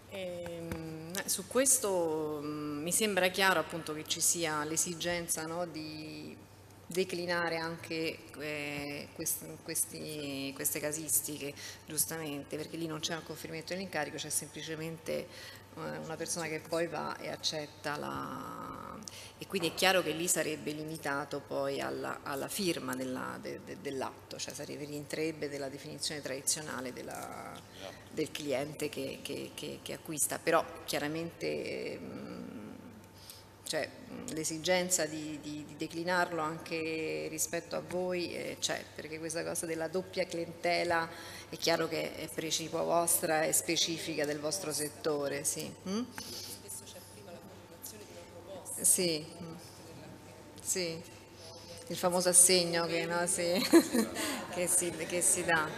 Ehm, eh, su questo mm, mi sembra chiaro appunto che ci sia l'esigenza no, di declinare anche eh, questi, queste casistiche, giustamente, perché lì non c'è un conferimento dell'incarico, c'è semplicemente eh, una persona che poi va e accetta la, e quindi è chiaro che lì sarebbe limitato poi alla, alla firma della, de, de, dell'atto, cioè sarebbe, rientrerebbe della definizione tradizionale della, del cliente che, che, che, che, acquista, però chiaramente cioè, l'esigenza di, di, di, declinarlo anche rispetto a voi eh, c'è, perché questa cosa della doppia clientela è chiaro che è precipua vostra e specifica del vostro settore. Sì. Mm? Sì, sì, il famoso assegno che, no, sì. che, si, che, si, dà.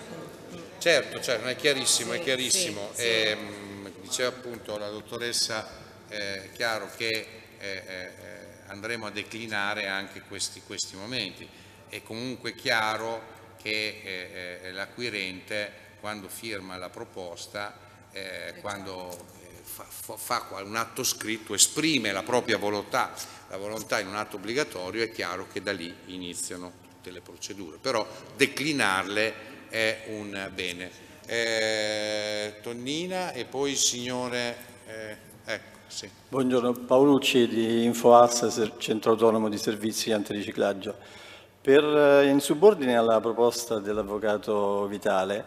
Certo, certo, è chiarissimo, sì, è chiarissimo. Sì, e, ehm, diceva appunto la dottoressa, è chiaro che eh, eh, andremo a declinare anche questi, questi, momenti. È comunque chiaro che eh, eh l'acquirente quando firma la proposta, eh, quando fa, fa, un atto scritto, esprime la propria volontà, la volontà in un atto obbligatorio, è chiaro che da lì iniziano tutte le procedure, però declinarle è un bene. Eh, Tonnina e poi il signore... Eh, ecco, sì. Buongiorno, Paolucci di InfoAss, Centro Autonomo di Servizi Antiriciclaggio. Per, eh, in subordine alla proposta dell'Avvocato Vitale,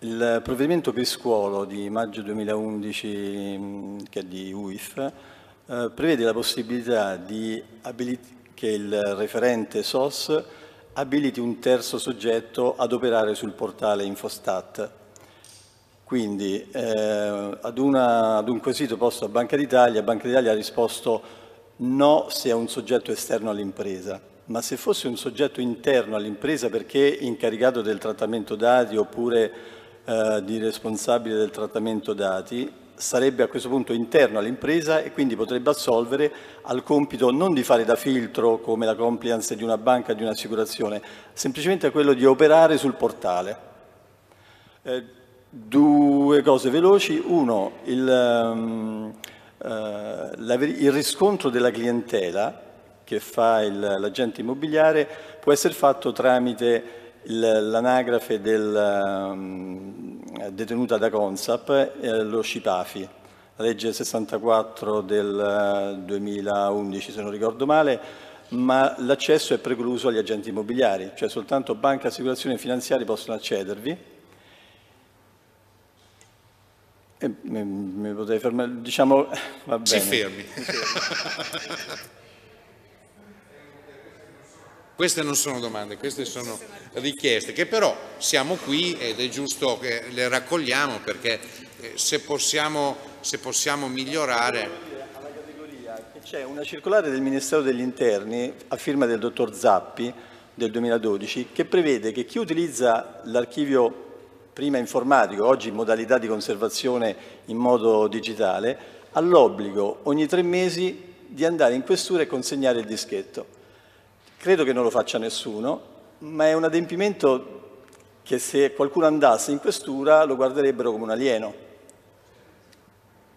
il provvedimento Pescuolo di maggio 2011, che è di UIF, eh, prevede la possibilità che il referente SOS abiliti un terzo soggetto ad operare sul portale Infostat. Quindi eh, ad, una, ad, un quesito posto a Banca d'Italia, Banca d'Italia ha risposto no se è un soggetto esterno all'impresa, ma se fosse un soggetto interno all'impresa perché incaricato del trattamento dati oppure eh, di responsabile del trattamento dati sarebbe a questo punto interno all'impresa e quindi potrebbe assolvere al compito non di fare da filtro come la compliance di una banca di un'assicurazione, semplicemente a quello di operare sul portale. Eh, due cose veloci. Uno, il, um, uh, la, il riscontro della clientela che fa l'agente immobiliare può essere fatto tramite l'anagrafe del, um, detenuta da Consap, eh, lo Scipafi, la legge 64 del 2011 se non ricordo male, ma l'accesso è precluso agli agenti immobiliari, cioè soltanto banche, assicurazioni e finanziari possono accedervi. E, mi, mi potrei fermare, diciamo, va bene. Si fermi. Queste non sono domande, queste sono richieste che però siamo qui ed è giusto che le raccogliamo perché eh, se possiamo, se possiamo migliorare... C'è una circolare del Ministero degli Interni a firma del dottor Zappi del 2012 che prevede che chi utilizza l'archivio prima informatico, oggi in modalità di conservazione in modo digitale, ha l'obbligo ogni tre mesi di andare in questura e consegnare il dischetto. Credo che non lo faccia nessuno, ma è un adempimento che se qualcuno andasse in questura lo guarderebbero come un alieno.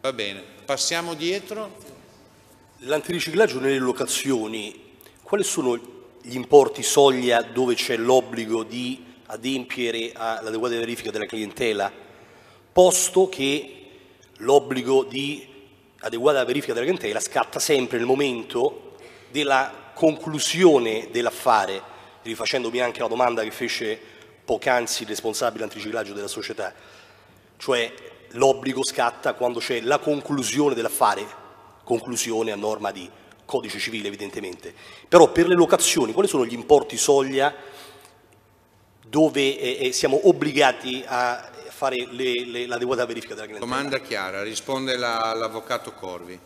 Va bene, passiamo dietro. L'antiriciclaggio nelle locazioni, quali sono gli importi soglia dove c'è l'obbligo di adempiere all'adeguata verifica della clientela, posto che l'obbligo di adeguata verifica della clientela scatta sempre nel momento della conclusione dell'affare, rifacendomi anche la domanda che fece poc'anzi il responsabile antiriciclaggio della società, cioè l'obbligo scatta quando c'è la conclusione dell'affare, conclusione a norma di codice civile evidentemente, però per le locazioni quali sono gli importi soglia dove eh, eh, siamo obbligati a fare l'adeguata verifica della clientela. Domanda chiara, risponde l'avvocato Corvi.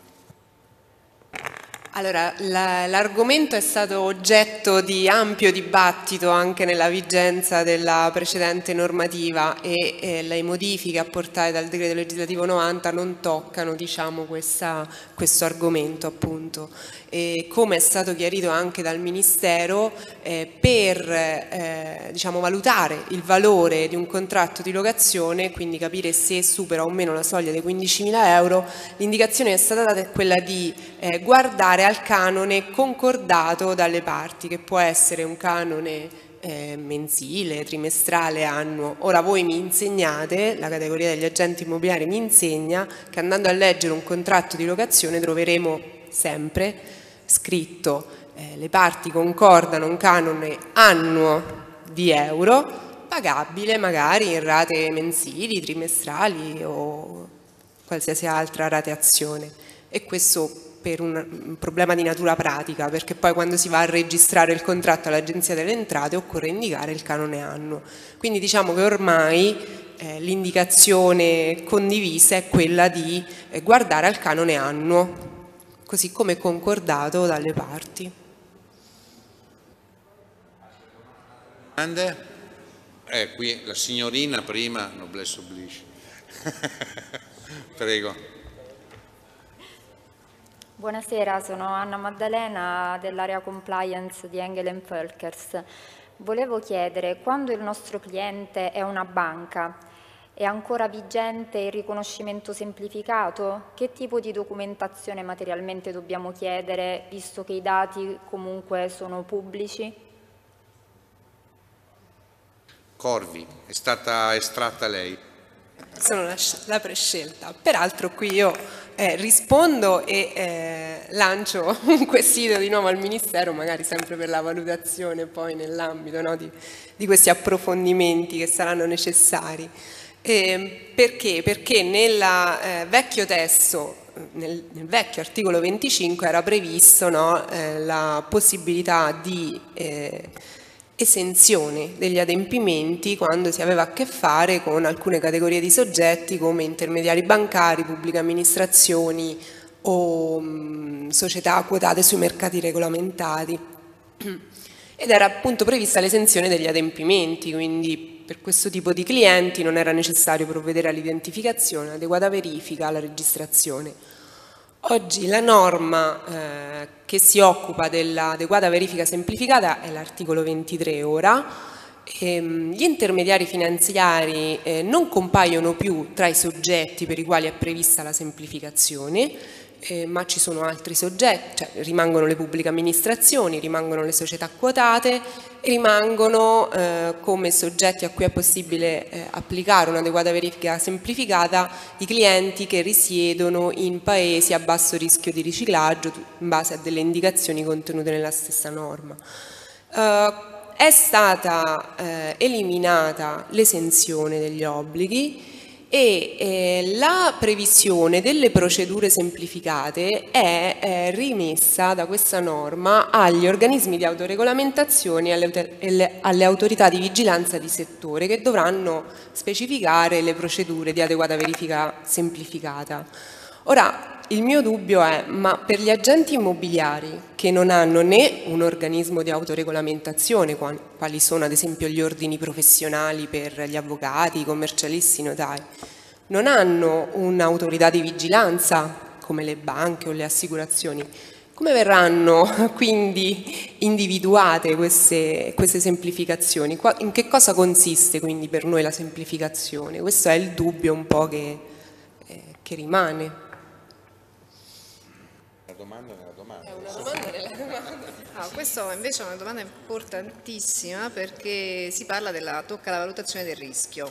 Allora, l'argomento è stato oggetto di ampio dibattito anche nella vigenza della precedente normativa e eh, le modifiche apportate dal decreto legislativo 90 non toccano diciamo, questa, questo argomento appunto. E come è stato chiarito anche dal Ministero, eh, per eh, diciamo, valutare il valore di un contratto di locazione, quindi capire se supera o meno la soglia dei 15.000 euro, l'indicazione è stata data quella di eh, guardare al canone concordato dalle parti, che può essere un canone eh, mensile, trimestrale, annuo. Ora voi mi insegnate, la categoria degli agenti immobiliari mi insegna che andando a leggere un contratto di locazione troveremo sempre scritto eh, le parti concordano un canone annuo di euro pagabile magari in rate mensili, trimestrali o qualsiasi altra rateazione e questo per un, problema di natura pratica perché poi quando si va a registrare il contratto all'Agenzia delle Entrate occorre indicare il canone annuo quindi diciamo che ormai eh, l'indicazione condivisa è quella di eh, guardare al canone annuo così come concordato dalle parti. Domande? Eh, qui la signorina prima, noblesse oblige. Prego. Buonasera, sono Anna Maddalena dell'area compliance di Engel Völkers. Volevo chiedere, quando il nostro cliente è una banca, è ancora vigente il riconoscimento semplificato? Che tipo di documentazione materialmente dobbiamo chiedere, visto che i dati comunque sono pubblici? Corvi, è stata estratta lei. Sono la, la prescelta. Peraltro qui io eh, rispondo e eh, lancio un quesito di nuovo al Ministero, magari sempre per la valutazione poi nell'ambito no, di, di questi approfondimenti che saranno necessari. Eh, perché? Perché nel eh, vecchio testo, nel, nel, vecchio articolo 25 era previsto no, eh, la possibilità di eh, esenzione degli adempimenti quando si aveva a che fare con alcune categorie di soggetti come intermediari bancari, pubbliche amministrazioni o mh, mm, società quotate sui mercati regolamentati. Ed era appunto prevista l'esenzione degli adempimenti, quindi per questo tipo di clienti non era necessario provvedere all'identificazione, adeguata verifica, alla registrazione. Oggi la norma eh, che si occupa dell'adeguata verifica semplificata è l'articolo 23 ora. Ehm, gli intermediari finanziari eh, non compaiono più tra i soggetti per i quali è prevista la semplificazione, eh, ma ci sono altri soggetti, cioè rimangono le pubbliche amministrazioni, rimangono le società quotate rimangono eh, come soggetti a cui è possibile eh, applicare un'adeguata verifica semplificata i clienti che risiedono in paesi a basso rischio di riciclaggio in base a delle indicazioni contenute nella stessa norma. Eh, è stata eh, eliminata l'esenzione degli obblighi e eh, la previsione delle procedure semplificate è eh, rimessa da questa norma agli organismi di autoregolamentazione e alle, alle autorità di vigilanza di settore che dovranno specificare le procedure di adeguata verifica semplificata. Ora, il mio dubbio è, ma per gli agenti immobiliari che non hanno né un organismo di autoregolamentazione, quali sono ad esempio gli ordini professionali per gli avvocati, i commercialisti, i notai, non hanno un'autorità di vigilanza come le banche o le assicurazioni, come verranno quindi individuate queste, queste semplificazioni? In che cosa consiste quindi per noi la semplificazione? Questo è il dubbio un po' che, eh, che rimane. Una domanda nella domanda. È una domanda nella Ah, questa invece è una domanda importantissima perché si parla della, tocca la valutazione del rischio.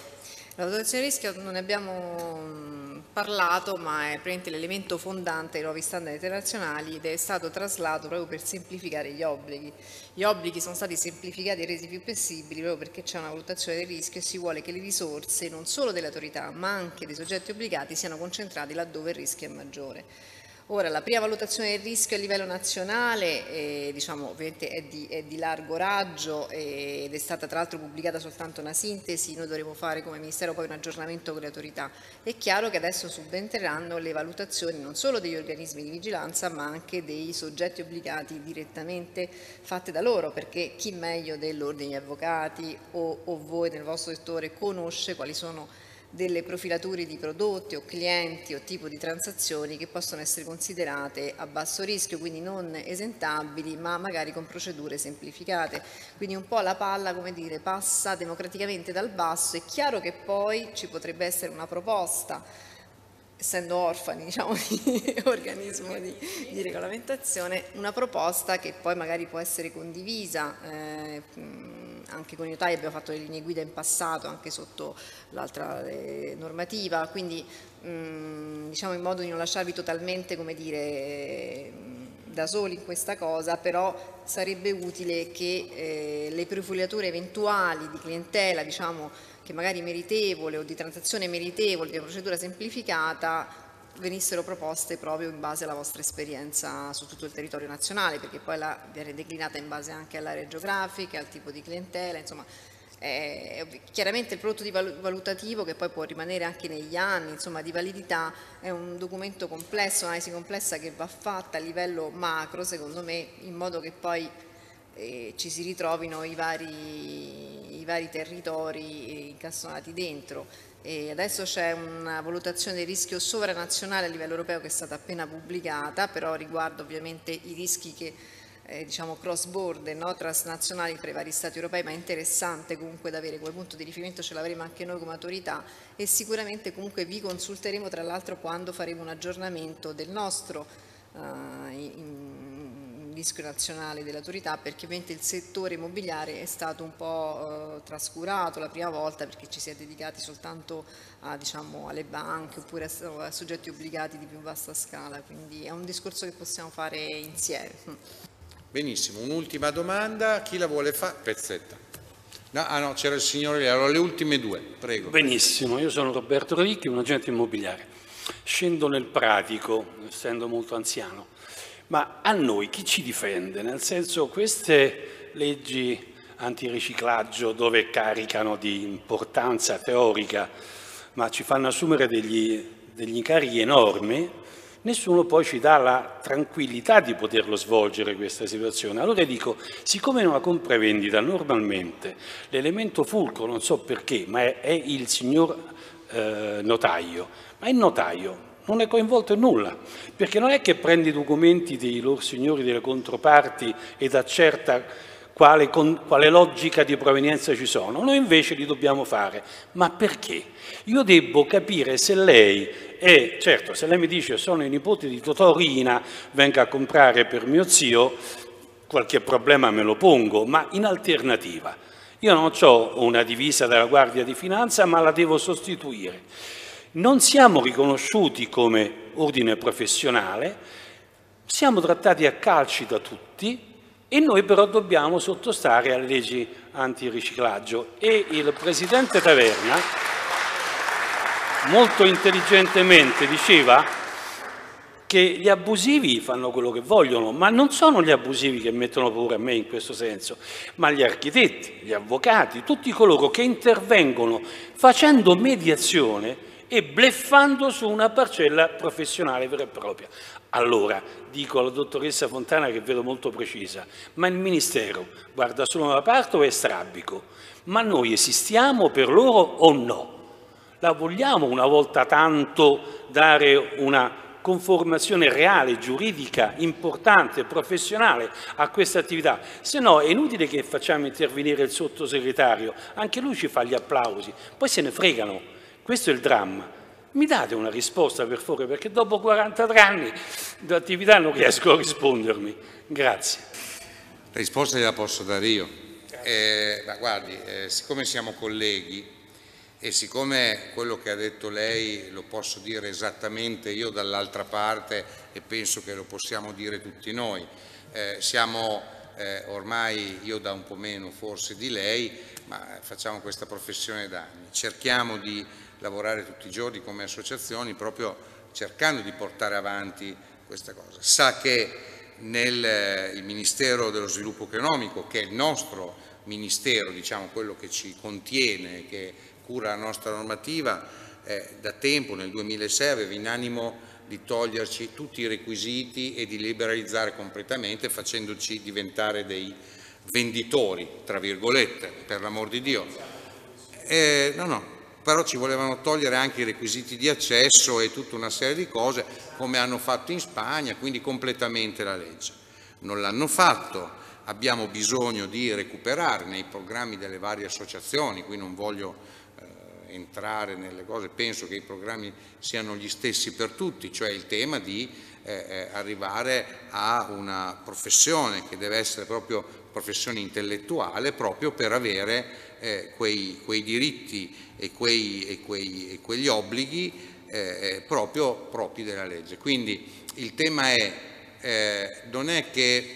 La valutazione del rischio non ne abbiamo mm, parlato, ma è l'elemento fondante dei nuovi standard internazionali ed è stato traslato proprio per semplificare gli obblighi. Gli obblighi sono stati semplificati e resi più flessibili proprio perché c'è una valutazione del rischio e si vuole che le risorse non solo delle autorità ma anche dei soggetti obbligati siano concentrati laddove il rischio è maggiore. Ora, la prima valutazione del rischio a livello nazionale eh, diciamo, ovviamente è di, è di, largo raggio eh, ed è stata tra l'altro pubblicata soltanto una sintesi, noi dovremo fare come Ministero poi un aggiornamento con le autorità. È chiaro che adesso subentreranno le valutazioni non solo degli organismi di vigilanza ma anche dei soggetti obbligati direttamente fatte da loro, perché chi meglio dell'ordine di avvocati o, o voi nel vostro settore conosce quali sono delle profilature di prodotti o clienti o tipo di transazioni che possono essere considerate a basso rischio, quindi non esentabili, ma magari con procedure semplificate. Quindi un po' la palla, come dire, passa democraticamente dal basso. È chiaro che poi ci potrebbe essere una proposta essendo orfani diciamo, di organismo di, di, regolamentazione, una proposta che poi magari può essere condivisa. Eh, anche con i notai abbiamo fatto le linee guida in passato anche sotto l'altra eh, normativa, quindi mh, mm, diciamo in modo di non lasciarvi totalmente come dire, da soli in questa cosa, però sarebbe utile che eh, le profilature eventuali di clientela, diciamo, che magari meritevole o di transazione meritevole, di procedura semplificata, venissero proposte proprio in base alla vostra esperienza su tutto il territorio nazionale, perché poi la viene declinata in base anche all'area geografica, al tipo di clientela, insomma, è, chiaramente il prodotto valutativo che poi può rimanere anche negli anni, insomma di validità, è un documento complesso, un'analisi complessa che va fatta a livello macro secondo me in modo che poi eh, ci si ritrovino i vari, i vari territori incastonati dentro. E adesso c'è una valutazione del rischio sovranazionale a livello europeo che è stata appena pubblicata, però riguarda ovviamente i rischi che eh, diciamo cross border, no? transnazionali tra i vari stati europei, ma è interessante comunque da avere quel punto di riferimento, ce l'avremo anche noi come autorità e sicuramente comunque vi consulteremo tra l'altro quando faremo un aggiornamento del nostro uh, in, rischio nazionale dell'autorità perché ovviamente il settore immobiliare è stato un po' eh, trascurato la prima volta perché ci si è dedicati soltanto a, diciamo, alle banche oppure a, a soggetti obbligati di più vasta scala, quindi è un discorso che possiamo fare insieme. Benissimo, un'ultima domanda, chi la vuole fare? Pezzetta. No, ah no, c'era il signore, allora le ultime due, prego. Benissimo, io sono Roberto Ricchi, un agente immobiliare. Scendo nel pratico, essendo molto anziano, ma a noi chi ci difende? Nel senso queste leggi antiriciclaggio dove caricano di importanza teorica, ma ci fanno assumere degli, degli incarichi enormi, nessuno poi ci dà la tranquillità di poterlo svolgere questa situazione. Allora dico, siccome in una compravendita normalmente l'elemento fulcro, non so perché, ma è, è il signor eh, notaio, ma il notaio non è coinvolto in nulla, perché non è che prende i documenti dei loro signori delle controparti ed accerta quale, con, quale, logica di provenienza ci sono, noi invece li dobbiamo fare. Ma perché? Io devo capire se lei è, certo, se lei mi dice sono i nipoti di Totò Rina, venga a comprare per mio zio, qualche problema me lo pongo, ma in alternativa. Io non ho una divisa della Guardia di Finanza, ma la devo sostituire. Non siamo riconosciuti come ordine professionale, siamo trattati a calci da tutti, e noi però dobbiamo sottostare alle leggi antiriciclaggio. E il Presidente Taverna molto intelligentemente diceva che gli abusivi fanno quello che vogliono, ma non sono gli abusivi che mettono paura a me in questo senso, ma gli architetti, gli avvocati, tutti coloro che intervengono facendo mediazione e bleffando su una parcella professionale vera e propria. Allora, dico alla dottoressa Fontana che vedo molto precisa, ma il Ministero guarda solo una parte o è strabico? Ma noi esistiamo per loro o no? La vogliamo una volta tanto dare una conformazione reale, giuridica, importante, professionale a questa attività. Se no è inutile che facciamo intervenire il sottosegretario, anche lui ci fa gli applausi, poi se ne fregano. Questo è il dramma. Mi date una risposta per favore, perché dopo 43 anni di attività non riesco a rispondermi. Grazie. La risposta gliela posso dare io. Eh, ma guardi, eh, siccome siamo colleghi, e siccome quello che ha detto lei lo posso dire esattamente io dall'altra parte e penso che lo possiamo dire tutti noi, eh, siamo eh, ormai, io da un po' meno forse di lei, ma facciamo questa professione da anni, cerchiamo di lavorare tutti i giorni come associazioni proprio cercando di portare avanti questa cosa. Sa che nel eh, Ministero dello Sviluppo Economico, che è il nostro Ministero, diciamo quello che ci contiene, che cura la nostra normativa, eh, da tempo, nel 2006, aveva in animo di toglierci tutti i requisiti e di liberalizzare completamente facendoci diventare dei venditori, tra virgolette, per l'amor di Dio. Eh, no, no, però ci volevano togliere anche i requisiti di accesso e tutta una serie di cose, come hanno fatto in Spagna, quindi completamente la legge. Non l'hanno fatto, abbiamo bisogno di recuperare nei programmi delle varie associazioni, qui non voglio entrare nelle cose, penso che i programmi siano gli stessi per tutti, cioè il tema di eh, eh, arrivare a una professione che deve essere proprio professione intellettuale proprio per avere eh, quei, quei, diritti e, quei, e, quei, e quegli obblighi eh, eh proprio propri della legge. Quindi il tema è, eh, non è che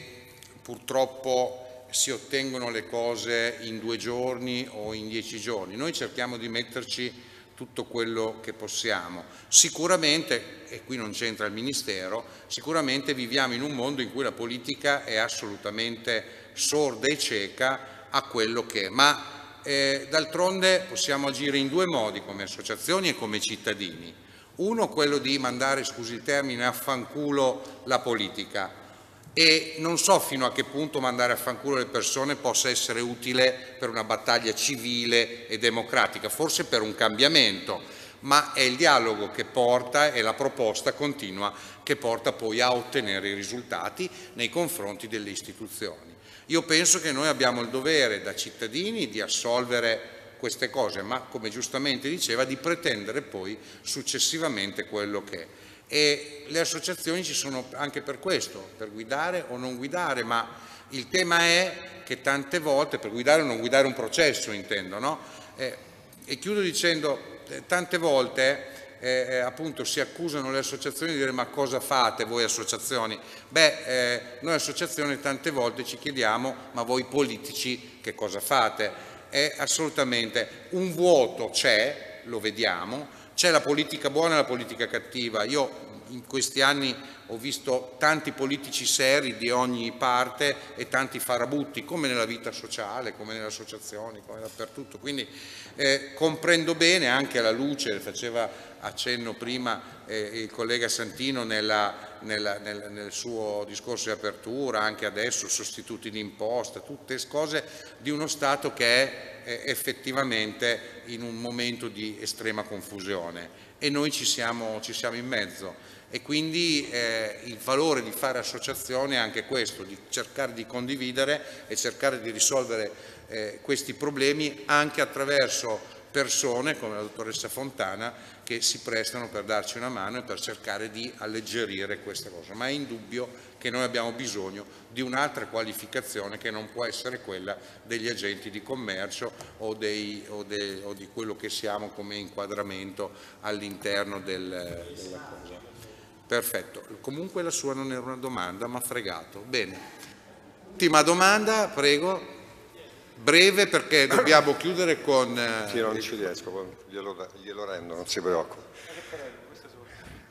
purtroppo si ottengono le cose in due giorni o in dieci giorni, noi cerchiamo di metterci tutto quello che possiamo. Sicuramente, e qui non c'entra il Ministero, sicuramente viviamo in un mondo in cui la politica è assolutamente sorda e cieca a quello che è, ma eh, d'altronde possiamo agire in due modi come associazioni e come cittadini. Uno quello di mandare, scusi il termine, a fanculo la politica, e non so fino a che punto mandare a fanculo le persone possa essere utile per una battaglia civile e democratica, forse per un cambiamento, ma è il dialogo che porta e la proposta continua che porta poi a ottenere i risultati nei confronti delle istituzioni. Io penso che noi abbiamo il dovere da cittadini di assolvere queste cose, ma come giustamente diceva, di pretendere poi successivamente quello che è e le associazioni ci sono anche per questo, per guidare o non guidare, ma il tema è che tante volte, per guidare o non guidare un processo intendo, no? eh, e chiudo dicendo, eh, tante volte eh, eh, appunto si accusano le associazioni di dire ma cosa fate voi associazioni? Beh, eh, noi associazioni tante volte ci chiediamo ma voi politici che cosa fate? È assolutamente un vuoto c'è, lo vediamo, c'è la politica buona e la politica cattiva. Io in questi anni ho visto tanti politici seri di ogni parte e tanti farabutti, come nella vita sociale, come nelle associazioni, come dappertutto. Quindi eh, comprendo bene anche alla luce, faceva accenno prima eh, il collega Santino nella, nella, nel, nel, suo discorso di apertura, anche adesso sostituti d'imposta, tutte cose di uno Stato che è effettivamente in un momento di estrema confusione. E noi ci siamo, ci siamo in mezzo. E quindi eh, il valore di fare associazione è anche questo, di cercare di condividere e cercare di risolvere eh, questi problemi anche attraverso persone come la dottoressa Fontana che si prestano per darci una mano e per cercare di alleggerire questa cosa, ma è indubbio che noi abbiamo bisogno di un'altra qualificazione che non può essere quella degli agenti di commercio o, dei, o, de, o di quello che siamo come inquadramento all'interno del, della cosa. Perfetto, comunque la sua non era una domanda, ma fregato. Bene. Ultima domanda, prego breve perché dobbiamo chiudere con... Eh, sì, non ci riesco, glielo, glielo rendo, non si preoccupi.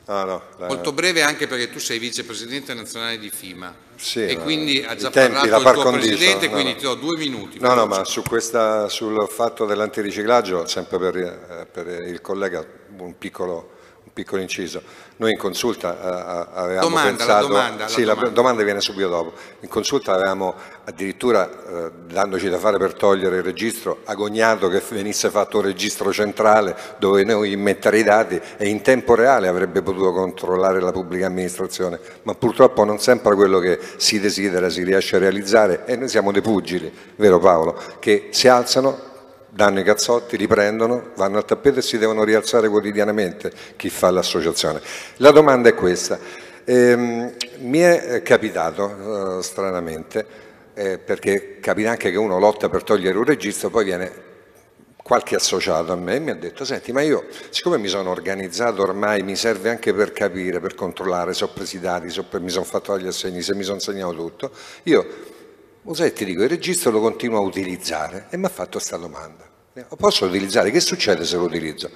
Ah, no, la... Molto breve anche perché tu sei vicepresidente nazionale di FIMA sì, e quindi ha già tempi, parlato il tuo presidente, no, quindi no. ti do due minuti. No, no, ma su questa, sul fatto dell'antiriciclaggio, sempre per, eh, per il collega un piccolo, piccolo inciso. Noi in consulta eh, avevamo domanda, pensato... La domanda, sì, la domanda. la domanda viene subito dopo. In consulta avevamo addirittura, eh, dandoci da fare per togliere il registro, agognato che venisse fatto un registro centrale dove noi immettere i dati e in tempo reale avrebbe potuto controllare la pubblica amministrazione, ma purtroppo non sempre quello che si desidera si riesce a realizzare e noi siamo dei pugili, vero Paolo, che si alzano, danno i cazzotti, li prendono, vanno al tappeto e si devono rialzare quotidianamente chi fa l'associazione. La domanda è questa. Ehm, mi è capitato, eh, stranamente, eh, perché capita anche che uno lotta per togliere un registro, poi viene qualche associato a me e mi ha detto, senti, ma io, siccome mi sono organizzato ormai, mi serve anche per capire, per controllare, se ho preso i dati, se mi sono fatto gli assegni, se mi sono segnato tutto, io Usetti dico, il registro lo continuo a utilizzare e mi ha fatto questa domanda. Posso utilizzare? Che succede se lo utilizzo?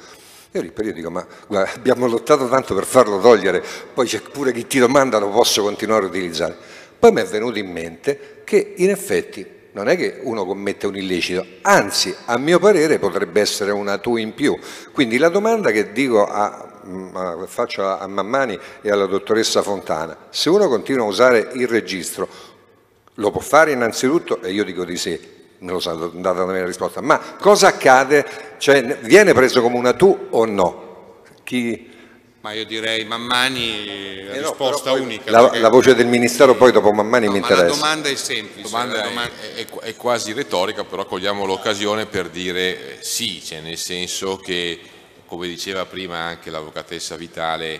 Io lì per io dico, ma guarda, abbiamo lottato tanto per farlo togliere, poi c'è pure chi ti domanda lo posso continuare a utilizzare. Poi mi è venuto in mente che in effetti non è che uno commette un illecito, anzi a mio parere potrebbe essere una tu in più. Quindi la domanda che dico a, a, faccio a Mammani e alla dottoressa Fontana, se uno continua a usare il registro lo può fare innanzitutto, e io dico di sì, me lo sono data la mia risposta, ma cosa accade? Cioè, viene preso come una tu o no? Chi... Ma io direi Mammani, la Eh no, risposta unica. La, perché- la voce del Ministero poi dopo Mammani No, mi ma la interessa. domanda è semplice. La domanda la è- domanda- è, è quasi retorica, però cogliamo l'occasione per dire eh, sì, cioè nel senso che, come diceva prima anche l'avvocatessa Vitale,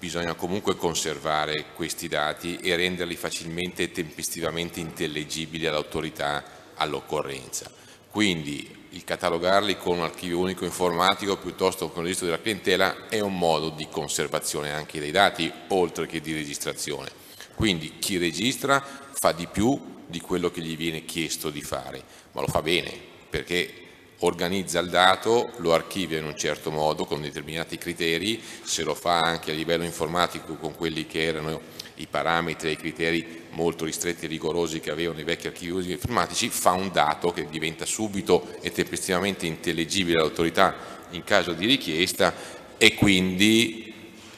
bisogna comunque conservare questi dati e renderli facilmente e tempestivamente intellegibili all'autorità all'occorrenza. Quindi il catalogarli con un archivio unico informatico piuttosto che un registro della clientela è un modo di conservazione anche dei dati, oltre che di registrazione. Quindi chi registra fa di più di quello che gli viene chiesto di fare, ma lo fa bene perché organizza il dato, lo archivia in un certo modo con determinati criteri, se lo fa anche a livello informatico con quelli che erano i parametri e i criteri molto ristretti e rigorosi che avevano i vecchi archivi informatici, fa un dato che diventa subito e tempestivamente intellegibile all'autorità in caso di richiesta e quindi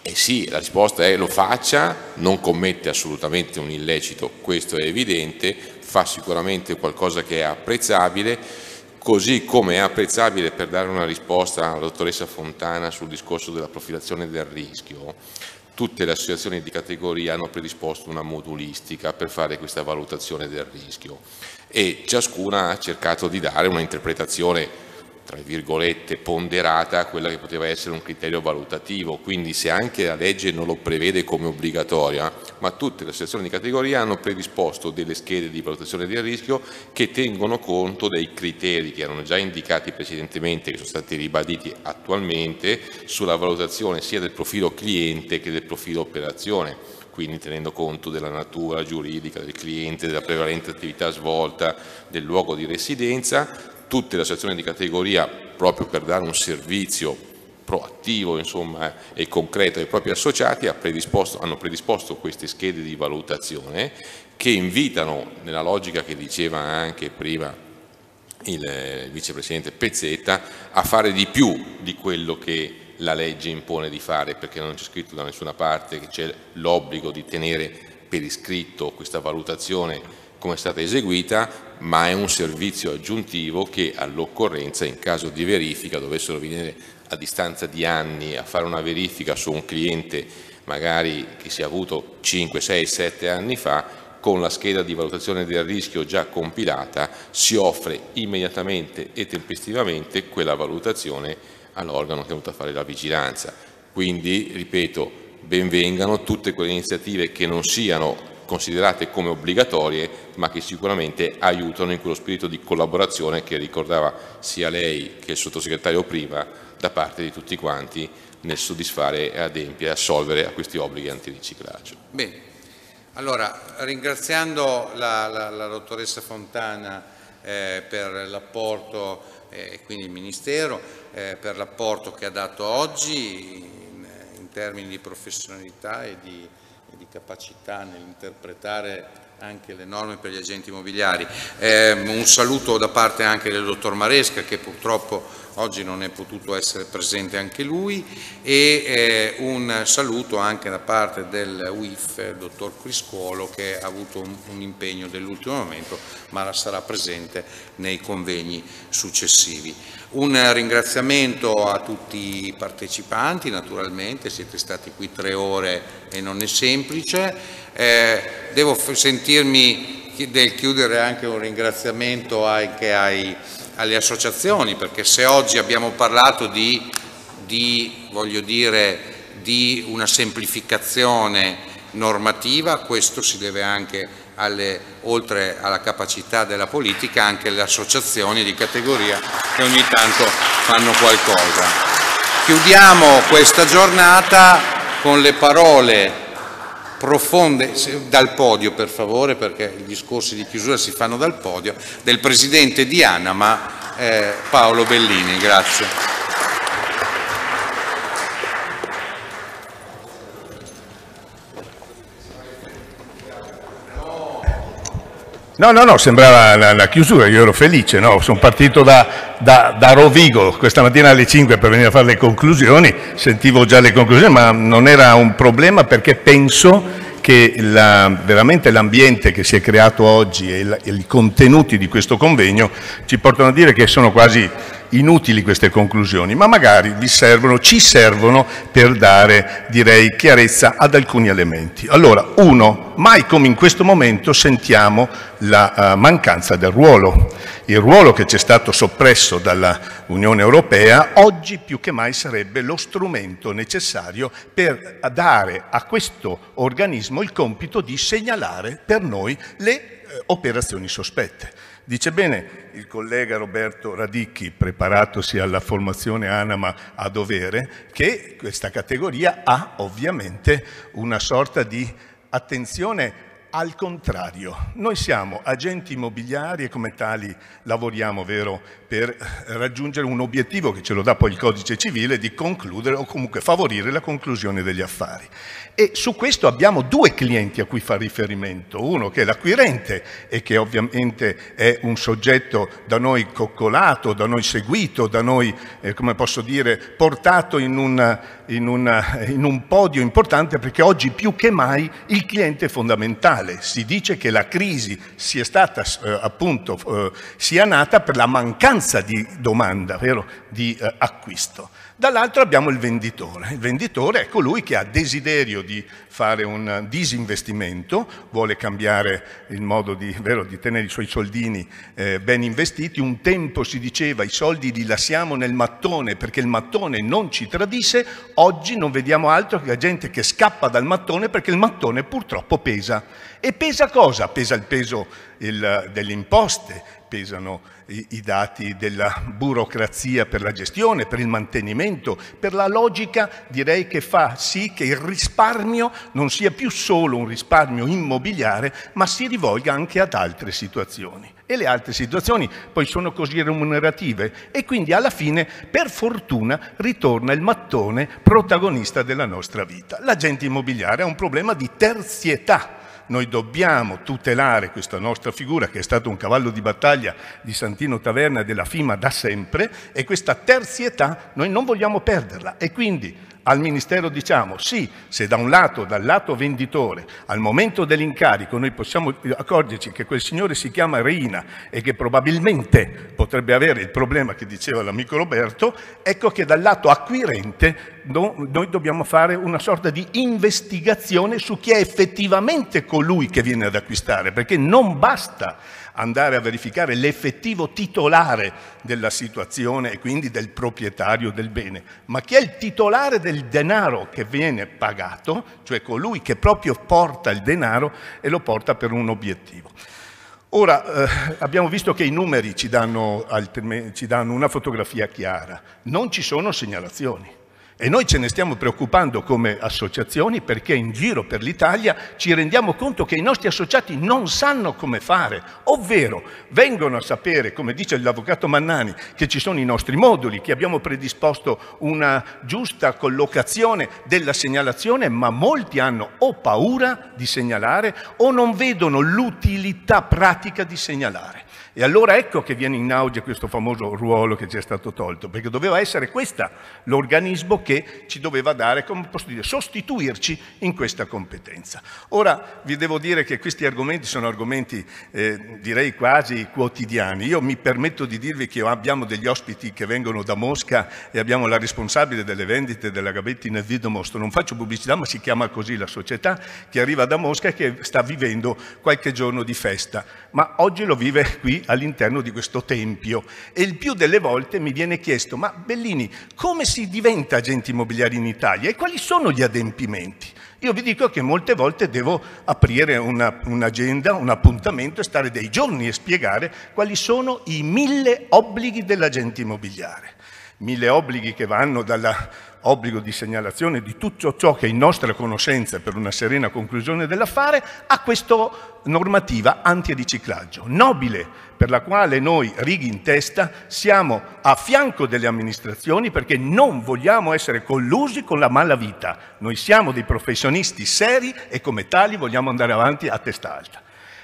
eh sì, la risposta è lo faccia, non commette assolutamente un illecito, questo è evidente, fa sicuramente qualcosa che è apprezzabile, così come è apprezzabile per dare una risposta alla dottoressa Fontana sul discorso della profilazione del rischio, tutte le associazioni di categoria hanno predisposto una modulistica per fare questa valutazione del rischio e ciascuna ha cercato di dare una interpretazione tra virgolette ponderata quella che poteva essere un criterio valutativo, quindi se anche la legge non lo prevede come obbligatoria, ma tutte le associazioni di categoria hanno predisposto delle schede di valutazione del rischio che tengono conto dei criteri che erano già indicati precedentemente, che sono stati ribaditi attualmente, sulla valutazione sia del profilo cliente che del profilo operazione. Quindi tenendo conto della natura giuridica del cliente, della prevalente attività svolta, del luogo di residenza, tutte le associazioni di categoria proprio per dare un servizio proattivo insomma, e concreto ai propri associati predisposto- hanno predisposto queste schede di valutazione che invitano, nella logica che diceva anche prima il eh, vicepresidente Pezzetta, a fare di più di quello che la legge impone di fare, perché non c'è scritto da nessuna parte che c'è l'obbligo di tenere per iscritto questa valutazione come è stata eseguita, ma è un servizio aggiuntivo che all'occorrenza, in caso di verifica, dovessero venire a distanza di anni a fare una verifica su un cliente magari che si è avuto 5, 6, 7 anni fa, con la scheda di valutazione del rischio già compilata si offre immediatamente e tempestivamente quella valutazione all'organo venuto a fare la vigilanza. Quindi, ripeto, benvengano tutte quelle iniziative che non siano considerate come obbligatorie, ma che sicuramente aiutano in quello spirito di collaborazione che ricordava sia lei che il sottosegretario prima da parte di tutti quanti nel soddisfare e adempiere, assolvere a questi obblighi antiriciclaggio. Bene, allora ringraziando la, la- la dottoressa Fontana eh, per l'apporto eh, e quindi il Ministero eh, per l'apporto che ha dato oggi in, in termini di professionalità e e di capacità nell'interpretare anche le norme per gli agenti immobiliari. Eh, un saluto da parte anche del dottor Maresca che purtroppo oggi non è potuto essere presente anche lui e eh, un saluto anche da parte del il dottor Criscuolo che ha avuto un, un impegno dell'ultimo momento ma sarà presente nei convegni successivi. Un ringraziamento a tutti i partecipanti, naturalmente siete stati qui tre ore e non è semplice. Eh, devo sentirmi del chiudere anche un ringraziamento anche ai alle associazioni, perché se oggi abbiamo parlato di, di, dire, di una semplificazione normativa, questo si deve anche alle, oltre alla capacità della politica, anche alle associazioni di categoria che ogni tanto fanno qualcosa. Chiudiamo questa giornata con le parole profonde, dal podio per favore, perché i discorsi di chiusura si fanno dal podio, del Presidente di Anama, eh, Paolo Bellini. Grazie. No, no, no, sembrava la, la, chiusura, io ero felice, no? sono partito da, da, da, Rovigo questa mattina alle 5 per venire a fare le conclusioni, sentivo già le conclusioni, ma non era un problema perché penso che la, veramente l'ambiente che si è creato oggi e, la, e i contenuti di questo convegno ci portano a dire che sono quasi inutili queste conclusioni, ma magari vi servono, ci servono per dare, direi, chiarezza ad alcuni elementi. Allora, uno, mai come in questo momento sentiamo la uh, mancanza del ruolo. Il ruolo che ci è stato soppresso dalla Unione Europea oggi più che mai sarebbe lo strumento necessario per dare a questo organismo il compito di segnalare per noi le eh, operazioni sospette. Dice bene il collega Roberto Radicchi, preparatosi alla formazione Anama a dovere, che questa categoria ha ovviamente una sorta di attenzione al contrario, noi siamo agenti immobiliari e come tali lavoriamo, vero, per raggiungere un obiettivo che ce lo dà poi il codice civile di concludere o comunque favorire la conclusione degli affari. E su questo abbiamo due clienti a cui fa riferimento, uno che è l'acquirente e che ovviamente è un soggetto da noi coccolato, da noi seguito, da noi, eh, come posso dire, portato in un, in, una, in un podio importante perché oggi più che mai il cliente è fondamentale. Si dice che la crisi sia stata eh, appunto eh, sia nata per la mancanza di domanda, vero? di eh, acquisto. Dall'altro abbiamo il venditore. Il venditore è colui che ha desiderio di fare un disinvestimento, vuole cambiare il modo di, vero, di tenere i suoi soldini eh, ben investiti. Un tempo si diceva i soldi li lasciamo nel mattone perché il mattone non ci tradisse, oggi non vediamo altro che la gente che scappa dal mattone perché il mattone purtroppo pesa. E pesa cosa? Pesa il peso il, delle imposte, pesano i, i, dati della burocrazia per la gestione, per il mantenimento, per la logica direi che fa sì che il risparmio non sia più solo un risparmio immobiliare, ma si rivolga anche ad altre situazioni. E le altre situazioni poi sono così remunerative e quindi alla fine, per fortuna, ritorna il mattone protagonista della nostra vita. L'agente immobiliare ha un problema di terzietà noi dobbiamo tutelare questa nostra figura che è stato un cavallo di battaglia di Santino Taverna e della FIMA da sempre e questa terzietà noi non vogliamo perderla e quindi al Ministero diciamo sì, se da un lato, dal lato venditore, al momento dell'incarico noi possiamo accorgerci che quel signore si chiama Reina e che probabilmente potrebbe avere il problema che diceva l'amico Roberto, ecco che dal lato acquirente no, noi dobbiamo fare una sorta di investigazione su chi è effettivamente colui che viene ad acquistare, perché non basta andare a verificare l'effettivo titolare della situazione e quindi del proprietario del bene, ma chi è il titolare del denaro che viene pagato, cioè colui che proprio porta il denaro e lo porta per un obiettivo. Ora, eh, abbiamo visto che i numeri ci danno, ci danno una fotografia chiara, non ci sono segnalazioni. E noi ce ne stiamo preoccupando come associazioni perché in giro per l'Italia ci rendiamo conto che i nostri associati non sanno come fare, ovvero vengono a sapere, come dice l'avvocato Mannani, che ci sono i nostri moduli, che abbiamo predisposto una giusta collocazione della segnalazione, ma molti hanno o paura di segnalare o non vedono l'utilità pratica di segnalare. E allora ecco che viene in auge questo famoso ruolo che ci è stato tolto, perché doveva essere questo l'organismo che ci doveva dare, come posso dire, sostituirci in questa competenza. Ora vi devo dire che questi argomenti sono argomenti eh, direi quasi quotidiani. Io mi permetto di dirvi che abbiamo degli ospiti che vengono da Mosca e abbiamo la responsabile delle vendite della Gabetti nel Vidomostro, non faccio pubblicità ma si chiama così la società, che arriva da Mosca e che sta vivendo qualche giorno di festa, ma oggi lo vive qui all'interno di questo tempio e il più delle volte mi viene chiesto ma Bellini come si diventa agenti immobiliari in Italia e quali sono gli adempimenti? Io vi dico che molte volte devo aprire una, un'agenda, un appuntamento e stare dei giorni e spiegare quali sono i mille obblighi dell'agente immobiliare. Mille obblighi che vanno dalla obbligo di segnalazione di tutto ciò che è in nostra conoscenza per una serena conclusione dell'affare, a questa normativa antiriciclaggio, nobile, per la quale noi, righi in testa, siamo a fianco delle amministrazioni perché non vogliamo essere collusi con la malavita. Noi siamo dei professionisti seri e come tali vogliamo andare avanti a testa alta.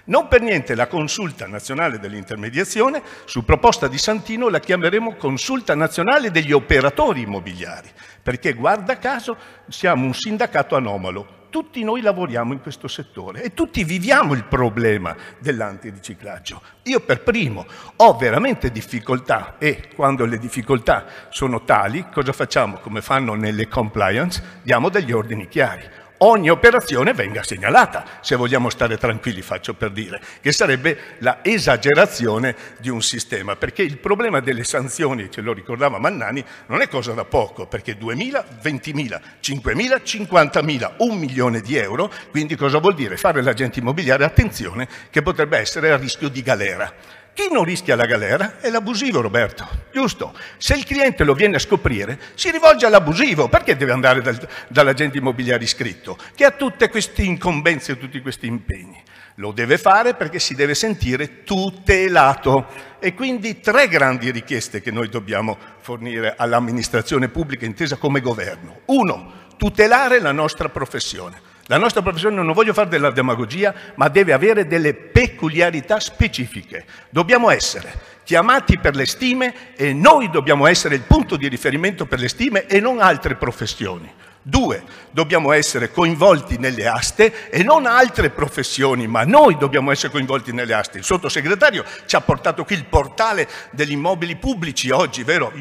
Non per niente la consulta nazionale dell'intermediazione, su proposta di Santino, la chiameremo consulta nazionale degli operatori immobiliari, perché guarda caso siamo un sindacato anomalo. Tutti noi lavoriamo in questo settore e tutti viviamo il problema dell'antiriciclaggio. Io per primo ho veramente difficoltà e quando le difficoltà sono tali, cosa facciamo? Come fanno nelle compliance? Diamo degli ordini chiari ogni operazione venga segnalata, se vogliamo stare tranquilli, faccio per dire, che sarebbe la esagerazione di un sistema, perché il problema delle sanzioni, ce lo ricordava Mannani, non è cosa da poco, perché 2.000, 20.000, 5.000, 50.000, un milione di euro, quindi cosa vuol dire? Fare l'agente immobiliare, attenzione, che potrebbe essere a rischio di galera. Chi non rischia la galera è l'abusivo, Roberto, giusto? Se il cliente lo viene a scoprire, si rivolge all'abusivo. Perché deve andare dal, dall'agente immobiliare iscritto, che ha tutte queste incombenze, tutti questi impegni? Lo deve fare perché si deve sentire tutelato. E quindi tre grandi richieste che noi dobbiamo fornire all'amministrazione pubblica intesa come governo. Uno, tutelare la nostra professione. La nostra professione, non voglio fare della demagogia, ma deve avere delle peculiarità specifiche. Dobbiamo essere chiamati per le stime e noi dobbiamo essere il punto di riferimento per le stime e non altre professioni. Due, dobbiamo essere coinvolti nelle aste e non altre professioni, ma noi dobbiamo essere coinvolti nelle aste. Il sottosegretario ci ha portato qui il portale degli immobili pubblici oggi, vero?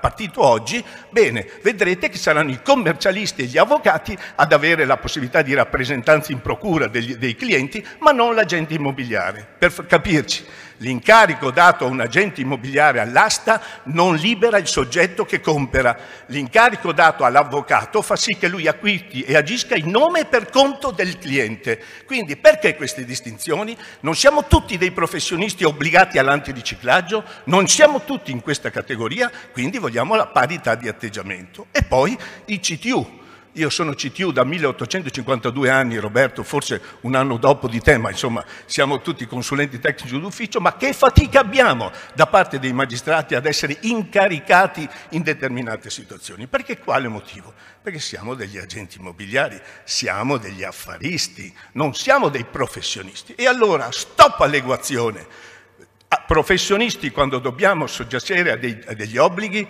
partito oggi. Bene, vedrete che saranno i commercialisti e gli avvocati ad avere la possibilità di rappresentanza in procura degli, dei clienti, ma non l'agente immobiliare, per capirci. L'incarico dato a un agente immobiliare all'asta non libera il soggetto che compera. L'incarico dato all'avvocato fa sì che lui acquisti e agisca in nome e per conto del cliente. Quindi perché queste distinzioni? Non siamo tutti dei professionisti obbligati all'antiriciclaggio, non siamo tutti in questa categoria, quindi vogliamo la parità di atteggiamento. E poi i CTU, io sono CTU da 1852 anni, Roberto forse un anno dopo di te, ma insomma siamo tutti consulenti tecnici d'ufficio, ma che fatica abbiamo da parte dei magistrati ad essere incaricati in determinate situazioni. Perché quale motivo? Perché siamo degli agenti immobiliari, siamo degli affaristi, non siamo dei professionisti. E allora stop all'eguazione. Professionisti quando dobbiamo soggiacere a, dei, a degli obblighi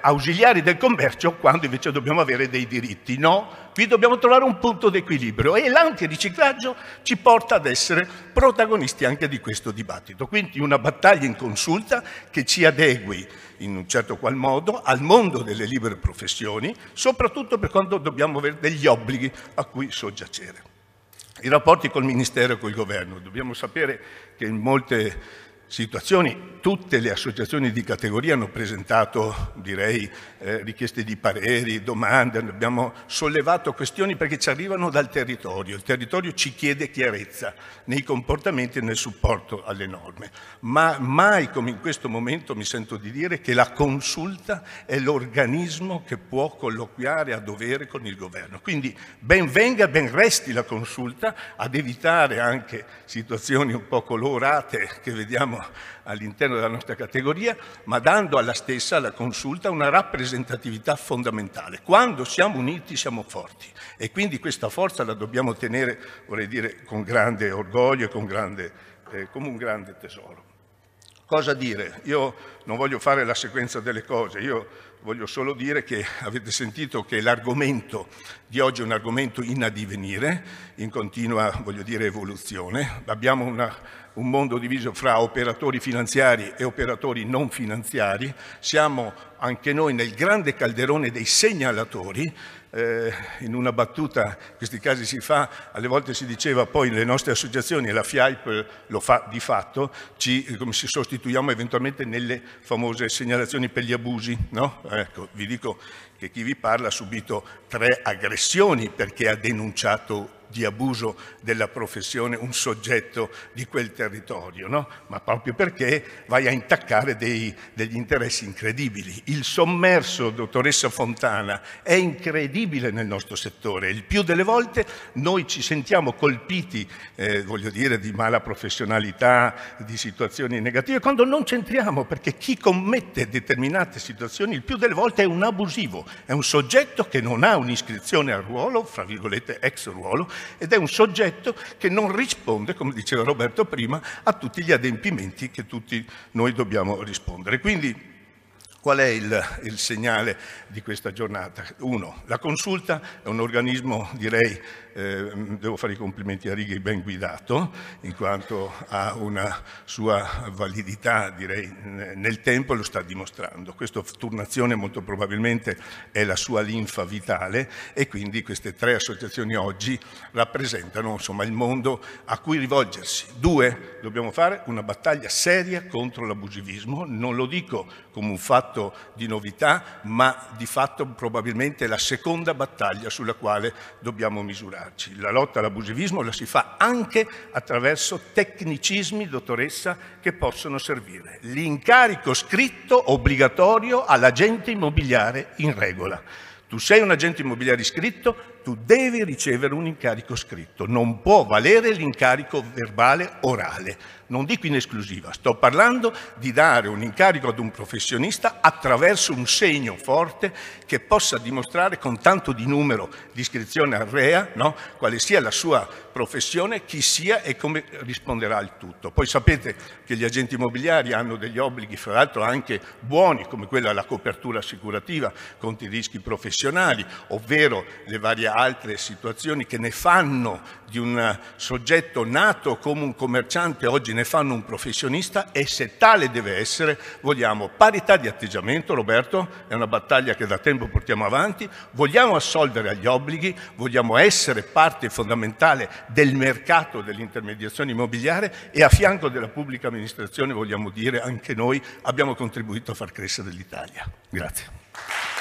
ausiliari del commercio quando invece dobbiamo avere dei diritti. No, qui dobbiamo trovare un punto d'equilibrio e l'antiriciclaggio ci porta ad essere protagonisti anche di questo dibattito. Quindi una battaglia in consulta che ci adegui in un certo qual modo al mondo delle libere professioni, soprattutto per quando dobbiamo avere degli obblighi a cui soggiacere. I rapporti col Ministero e col Governo. Dobbiamo sapere che in molte situazioni tutte le associazioni di categoria hanno presentato, direi, eh, richieste di pareri, domande, abbiamo sollevato questioni perché ci arrivano dal territorio. Il territorio ci chiede chiarezza nei comportamenti e nel supporto alle norme. Ma mai come in questo momento mi sento di dire che la consulta è l'organismo che può colloquiare a dovere con il governo. Quindi ben venga, ben resti la consulta ad evitare anche situazioni un po' colorate che vediamo all'interno della nostra categoria, ma dando alla stessa, alla consulta, una rappresentatività fondamentale. Quando siamo uniti siamo forti e quindi questa forza la dobbiamo tenere, vorrei dire, con grande orgoglio e con grande, eh, come un grande tesoro. Cosa dire? Io non voglio fare la sequenza delle cose, io voglio solo dire che avete sentito che l'argomento di oggi è un argomento in addivenire, in continua, voglio dire, evoluzione. Abbiamo una un mondo diviso fra operatori finanziari e operatori non finanziari, siamo anche noi nel grande calderone dei segnalatori, eh, in una battuta, in questi casi si fa, alle volte si diceva poi le nostre associazioni, la FIAIP lo fa di fatto, ci si sostituiamo eventualmente nelle famose segnalazioni per gli abusi. No? Ecco, vi dico che chi vi parla ha subito tre aggressioni perché ha denunciato di abuso della professione un soggetto di quel territorio, no? ma proprio perché vai a intaccare dei, degli interessi incredibili. Il sommerso, dottoressa Fontana, è incredibile nel nostro settore. Il più delle volte noi ci sentiamo colpiti, eh, voglio dire, di mala professionalità, di situazioni negative, quando non c'entriamo, perché chi commette determinate situazioni il più delle volte è un abusivo, è un soggetto che non ha un'iscrizione al ruolo, fra virgolette ex ruolo, ed è un soggetto che non risponde, come diceva Roberto prima, a tutti gli adempimenti che tutti noi dobbiamo rispondere. Quindi Qual è il, il, segnale di questa giornata? Uno, la consulta è un organismo, direi, eh, devo fare i complimenti a Righi, ben guidato, in quanto ha una sua validità, direi, nel tempo e lo sta dimostrando. Questa turnazione molto probabilmente è la sua linfa vitale e quindi queste tre associazioni oggi rappresentano insomma, il mondo a cui rivolgersi. Due, dobbiamo fare una battaglia seria contro l'abusivismo, non lo dico come un fatto di novità, ma di fatto probabilmente la seconda battaglia sulla quale dobbiamo misurarci. La lotta all'abusivismo la si fa anche attraverso tecnicismi, dottoressa, che possono servire. L'incarico scritto obbligatorio all'agente immobiliare in regola. Tu sei un agente immobiliare iscritto, tu devi ricevere un incarico scritto, non può valere l'incarico verbale orale. Non dico in esclusiva, sto parlando di dare un incarico ad un professionista attraverso un segno forte che possa dimostrare con tanto di numero di iscrizione al REA no? quale sia la sua professione, chi sia e come risponderà al tutto. Poi sapete che gli agenti immobiliari hanno degli obblighi, fra l'altro anche buoni, come quella della copertura assicurativa contro i rischi professionali, ovvero le varie altre situazioni che ne fanno di un soggetto nato come un commerciante, oggi ne fanno un professionista e se tale deve essere vogliamo parità di atteggiamento, Roberto, è una battaglia che da tempo portiamo avanti, vogliamo assolvere agli obblighi, vogliamo essere parte fondamentale del mercato dell'intermediazione immobiliare e a fianco della pubblica amministrazione vogliamo dire anche noi abbiamo contribuito a far crescere l'Italia. Grazie.